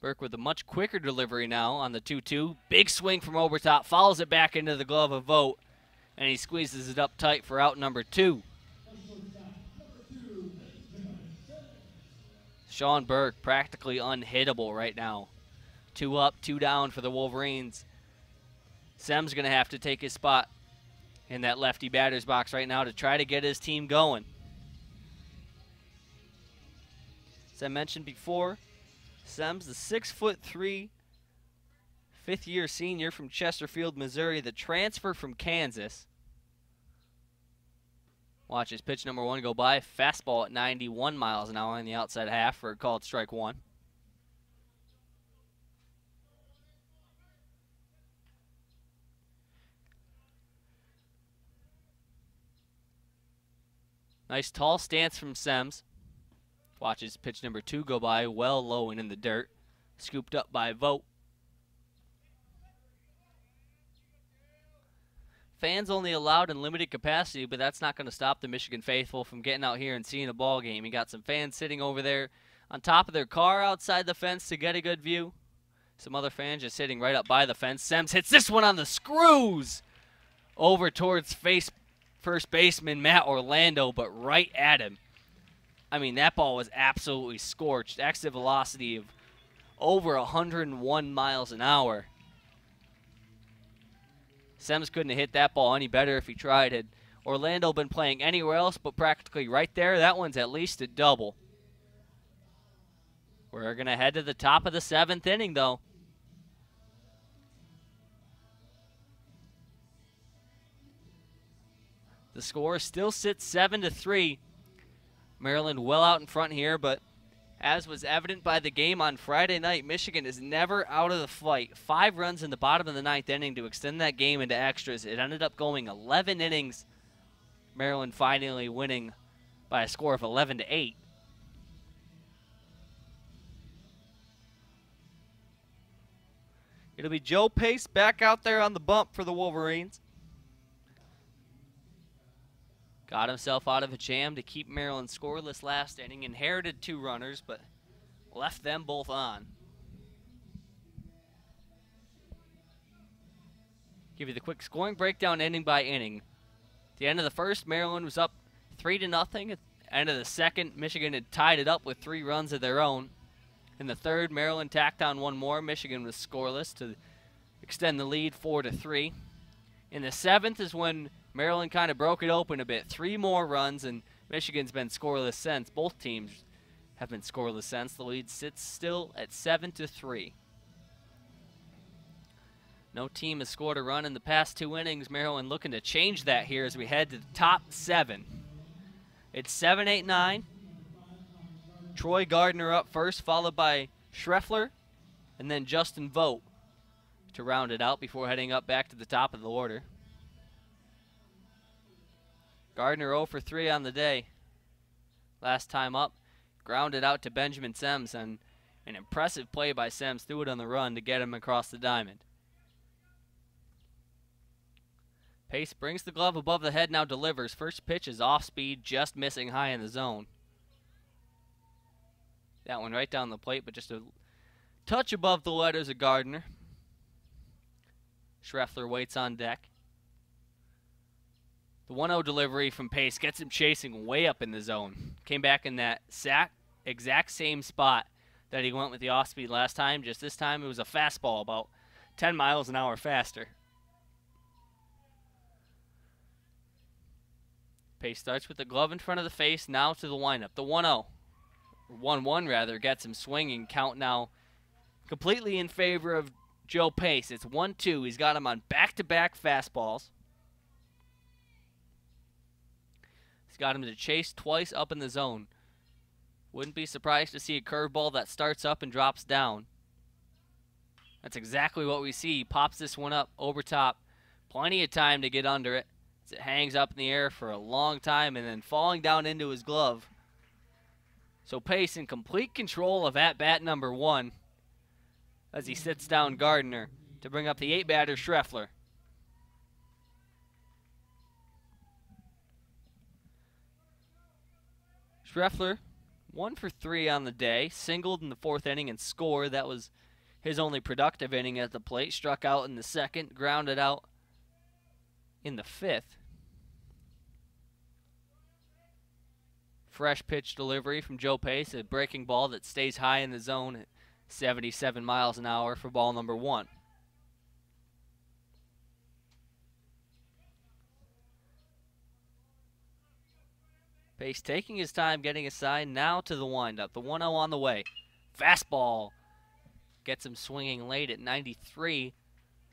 Burke with a much quicker delivery now on the 2-2. Big swing from Obertop. Follows it back into the glove of Vought. And he squeezes it up tight for out number two. Sean Burke practically unhittable right now. Two up, two down for the Wolverines. Sems going to have to take his spot in that lefty batter's box right now to try to get his team going. As I mentioned before, Sems the six foot three, fifth year senior from Chesterfield, Missouri, the transfer from Kansas. Watch his pitch number one go by. Fastball at 91 miles an hour on the outside half for a called strike one. Nice tall stance from Sems. Watches pitch number two go by, well low and in the dirt. Scooped up by Vought. Fans only allowed in limited capacity, but that's not going to stop the Michigan faithful from getting out here and seeing a ball game. You got some fans sitting over there on top of their car outside the fence to get a good view. Some other fans just sitting right up by the fence. Sems hits this one on the screws over towards face first baseman Matt Orlando, but right at him. I mean, that ball was absolutely scorched. Exit velocity of over 101 miles an hour. Sems couldn't have hit that ball any better if he tried. Had Orlando been playing anywhere else but practically right there, that one's at least a double. We're going to head to the top of the seventh inning, though. The score still sits 7 to 3. Maryland well out in front here, but As was evident by the game on Friday night, Michigan is never out of the fight. Five runs in the bottom of the ninth inning to extend that game into extras. It ended up going 11 innings. Maryland finally winning by a score of 11 to 8. It'll be Joe Pace back out there on the bump for the Wolverines. Got himself out of a jam to keep Maryland scoreless last inning. Inherited two runners, but left them both on. Give you the quick scoring breakdown inning by inning. At the end of the first, Maryland was up three to nothing. At the end of the second, Michigan had tied it up with three runs of their own. In the third, Maryland tacked on one more. Michigan was scoreless to extend the lead four to three. In the seventh is when Maryland kind of broke it open a bit. Three more runs, and Michigan's been scoreless since. Both teams have been scoreless since. The lead sits still at 7 to 3. No team has scored a run in the past two innings. Maryland looking to change that here as we head to the top seven. It's 7 8 9. Troy Gardner up first, followed by Schreffler, and then Justin Vought to round it out before heading up back to the top of the order. Gardner 0 for 3 on the day. Last time up, grounded out to Benjamin Sems, and an impressive play by Sems threw it on the run to get him across the diamond. Pace brings the glove above the head, now delivers. First pitch is off speed, just missing high in the zone. That one right down the plate, but just a touch above the letters of Gardner. Schreffler waits on deck. The 1 0 delivery from Pace gets him chasing way up in the zone. Came back in that sack, exact same spot that he went with the off speed last time. Just this time it was a fastball about 10 miles an hour faster. Pace starts with the glove in front of the face, now to the windup. The 1 0, 1 1 rather, gets him swinging. Count now completely in favor of Joe Pace. It's 1 2. He's got him on back to back fastballs. Got him to chase twice up in the zone. Wouldn't be surprised to see a curveball that starts up and drops down. That's exactly what we see. He pops this one up over top. Plenty of time to get under it. It hangs up in the air for a long time and then falling down into his glove. So Pace in complete control of at bat number one as he sits down Gardner to bring up the eight batter Schreffler. Schreffler, one for three on the day, singled in the fourth inning and scored. That was his only productive inning at the plate. Struck out in the second, grounded out in the fifth. Fresh pitch delivery from Joe Pace, a breaking ball that stays high in the zone at 77 miles an hour for ball number one. Pace taking his time getting a sign now to the windup. The 1 0 on the way. Fastball gets him swinging late at 93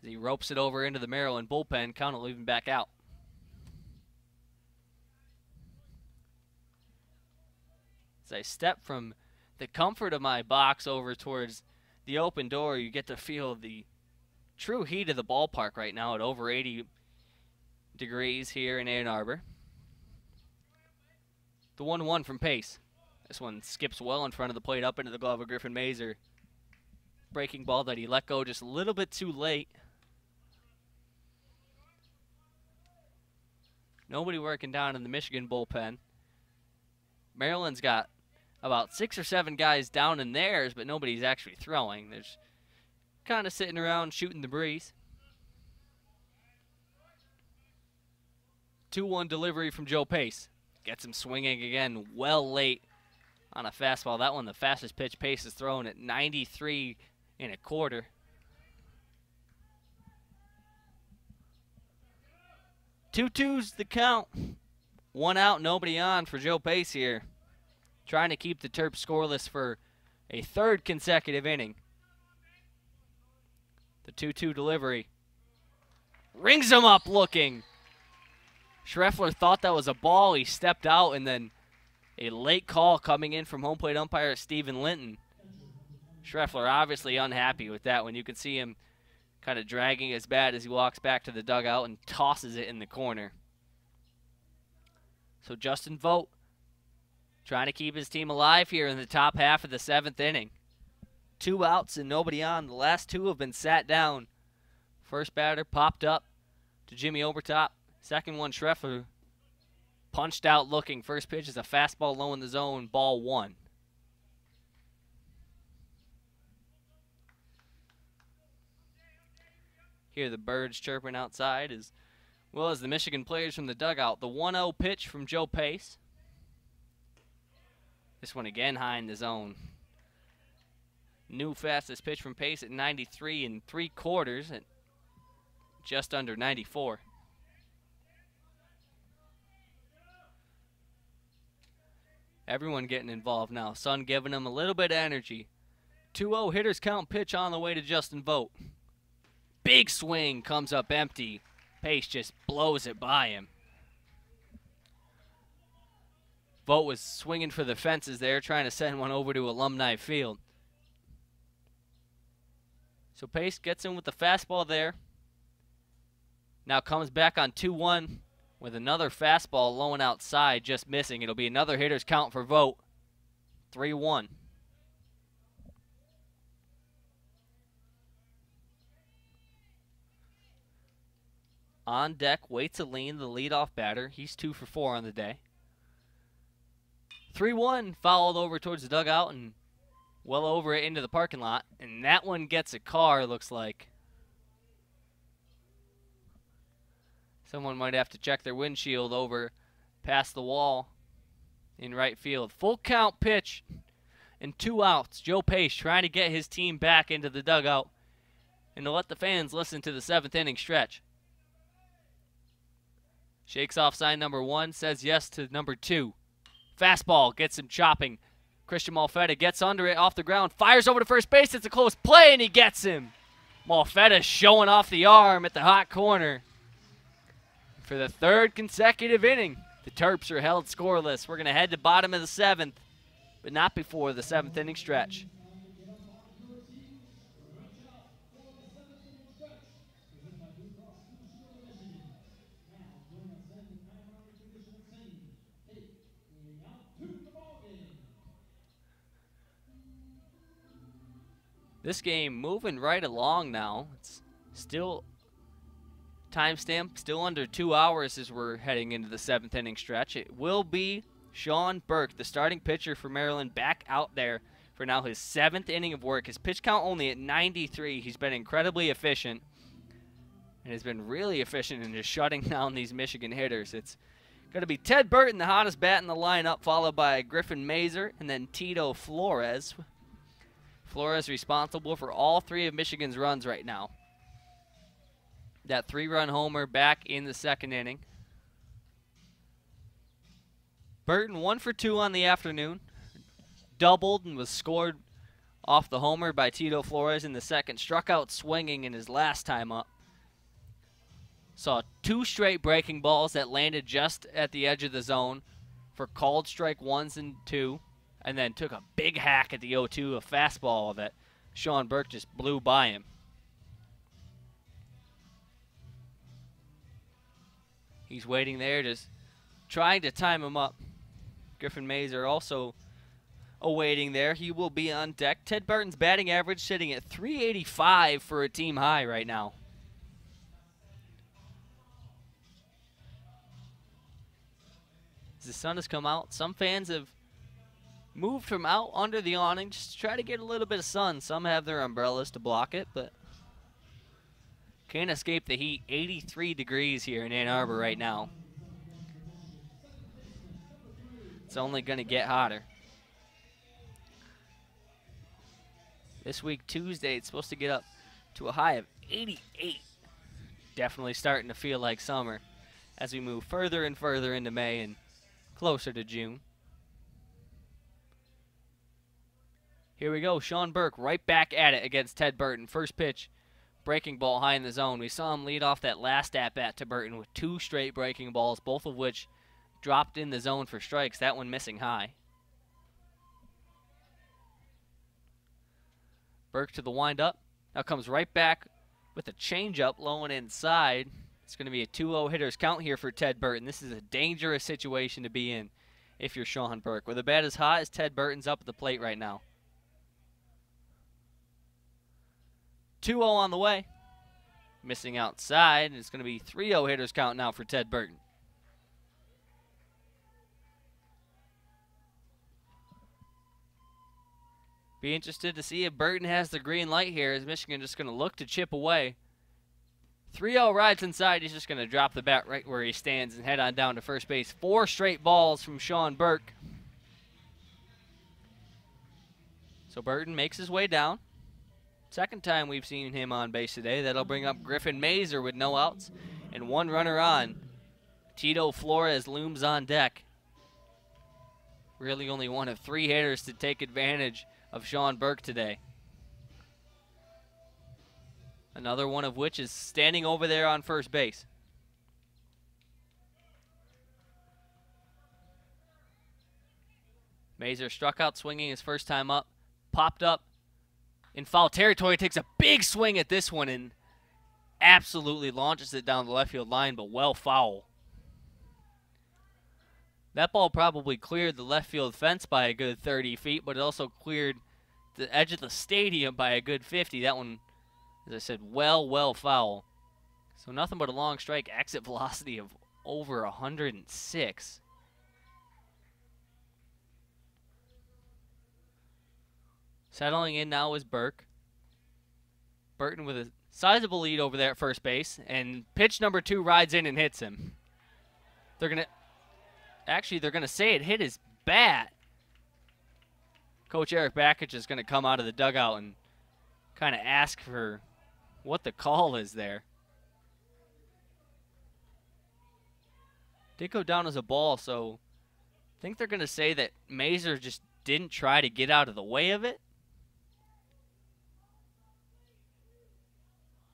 as he ropes it over into the Maryland bullpen. Count it leaving back out. As I step from the comfort of my box over towards the open door, you get to feel the true heat of the ballpark right now at over 80 degrees here in Ann Arbor. The 1 1 from Pace. This one skips well in front of the plate up into the glove of Griffin Mazur. Breaking ball that he let go just a little bit too late. Nobody working down in the Michigan bullpen. Maryland's got about six or seven guys down in theirs, but nobody's actually throwing. They're kind of sitting around shooting the breeze. 2 1 delivery from Joe Pace. Gets him swinging again well late on a fastball. That one, the fastest pitch pace is thrown at 93 and a quarter. Two twos the count. One out, nobody on for Joe Pace here. Trying to keep the Terps scoreless for a third consecutive inning. The 2 2 delivery. Rings him up looking. Schreffler thought that was a ball. He stepped out and then A late call coming in from home plate umpire Stephen Linton. Schreffler obviously unhappy with that one. You can see him kind of dragging his bat as he walks back to the dugout and tosses it in the corner. So Justin Vought trying to keep his team alive here in the top half of the seventh inning. Two outs and nobody on. The last two have been sat down. First batter popped up to Jimmy Obertop. Second one, Schreffler punched out looking. First pitch is a fastball low in the zone, ball one. Hear the birds chirping outside as well as the Michigan players from the dugout. The 1 0 pitch from Joe Pace. This one again high in the zone. New fastest pitch from Pace at 93 and three quarters at just under 94. Everyone getting involved now. Sun giving them a little bit of energy. 2 0 hitters count pitch on the way to Justin Vought. Big swing comes up empty. Pace just blows it by him. Vought was swinging for the fences there, trying to send one over to Alumni Field. So Pace gets in with the fastball there. Now comes back on 2 1 with another fastball low and outside, just missing. It'll be another hitter's count for Vought. 3 1. On deck, Wade lean the leadoff batter. He's two for four on the day. 3 1 fouled over towards the dugout and well over it into the parking lot. And that one gets a car, looks like. Someone might have to check their windshield over past the wall in right field. Full count pitch and two outs. Joe Pace trying to get his team back into the dugout and to let the fans listen to the seventh inning stretch. Shakes off sign number one, says yes to number two. Fastball gets him chopping. Christian Malfetta gets under it off the ground, fires over to first base. It's a close play, and he gets him. Malfetta showing off the arm at the hot corner. For the third consecutive inning, the Terps are held scoreless. We're going to head to bottom of the seventh, but not before the seventh inning stretch. This game moving right along now. It's still timestamp, still under two hours as we're heading into the seventh inning stretch. It will be Sean Burke, the starting pitcher for Maryland, back out there for now his seventh inning of work. His pitch count only at 93. He's been incredibly efficient and has been really efficient in just shutting down these Michigan hitters. It's going to be Ted Burton, the hottest bat in the lineup, followed by Griffin Mazur and then Tito Flores. Flores responsible for all three of Michigan's runs right now. That three-run homer back in the second inning. Burton one for two on the afternoon. Doubled and was scored off the homer by Tito Flores in the second. Struck out swinging in his last time up. Saw two straight breaking balls that landed just at the edge of the zone for called strike ones and two and then took a big hack at the 0-2, a fastball that Sean Burke just blew by him. He's waiting there, just trying to time him up. Griffin Mazur also awaiting there. He will be on deck. Ted Burton's batting average sitting at 385 for a team high right now. As the sun has come out, some fans have moved from out under the awning just to try to get a little bit of sun. Some have their umbrellas to block it, but can't escape the heat. 83 degrees here in Ann Arbor right now. It's only going to get hotter. This week, Tuesday, it's supposed to get up to a high of 88. Definitely starting to feel like summer as we move further and further into May and closer to June. Here we go. Sean Burke right back at it against Ted Burton. First pitch, breaking ball high in the zone. We saw him lead off that last at bat to Burton with two straight breaking balls, both of which dropped in the zone for strikes. That one missing high. Burke to the windup. Now comes right back with a changeup low and inside. It's going to be a 2-0 hitters count here for Ted Burton. This is a dangerous situation to be in if you're Sean Burke. With a bat as hot as Ted Burton's up at the plate right now. 2-0 on the way. Missing outside. and It's going to be 3-0 hitters count now for Ted Burton. Be interested to see if Burton has the green light here. Is Michigan just going to look to chip away? 3-0 rides inside. He's just going to drop the bat right where he stands and head on down to first base. Four straight balls from Sean Burke. So Burton makes his way down. Second time we've seen him on base today. That'll bring up Griffin Mazur with no outs and one runner on. Tito Flores looms on deck. Really only one of three hitters to take advantage of Sean Burke today. Another one of which is standing over there on first base. Mazur struck out swinging his first time up, popped up in foul territory, takes a big swing at this one and absolutely launches it down the left field line, but well foul. That ball probably cleared the left field fence by a good 30 feet, but it also cleared the edge of the stadium by a good 50. That one, as I said, well, well foul. So nothing but a long strike, exit velocity of over 106. Settling in now is Burke. Burton with a sizable lead over there at first base, and pitch number two rides in and hits him. They're going to actually, they're going to say it hit his bat. Coach Erik Bakich is going to come out of the dugout and kind of ask for what the call is there. Did go down as a ball, so I think they're going to say that Mazur just didn't try to get out of the way of it.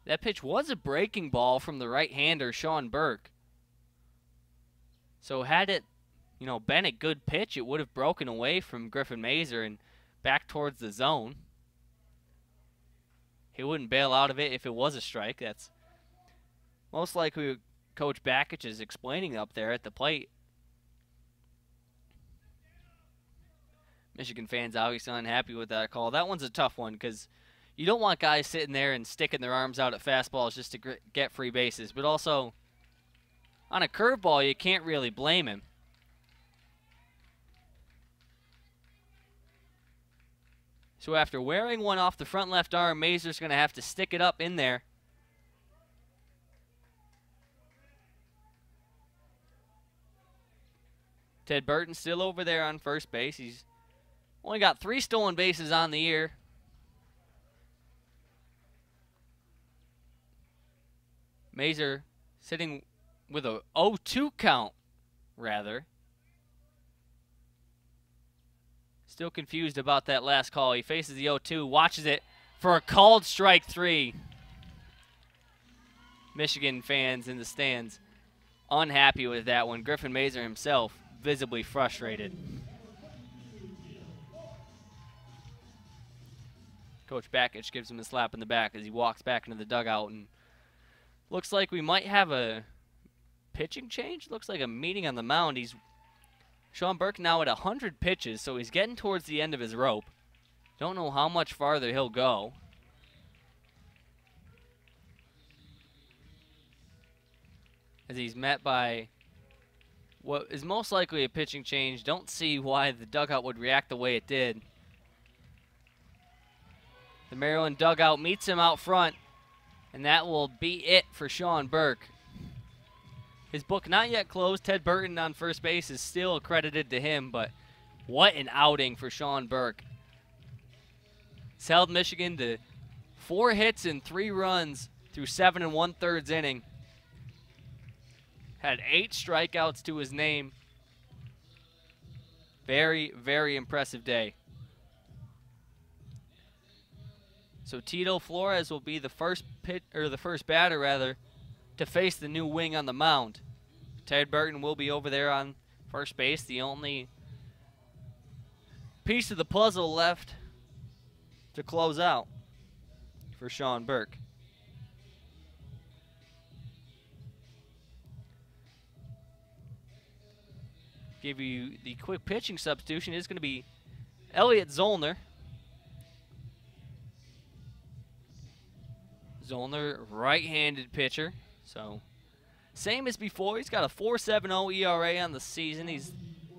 That pitch was a breaking ball from the right-hander, Sean Burke. So had it you know, been a good pitch, it would have broken away from Griffin Mazur and back towards the zone. He wouldn't bail out of it if it was a strike. That's most likely Coach Bakich is explaining up there at the plate. Michigan fans obviously unhappy with that call. That one's a tough one because you don't want guys sitting there and sticking their arms out at fastballs just to get free bases. But also, on a curveball, you can't really blame him. So after wearing one off the front left arm, Mazur's going to have to stick it up in there. Ted Burton still over there on first base. He's only got three stolen bases on the year. Mazur sitting with a 0-2 count, rather. Still confused about that last call. He faces the 0-2, watches it for a called strike three. Michigan fans in the stands unhappy with that one. Griffin Mazur himself visibly frustrated. Coach Bakich gives him a slap in the back as he walks back into the dugout and looks like we might have a pitching change. Looks like a meeting on the mound. He's Sean Burke now at 100 pitches, so he's getting towards the end of his rope. Don't know how much farther he'll go. As he's met by what is most likely a pitching change. Don't see why the dugout would react the way it did. The Maryland dugout meets him out front, and that will be it for Sean Burke. His book not yet closed. Ted Burton on first base is still accredited to him, but what an outing for Sean Burke. He's held Michigan to four hits and three runs through seven and one thirds inning. Had eight strikeouts to his name. Very, very impressive day. So Tito Flores will be the first pit or the first batter rather to face the new wing on the mound. Ted Burton will be over there on First base, the only piece of the puzzle left to close out for Sean Burke. Give you the quick pitching substitution is going to be Elliot Zollner. Zollner, right-handed pitcher, so same as before. He's got a 4.70 ERA on the season. He's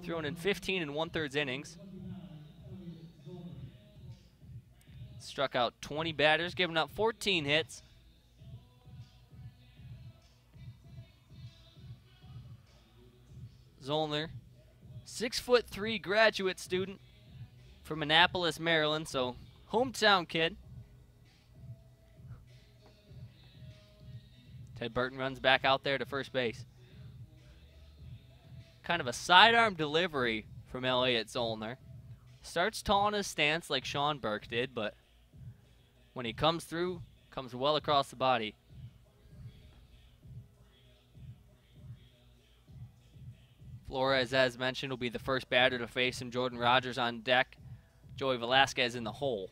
thrown in 15 and one-thirds innings. Struck out 20 batters, giving up 14 hits. Zollner, six foot three graduate student from Annapolis, Maryland, so hometown kid. Ted Burton runs back out there to first base. Kind of a sidearm delivery from Elliot Zollner. Starts tall in his stance like Sean Burke did, but when he comes through, comes well across the body. Flores, as mentioned, will be the first batter to face him. Jordan Rogers on deck. Joey Velazquez in the hole.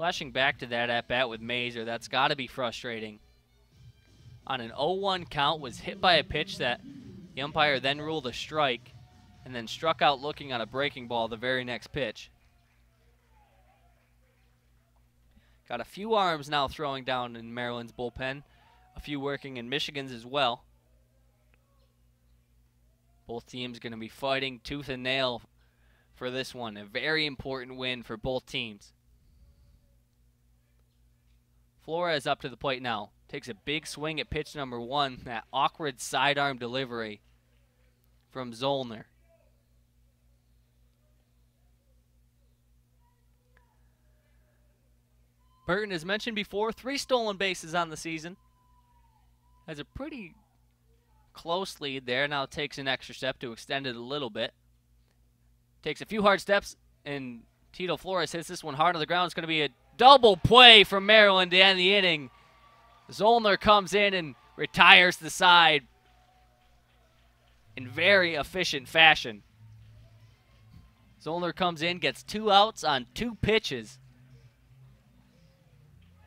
Flashing back to that at bat with Mazur, that's got to be frustrating. On an 0 1 count, was hit by a pitch that the umpire then ruled a strike and then struck out looking on a breaking ball the very next pitch. Got a few arms now throwing down in Maryland's bullpen, a few working in Michigan's as well. Both teams going to be fighting tooth and nail for this one. A very important win for both teams. Flores up to the plate now. Takes a big swing at pitch number one. That awkward sidearm delivery from Zollner. Burton, as mentioned before, three stolen bases on the season. Has a pretty close lead there. Now takes an extra step to extend it a little bit. Takes a few hard steps, and Tito Flores hits this one hard on the ground. It's going to be a double play from Maryland to end the inning. Zollner comes in and retires the side in very efficient fashion. Zollner comes in, gets two outs on two pitches.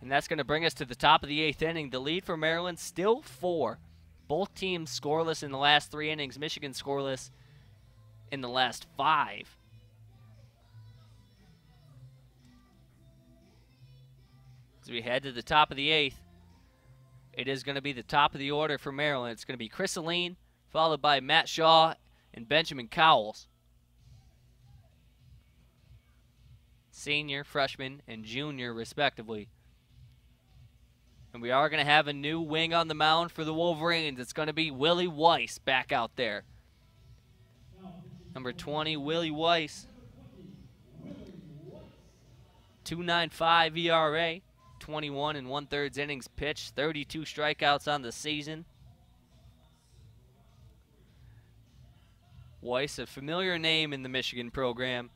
And that's going to bring us to the top of the eighth inning. The lead for Maryland still four. Both teams scoreless in the last three innings. Michigan scoreless in the last five. As we head to the top of the eighth, it is going to be the top of the order for Maryland. It's going to be Chris Alleyne, followed by Matt Shaw and Benjamin Cowles. Senior, freshman, and junior, respectively. And we are going to have a new wing on the mound for the Wolverines. It's going to be Willie Weiss back out there. Number 20, Willie Weiss. 295 ERA, 21 and one thirds innings pitched, 32 strikeouts on the season. Weiss, a familiar name in the Michigan program.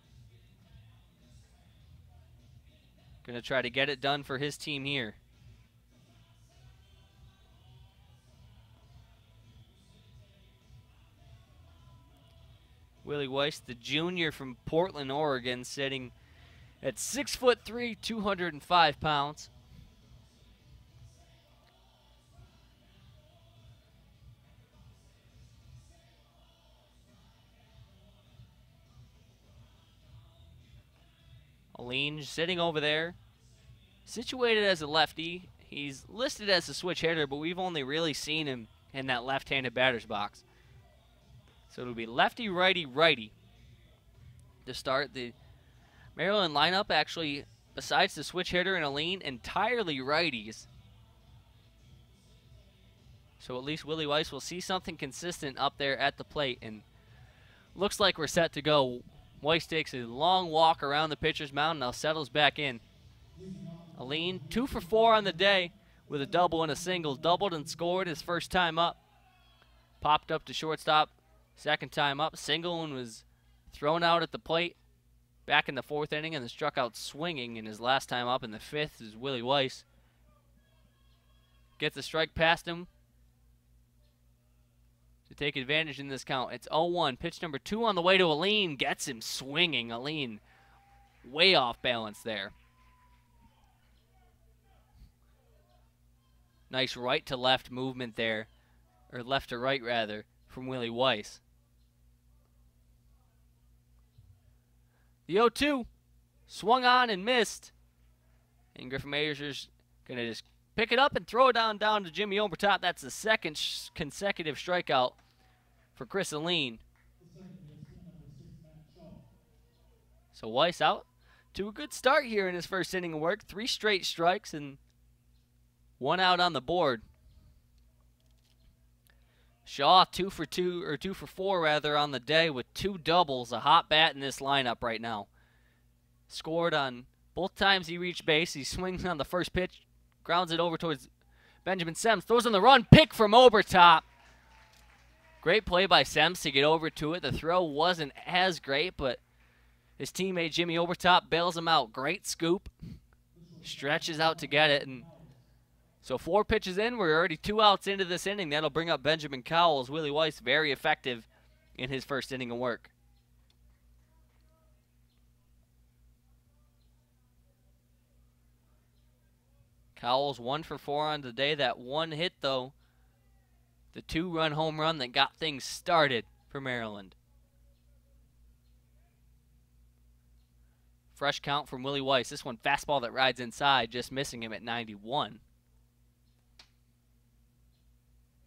Going to try to get it done for his team here. Willie Weiss, the junior from Portland, Oregon, sitting at six foot three, 205 pounds. Alleyne sitting over there, situated as a lefty. He's listed as a switch hitter, but we've only really seen him in that left-handed batter's box. So it'll be lefty, righty, righty to start. The Maryland lineup actually, besides the switch hitter and Alleyne, entirely righties. So at least Willie Weiss will see something consistent up there at the plate. And looks like we're set to go. Weiss takes a long walk around the pitcher's mound, now settles back in. Alleyne, two for four on the day with a double and a single. Doubled and scored his first time up. Popped up to shortstop Second time up, single and was thrown out at the plate back in the fourth inning and then struck out swinging in his last time up in the fifth is Willie Weiss. Gets a strike past him take advantage in this count. It's 0-1. Pitch number two on the way to Alleyne. Gets him swinging. Alleyne way off balance there. Nice right to left movement there. Or left to right, rather, from Willie Weiss. The 0 2 swung on and missed. And Griffin Mazur's going to just pick it up and throw it down down to Jimmy Obertop. That's the second consecutive strikeout for Chris Alleyne. So Weiss out to a good start here in his first inning of work. Three straight strikes and one out on the board. Shaw two for two or two for four rather on the day with two doubles, a hot bat in this lineup right now. Scored on both times he reached base. He swings on the first pitch, grounds it over towards Benjamin Sems, throws on the run, pick from Obertop. Great play by Sems to get over to it. The throw wasn't as great, but his teammate Jimmy Obertop bails him out. Great scoop. Stretches out to get it, and so four pitches in, we're already two outs into this inning. That'll bring up Benjamin Cowles. Willie Weiss very effective in his first inning of work. Cowles one for four on the day. That one hit, though, the two-run home run that got things started for Maryland. Fresh count from Willie Weiss. This one fastball that rides inside, just missing him at 91.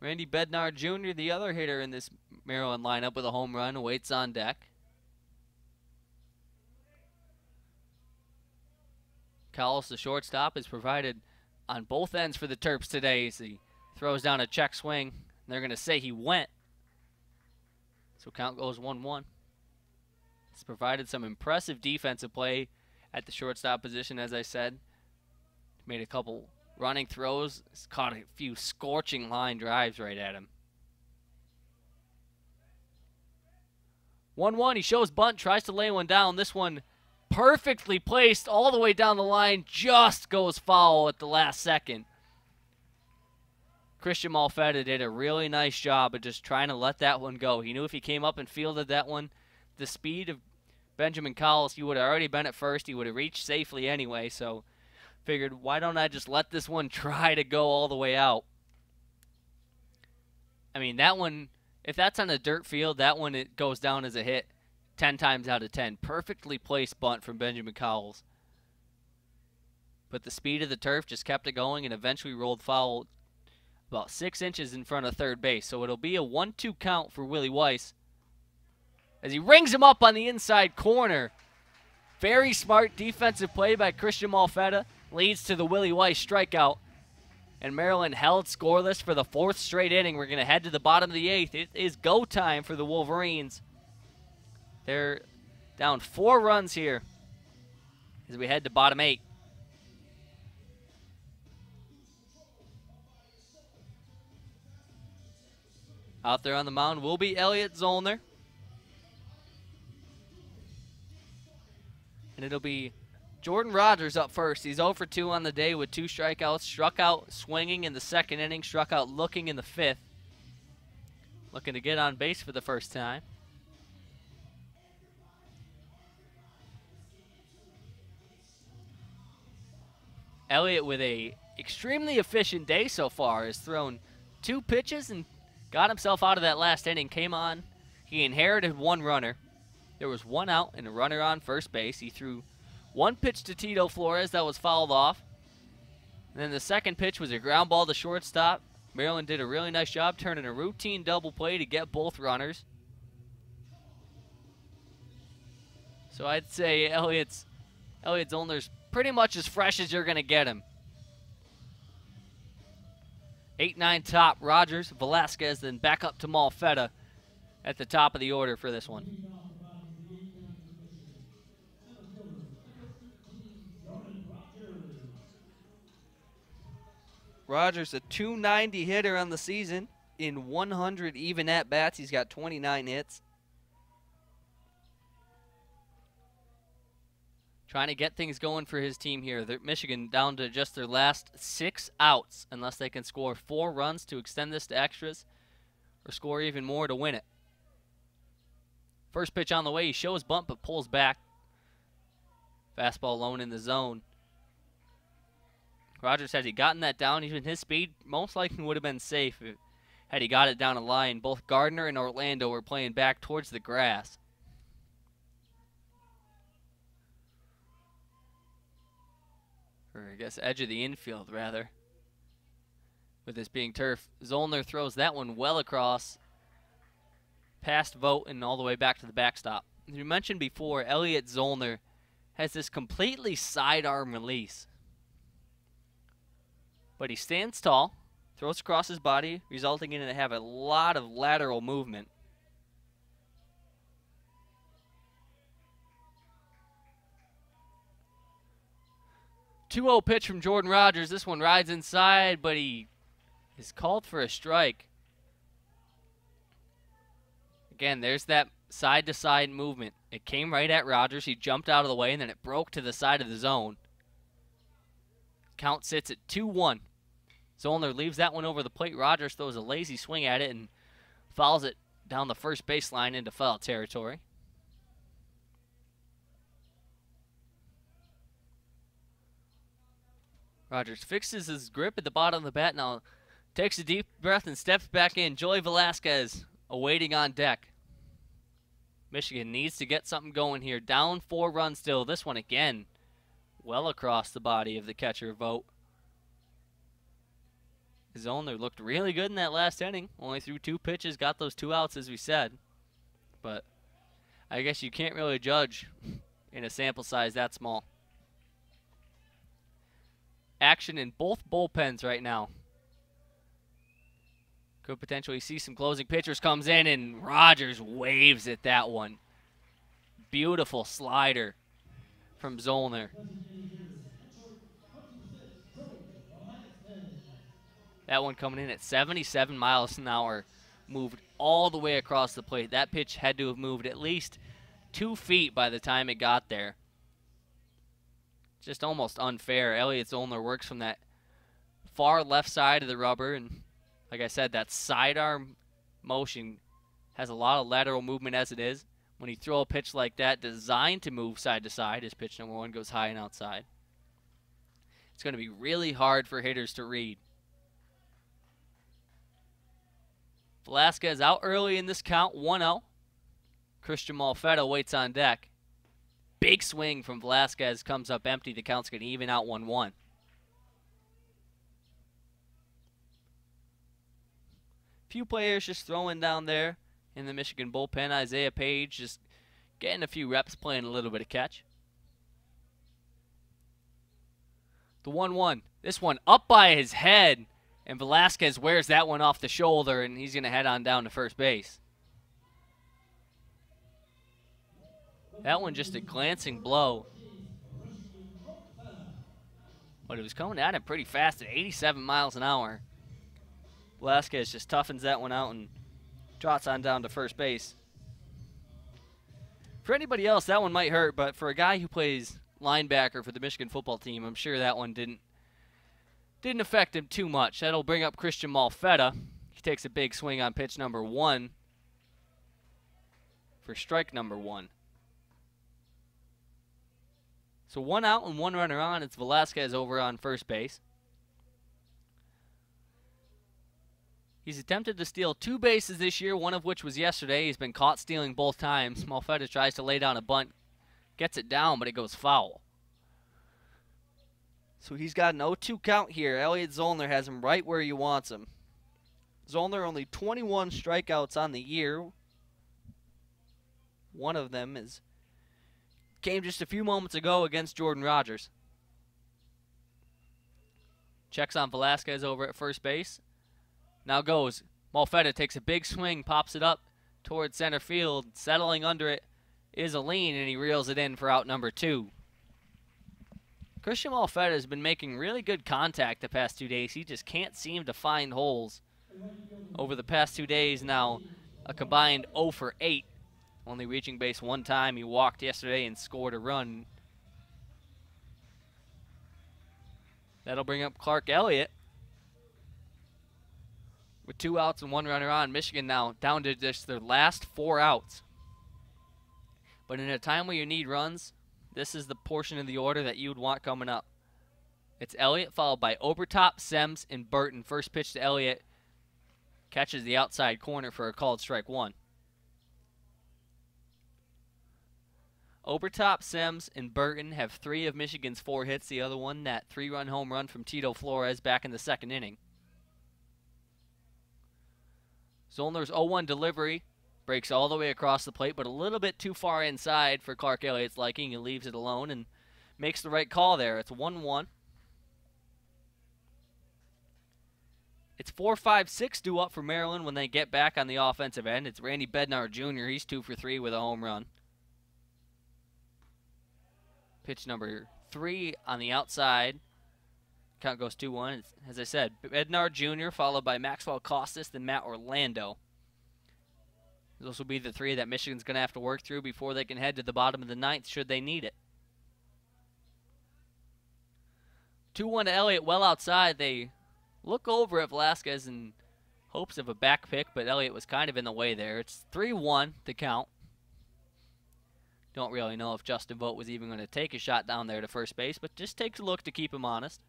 Randy Bednar Jr., the other hitter in this Maryland lineup with a home run, awaits on deck. Cowles, the shortstop, is provided on both ends for the Terps today as he throws down a check swing. They're going to say he went. So count goes 1-1. He's provided some impressive defensive play at the shortstop position, as I said. Made a couple running throws. He's caught a few scorching line drives right at him. 1 1. He shows bunt, tries to lay one down. This one perfectly placed all the way down the line, just goes foul at the last second. Christian Malfetta did a really nice job of just trying to let that one go. He knew if he came up and fielded that one, the speed of Benjamin Cowles, he would have already been at first. He would have reached safely anyway, so figured, why don't I just let this one try to go all the way out? I mean, that one, if that's on a dirt field, that one it goes down as a hit 10 times out of 10. Perfectly placed bunt from Benjamin Cowles. But the speed of the turf just kept it going and eventually rolled foul about six inches in front of third base. So it'll be a 1 2 count for Willie Weiss as he rings him up on the inside corner. Very smart defensive play by Christian Malfetta leads to the Willie Weiss strikeout. And Maryland held scoreless for the fourth straight inning. We're going to head to the bottom of the eighth. It is go time for the Wolverines. They're down four runs here as we head to bottom eight. Out there on the mound will be Elliot Zollner. And it'll be Jordan Rogers up first. He's 0 for 2 on the day with two strikeouts. Struck out swinging in the second inning, struck out looking in the fifth. Looking to get on base for the first time. Elliott with a extremely efficient day so far has thrown two pitches and got himself out of that last inning. Came on. He inherited one runner. There was one out and a runner on first base. He threw one pitch to Tito Flores that was fouled off. And then the second pitch was a ground ball to shortstop. Maryland did a really nice job turning a routine double play to get both runners. So I'd say Elliott's Elliot Zollner's pretty much as fresh as you're going to get him. 8-9 top, Rogers, Velazquez, then back up to Malfetta at the top of the order for this one. Rogers, a 290 hitter on the season in 100 even at bats. He's got 29 hits. Trying to get things going for his team here. They're Michigan down to just their last six outs unless they can score four runs to extend this to extras. or score even more to win it. First pitch on the way, he shows bunt but pulls back. Fastball alone in the zone. Rogers has he gotten that down, even his speed most likely would have been safe had he got it down a line. Both Gardner and Orlando were playing back towards the grass. Or I guess edge of the infield, rather. With this being turf. Zollner throws that one well across past Vought and all the way back to the backstop. As you mentioned before, Elliot Zollner has this completely sidearm release. But he stands tall, throws across his body, resulting in it have a lot of lateral movement. Two 0 pitch from Jordan Rogers. This one rides inside, but he is called for a strike. Again, there's that side to side movement. It came right at Rogers. He jumped out of the way, and then it broke to the side of the zone. Count sits at 2 1. Zollner leaves that one over the plate. Rogers throws a lazy swing at it and fouls it down the first baseline into foul territory. Rogers fixes his grip at the bottom of the bat now, takes a deep breath and steps back in. Joey Velazquez awaiting on deck. Michigan needs to get something going here. Down four runs still. This one again, well across the body of the catcher Vought. Zollner looked really good in that last inning. Only threw two pitches, got those two outs as we said. But I guess you can't really judge in a sample size that small. Action in both bullpens right now. Could potentially see some closing pitchers comes in and Rogers waves at that one. Beautiful slider from Zollner. That one coming in at 77 miles an hour. Moved all the way across the plate. That pitch had to have moved at least two feet by the time it got there. Just almost unfair. Elliot Zollner works from that far left side of the rubber and like I said, that sidearm motion has a lot of lateral movement as it is. When you throw a pitch like that designed to move side to side, his pitch number one goes high and outside. It's going to be really hard for hitters to read. Velazquez out early in this count, 1 0. Christian Malfetta waits on deck. Big swing from Velazquez comes up empty. The count's going to even out 1 1. few players just throwing down there in the Michigan bullpen. Isaiah Paige just getting a few reps playing a little bit of catch. The 1 1. This one up by his head, and Velazquez wears that one off the shoulder, and he's going to head on down to first base. That one just a glancing blow. But it was coming at him pretty fast at 87 miles an hour. Velazquez just toughens that one out and trots on down to first base. For anybody else, that one might hurt, but for a guy who plays linebacker for the Michigan football team, I'm sure that one didn't didn't affect him too much. That'll bring up Christian Malfetta. He takes a big swing on pitch number one for strike number one. So one out and one runner on. It's Velazquez over on first base. He's attempted to steal two bases this year, one of which was yesterday. He's been caught stealing both times. Malfetta tries to lay down a bunt, gets it down, but it goes foul. So he's got an 0-2 count here. Elliot Zollner has him right where he wants him. Zollner only 21 strikeouts on the year. One of them is came just a few moments ago against Jordan Rogers. Checks on Velazquez over at first base. Now goes. Malfetta takes a big swing, pops it up towards center field. Settling under it is Alleyne, and he reels it in for out number two. Christian Malfetta has been making really good contact the past two days. He just can't seem to find holes over the past two days. Now, a combined 0 for 8, only reaching base one time. He walked yesterday and scored a run. That'll bring up Clark Elliott. With two outs and one runner on, Michigan now down to just their last four outs. But in a time where you need runs, this is the portion of the order that you would want coming up. It's Elliott followed by Obertop, Sems, and Burton. First pitch to Elliott catches the outside corner for a called strike one. Obertop, Sems, and Burton have three of Michigan's four hits. The other one, that three-run home run from Tito Flores back in the second inning. Zoellner's 0-1 delivery breaks all the way across the plate, but a little bit too far inside for Clark Elliott's liking. He leaves it alone and makes the right call there. It's 1-1. It's 4 5 6 due up for Maryland when they get back on the offensive end. It's Randy Bednar Jr. He's 2 for 3 with a home run. Pitch number 3 on the outside. Count goes 2 1. As I said, Bednar Jr. followed by Maxwell Costes, then Matt Orlando. Those will be the three that Michigan's going to have to work through before they can head to the bottom of the ninth should they need it. 2 1 to Elliott, well outside. They look over at Velazquez in hopes of a back pick, but Elliott was kind of in the way there. It's 3 1 to count. Don't really know if Justin Vought was even going to take a shot down there to first base, but just takes a look to keep him honest.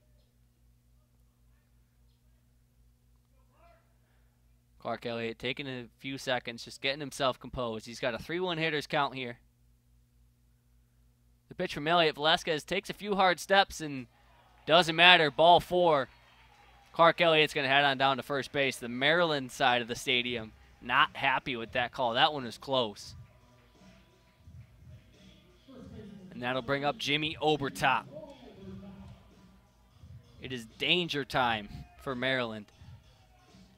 Clark Elliott taking a few seconds, just getting himself composed. He's got a 3 1 hitters count here. The pitch from Elliott Velazquez takes a few hard steps and doesn't matter. Ball four. Clark Elliott's going to head on down to first base. The Maryland side of the stadium not happy with that call. That one was close. And that'll bring up Jimmy Obertop. It is danger time for Maryland.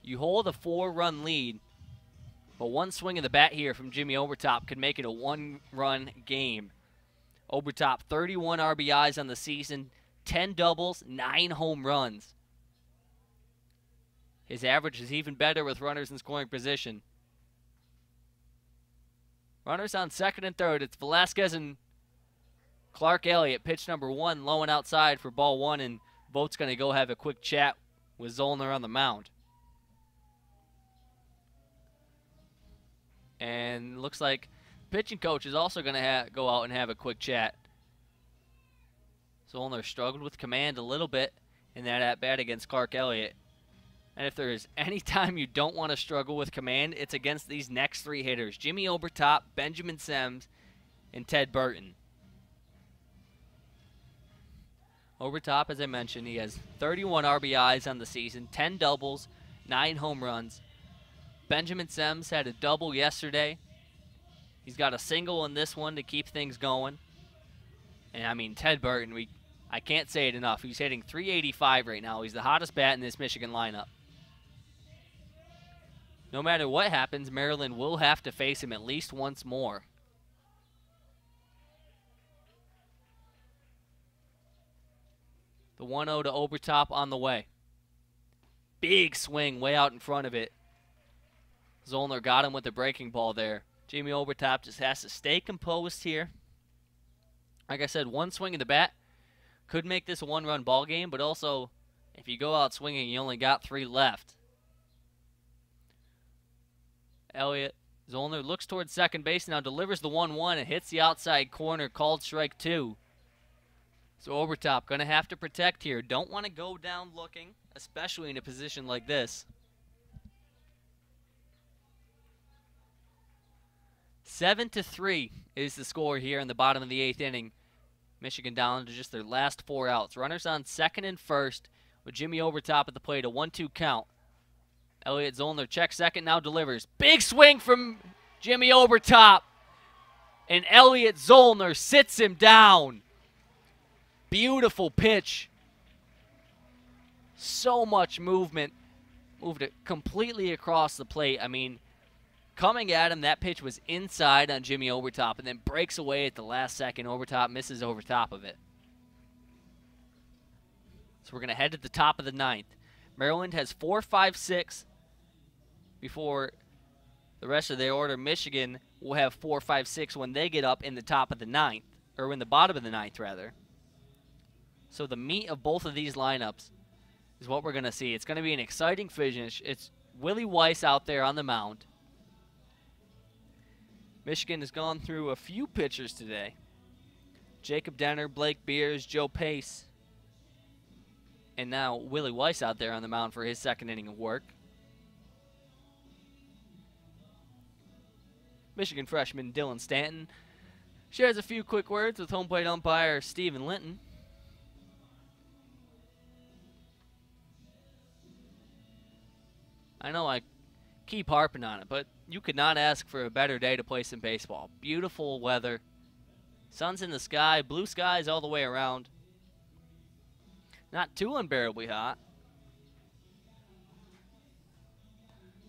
You hold a four-run lead, but one swing of the bat here from Jimmy Obertop could make it a one-run game. Obertop, 31 RBIs on the season, 10 doubles, 9 home runs. His average is even better with runners in scoring position. Runners on second and third. It's Velazquez and Clark Elliott. Pitch number one, low and outside for ball one, and Vought's going to go have a quick chat with Zoellner on the mound. And looks like pitching coach is also going to go out and have a quick chat. Zoellner struggled with command a little bit in that at bat against Clark Elliott. And if there is any time you don't want to struggle with command, it's against these next three hitters Jimmy Obertop, Benjamin Sems, and Ted Burton. Obertop, as I mentioned, he has 31 RBIs on the season, 10 doubles, 9 home runs. Benjamin Sems had a double yesterday. He's got a single in this one to keep things going. And I mean, Ted Burton, we I can't say it enough. He's hitting 385 right now. He's the hottest bat in this Michigan lineup. No matter what happens, Maryland will have to face him at least once more. The 1-0 to Obertop on the way. Big swing way out in front of it. Zoellner got him with the breaking ball there. Jamie Obertop just has to stay composed here. Like I said, one swing of the bat could make this a one-run ball game, but also if you go out swinging, you only got three left. Elliott Zoellner looks towards second base now, delivers the 1-1 and hits the outside corner, called strike two. So Obertop going to have to protect here. Don't want to go down looking, especially in a position like this. Seven to three is the score here in the bottom of the eighth inning. Michigan down to just their last four outs. Runners on second and first with Jimmy Obertop at the plate, a 1-2 count. Elliot Zoellner checks second, now delivers. Big swing from Jimmy Obertop. And Elliot Zoellner sits him down. Beautiful pitch. So much movement. Moved it completely across the plate. I mean, coming at him, that pitch was inside on Jimmy Obertop and then breaks away at the last second. Obertop misses over top of it. So we're going to head to the top of the ninth. Maryland has four, five, six, before the rest of the order. Michigan will have four, five, six when they get up in the top of the ninth, or in the bottom of the ninth, rather. So the meat of both of these lineups is what we're going to see. It's going to be an exciting finish. It's Willie Weiss out there on the mound. Michigan has gone through a few pitchers today. Jacob Denner, Blake Beers, Joe Pace, and now Willie Weiss out there on the mound for his second inning of work. Michigan freshman Dylan Stanton shares a few quick words with home plate umpire Stephen Linton. I know I keep harping on it, but you could not ask for a better day to play some baseball. Beautiful weather, sun's in the sky, blue skies all the way around. Not too unbearably hot.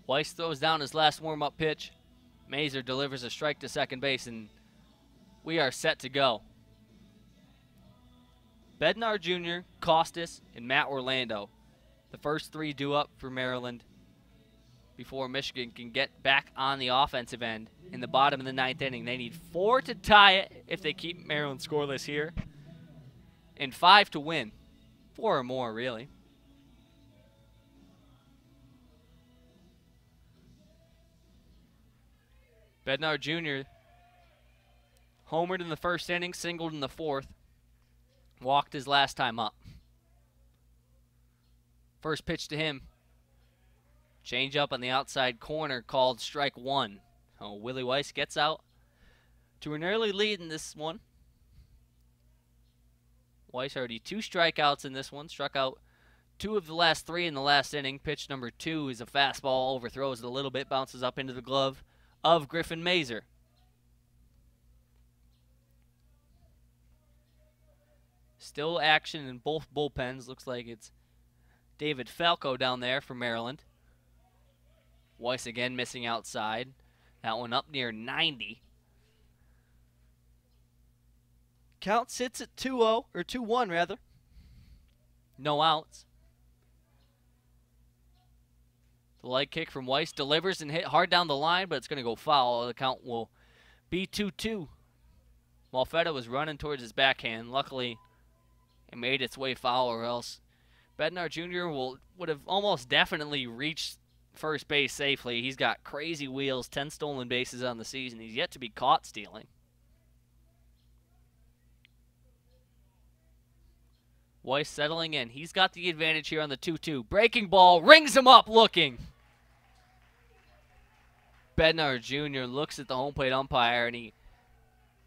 Weiss throws down his last warm-up pitch. Mazur delivers a strike to second base, and we are set to go. Bednar Jr., Costes, and Matt Orlando. The first three due up for Maryland before Michigan can get back on the offensive end in the bottom of the ninth inning. They need four to tie it if they keep Maryland scoreless here, and five to win. Four or more, really. Bednar Jr. homered in the first inning, singled in the fourth, walked his last time up. First pitch to him. Change up on the outside corner called strike one. Oh, Willie Weiss gets out to an early lead in this one. Weiss already two strikeouts in this one. Struck out two of the last three in the last inning. Pitch number two is a fastball, overthrows it a little bit, bounces up into the glove of Griffin Mazur. Still action in both bullpens. Looks like it's David Falco down there from Maryland. Weiss again missing outside. That one up near 90. Count sits at 2-0, or 2-1 rather. No outs. The leg kick from Weiss delivers and hit hard down the line, but it's going to go foul. The count will be 2-2. Malfetta was running towards his backhand. Luckily, it made its way foul, or else Bednar Jr. will would have almost definitely reached first base safely. He's got crazy wheels, 10 stolen bases on the season. He's yet to be caught stealing. Weiss settling in. He's got the advantage here on the 2-2. Breaking ball, rings him up looking. Bednar Jr. looks at the home plate umpire and he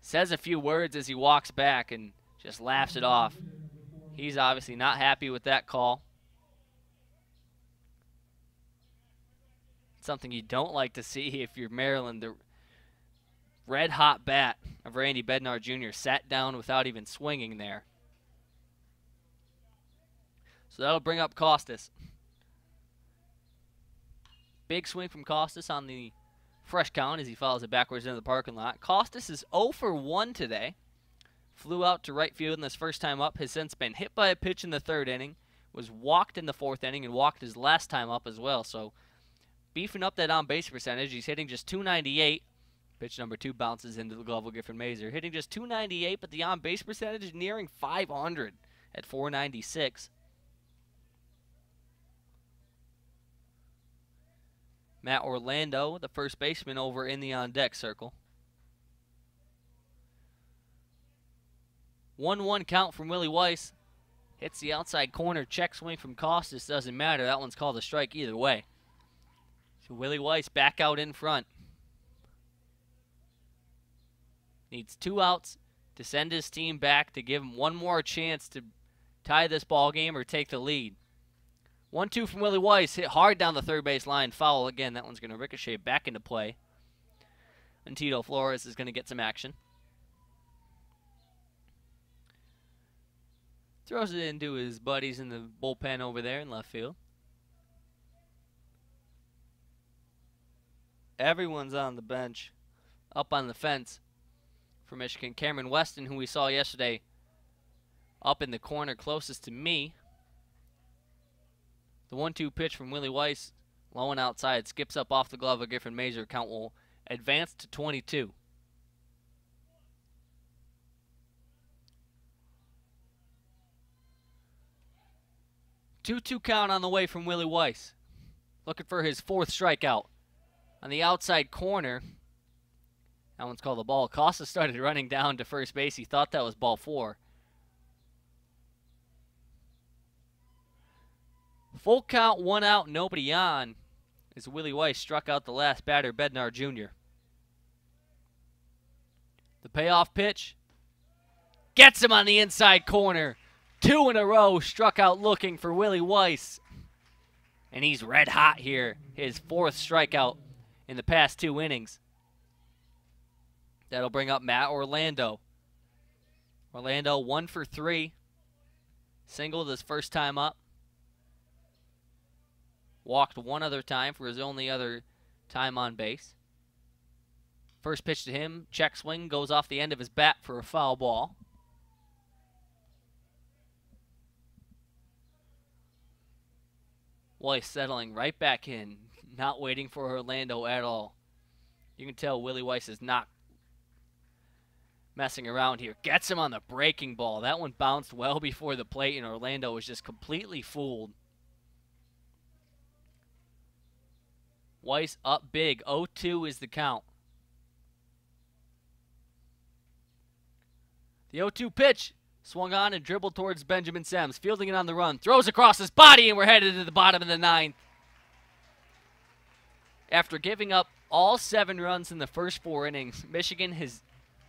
says a few words as he walks back and just laughs it off. He's obviously not happy with that call. Something you don't like to see if you're Maryland. The red hot bat of Randy Bednar Jr. sat down without even swinging there. So that'll bring up Costes. Big swing from Costes on the fresh count as he follows it backwards into the parking lot. Costes is 0 for 1 today. Flew out to right field in this first time up. Has since been hit by a pitch in the third inning. Was walked in the fourth inning and walked his last time up as well. So beefing up that on base percentage. He's hitting just 298. Pitch number two bounces into the glove of Griffin Mazur. Hitting just 298, but the on base percentage is nearing 500 at 496. Matt Orlando, the first baseman, over in the on deck circle. 1 1 count from Willie Weiss. Hits the outside corner. Check swing from Costes. Doesn't matter. That one's called a strike either way. So Willie Weiss back out in front. Needs two outs to send his team back to give him one more chance to tie this ball game or take the lead. One two from Willie Weiss. Hit hard down the third base line. Foul again. That one's going to ricochet back into play. And Tito Flores is going to get some action. Throws it into his buddies in the bullpen over there in left field. Everyone's on the bench. Up on the fence for Michigan. Cameron Weston, who we saw yesterday up in the corner closest to me. The one-two pitch from Willie Weiss, low and outside, skips up off the glove of Griffin Mazur. Count will advance to 22. Two-two count on the way from Willie Weiss. looking for his fourth strikeout. On the outside corner, that one's called the ball. Costa started running down to first base. He thought that was ball four. Full count, one out, nobody on, as Willie Weiss struck out the last batter, Bednar Jr. The payoff pitch gets him on the inside corner. Two in a row struck out looking for Willie Weiss. And he's red hot here. His fourth strikeout in the past two innings. That'll bring up Matt Orlando. Orlando one for three. Single this first time up. Walked one other time for his only other time on base. First pitch to him, check swing, goes off the end of his bat for a foul ball. Weiss settling right back in, not waiting for Orlando at all. You can tell Willie Weiss is not messing around here. Gets him on the breaking ball. That one bounced well before the plate, and Orlando was just completely fooled. Weiss up big. 0-2 is the count. The 0-2 pitch swung on and dribbled towards Benjamin Sems, fielding it on the run, throws across his body, and we're headed to the bottom of the ninth. After giving up all seven runs in the first four innings, Michigan has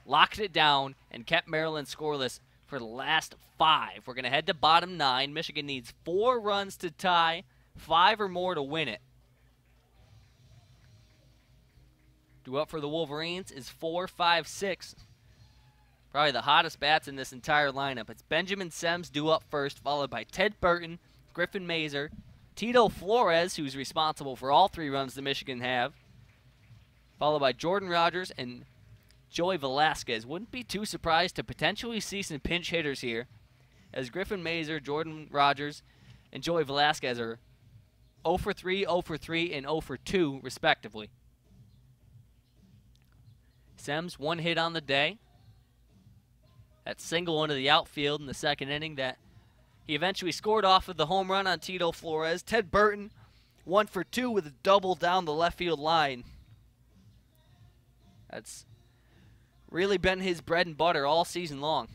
locked it down and kept Maryland scoreless for the last five. We're going to head to bottom nine. Michigan needs four runs to tie, five or more to win it. Due up for the Wolverines is four, five, six. Probably the hottest bats in this entire lineup. It's Benjamin Sems due up first, followed by Ted Burton, Griffin Mazur, Tito Flores, who's responsible for all three runs the Michigan have, followed by Jordan Rogers and Joey Velazquez. Wouldn't be too surprised to potentially see some pinch hitters here, as Griffin Mazur, Jordan Rogers, and Joey Velazquez are 0 for 3, 0 for 3, and 0 for 2, respectively. Sems, one hit on the day. That single into the outfield in the second inning that he eventually scored off of the home run on Tito Flores. Ted Burton, one for two with a double down the left field line. That's really been his bread and butter all season long.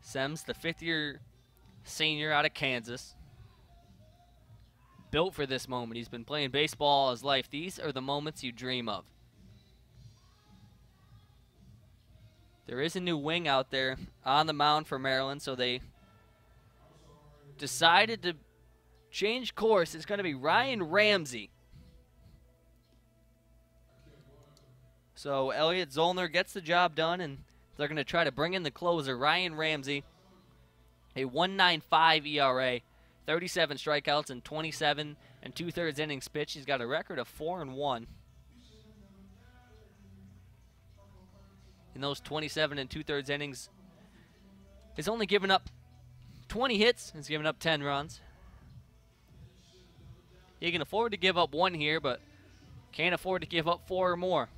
Sems, the fifth year senior out of Kansas built for this moment. He's been playing baseball all his life. These are the moments you dream of. There is a new wing out there on the mound for Maryland, so they decided to change course. It's going to be Ryan Ramsey. So Elliot Zollner gets the job done, and they're going to try to bring in the closer, Ryan Ramsey, a 1.95 ERA. 37 strikeouts and 27 and two thirds innings pitched. He's got a record of four and one. In those 27 and two thirds innings, he's only given up 20 hits. He's given up 10 runs. He can afford to give up one here, but can't afford to give up four or more.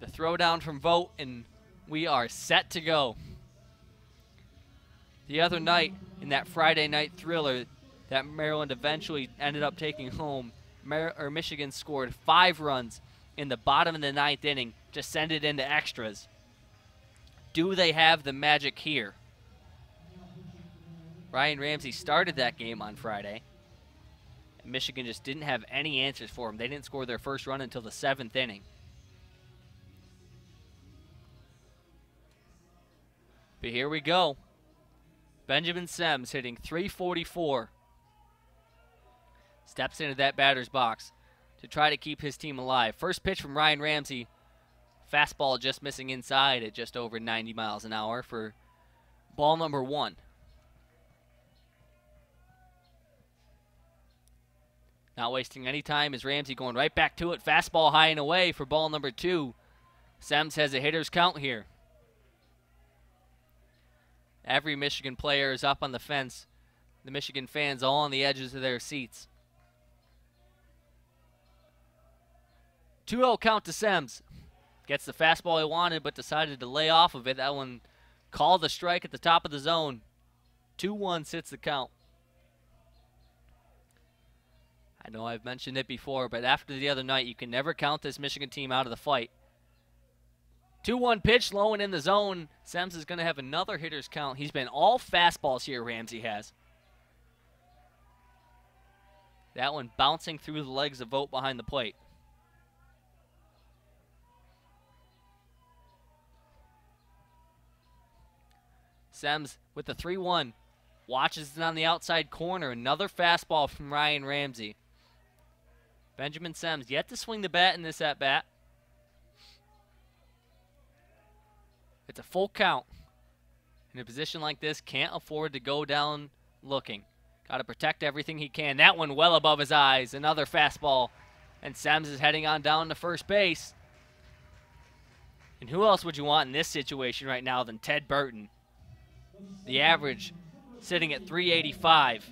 The throwdown from Vought, and we are set to go. The other night, in that Friday night thriller that Maryland eventually ended up taking home, Mar- or Michigan scored five runs in the bottom of the ninth inning to send it into extras. Do they have the magic here? Ryan Ramsey started that game on Friday. Michigan just didn't have any answers for him. They didn't score their first run until the seventh inning. But here we go. Benjamin Sems hitting 344. Steps into that batter's box to try to keep his team alive. First pitch from Ryan Ramsey. Fastball just missing inside at just over 90 miles an hour for ball number one. Not wasting any time is Ramsey going right back to it. Fastball high and away for ball number two. Sems has a hitter's count here. Every Michigan player is up on the fence. The Michigan fans all on the edges of their seats. 2 0 count to Sems. Gets the fastball he wanted, but decided to lay off of it. That one called the strike at the top of the zone. 2 1 sits the count. I know I've mentioned it before, but after the other night, you can never count this Michigan team out of the fight. 2 1 pitch, low and in the zone. Sems is going to have another hitter's count. He's been all fastballs here, Ramsey has. That one bouncing through the legs of Vought behind the plate. Sems with the 3 1. Watches it on the outside corner. Another fastball from Ryan Ramsey. Benjamin Sems yet to swing the bat in this at bat. It's a full count. In a position like this, can't afford to go down looking. Got to protect everything he can. That one well above his eyes. Another fastball. And Sems is heading on down to first base. And who else would you want in this situation right now than Ted Burton? The average sitting at 385.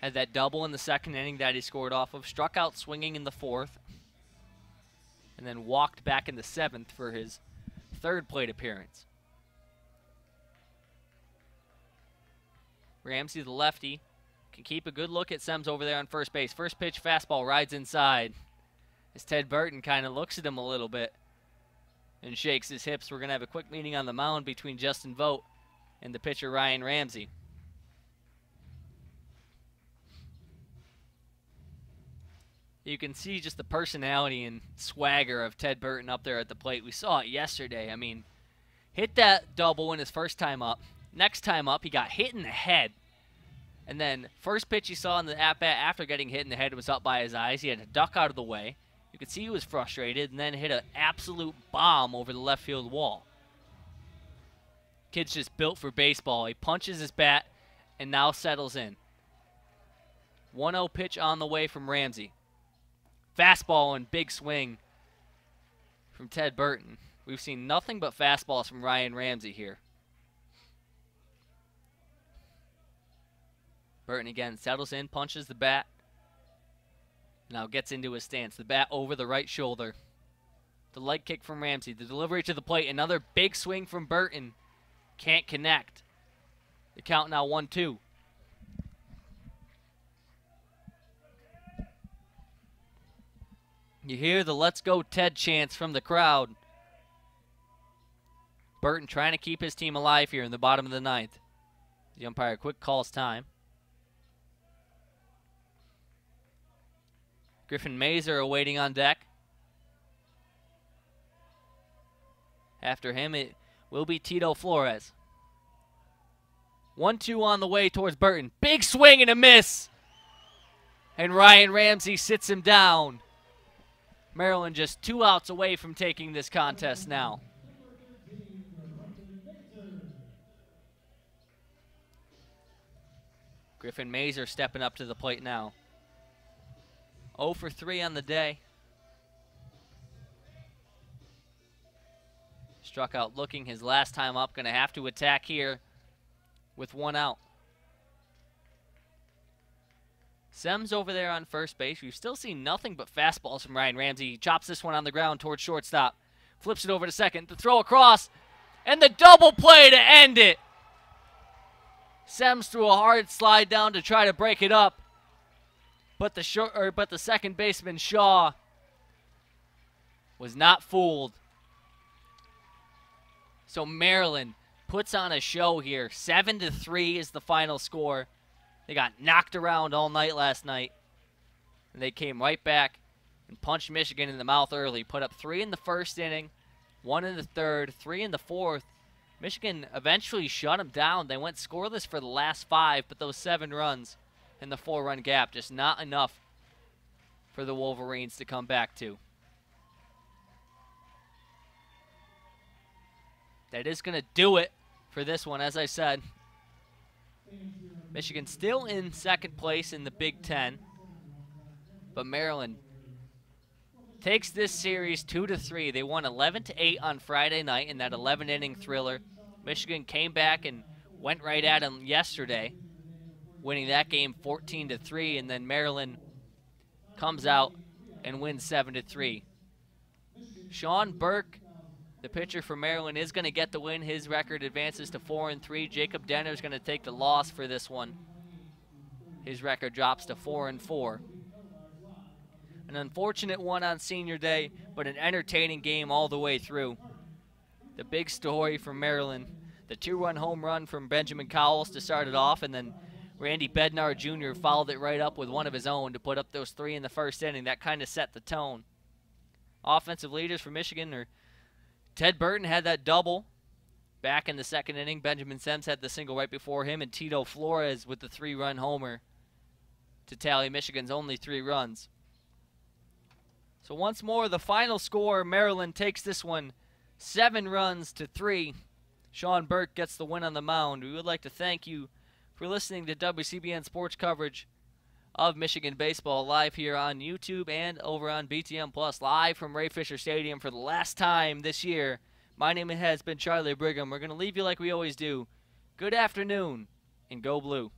Had that double in the second inning that he scored off of. Struck out swinging in the fourth. And then walked back in the seventh for his third plate appearance. Ramsey, the lefty, can keep a good look at Sems over there on first base. First pitch fastball rides inside. As Ted Burton kind of looks at him a little bit and shakes his hips. We're going to have a quick meeting on the mound between Justin Vought and the pitcher Ryan Ramsey. You can see just the personality and swagger of Ted Burton up there at the plate. We saw it yesterday. I mean, hit that double in his first time up. Next time up, he got hit in the head. And then first pitch he saw in the at bat after getting hit in the head was up by his eyes. He had to duck out of the way. You could see he was frustrated and then hit an absolute bomb over the left field wall. Kid's just built for baseball. He punches his bat and now settles in. 1 0 pitch on the way from Ramsey. Fastball and big swing from Ted Burton. We've seen nothing but fastballs from Ryan Ramsey here. Burton again settles in, punches the bat. Now gets into his stance. The bat over the right shoulder. The leg kick from Ramsey. The delivery to the plate. Another big swing from Burton. Can't connect. The count now 1 2. You hear the let's go Ted chants from the crowd. Burton trying to keep his team alive here in the bottom of the ninth. The umpire quick calls time. Griffin Mazur awaiting on deck. After him, it will be Tito Flores. 1 2 on the way towards Burton. Big swing and a miss. And Ryan Ramsey sits him down. Maryland just two outs away from taking this contest now. Griffin Mazur stepping up to the plate now. 0 for 3 on the day. Struck out looking his last time up. Going to have to attack here with one out. Sems over there on first base. We've still seen nothing but fastballs from Ryan Ramsey. He chops this one on the ground towards shortstop. Flips it over to second. The throw across. And the double play to end it. Sems threw a hard slide down to try to break it up but the short or but the second baseman Shaw was not fooled. So Maryland puts on a show here. 7 to 3 is the final score. They got knocked around all night last night. And they came right back and punched Michigan in the mouth early. Put up 3 in the first inning, 1 in the third, 3 in the fourth. Michigan eventually shut them down. They went scoreless for the last 5, but those 7 runs in the four run gap. Just not enough for the Wolverines to come back to. That is going to do it for this one, as I said. Michigan still in second place in the Big Ten, but Maryland takes this series two to three. They won 11 to eight on Friday night in that 11 inning thriller. Michigan came back and went right at them yesterday winning that game 14 to 3 and then Maryland comes out and wins 7 to 3. Sean Burke The pitcher for Maryland is going to get the win. His record advances to 4 and 3. Jacob Denner is going to take the loss for this one. His record drops to 4 and 4. An unfortunate one on senior day, but an entertaining game all the way through. The big story from Maryland the two run home run from Benjamin Cowles to start it off, and then Randy Bednar Jr. followed it right up with one of his own to put up those three in the first inning. That kind of set the tone. Offensive leaders for Michigan are Ted Burton had that double back in the second inning. Benjamin Sems had the single right before him, and Tito Flores with the three run homer to tally Michigan's only three runs. So once more, the final score Maryland takes this one seven runs to three. Sean Burke gets the win on the mound. We would like to thank you for listening to WCBN sports coverage of Michigan baseball live here on YouTube and over on BTN Plus, live from Ray Fisher Stadium for the last time this year. My name has been Charlie Brigham. We're going to leave you like we always do. Good afternoon, and go blue.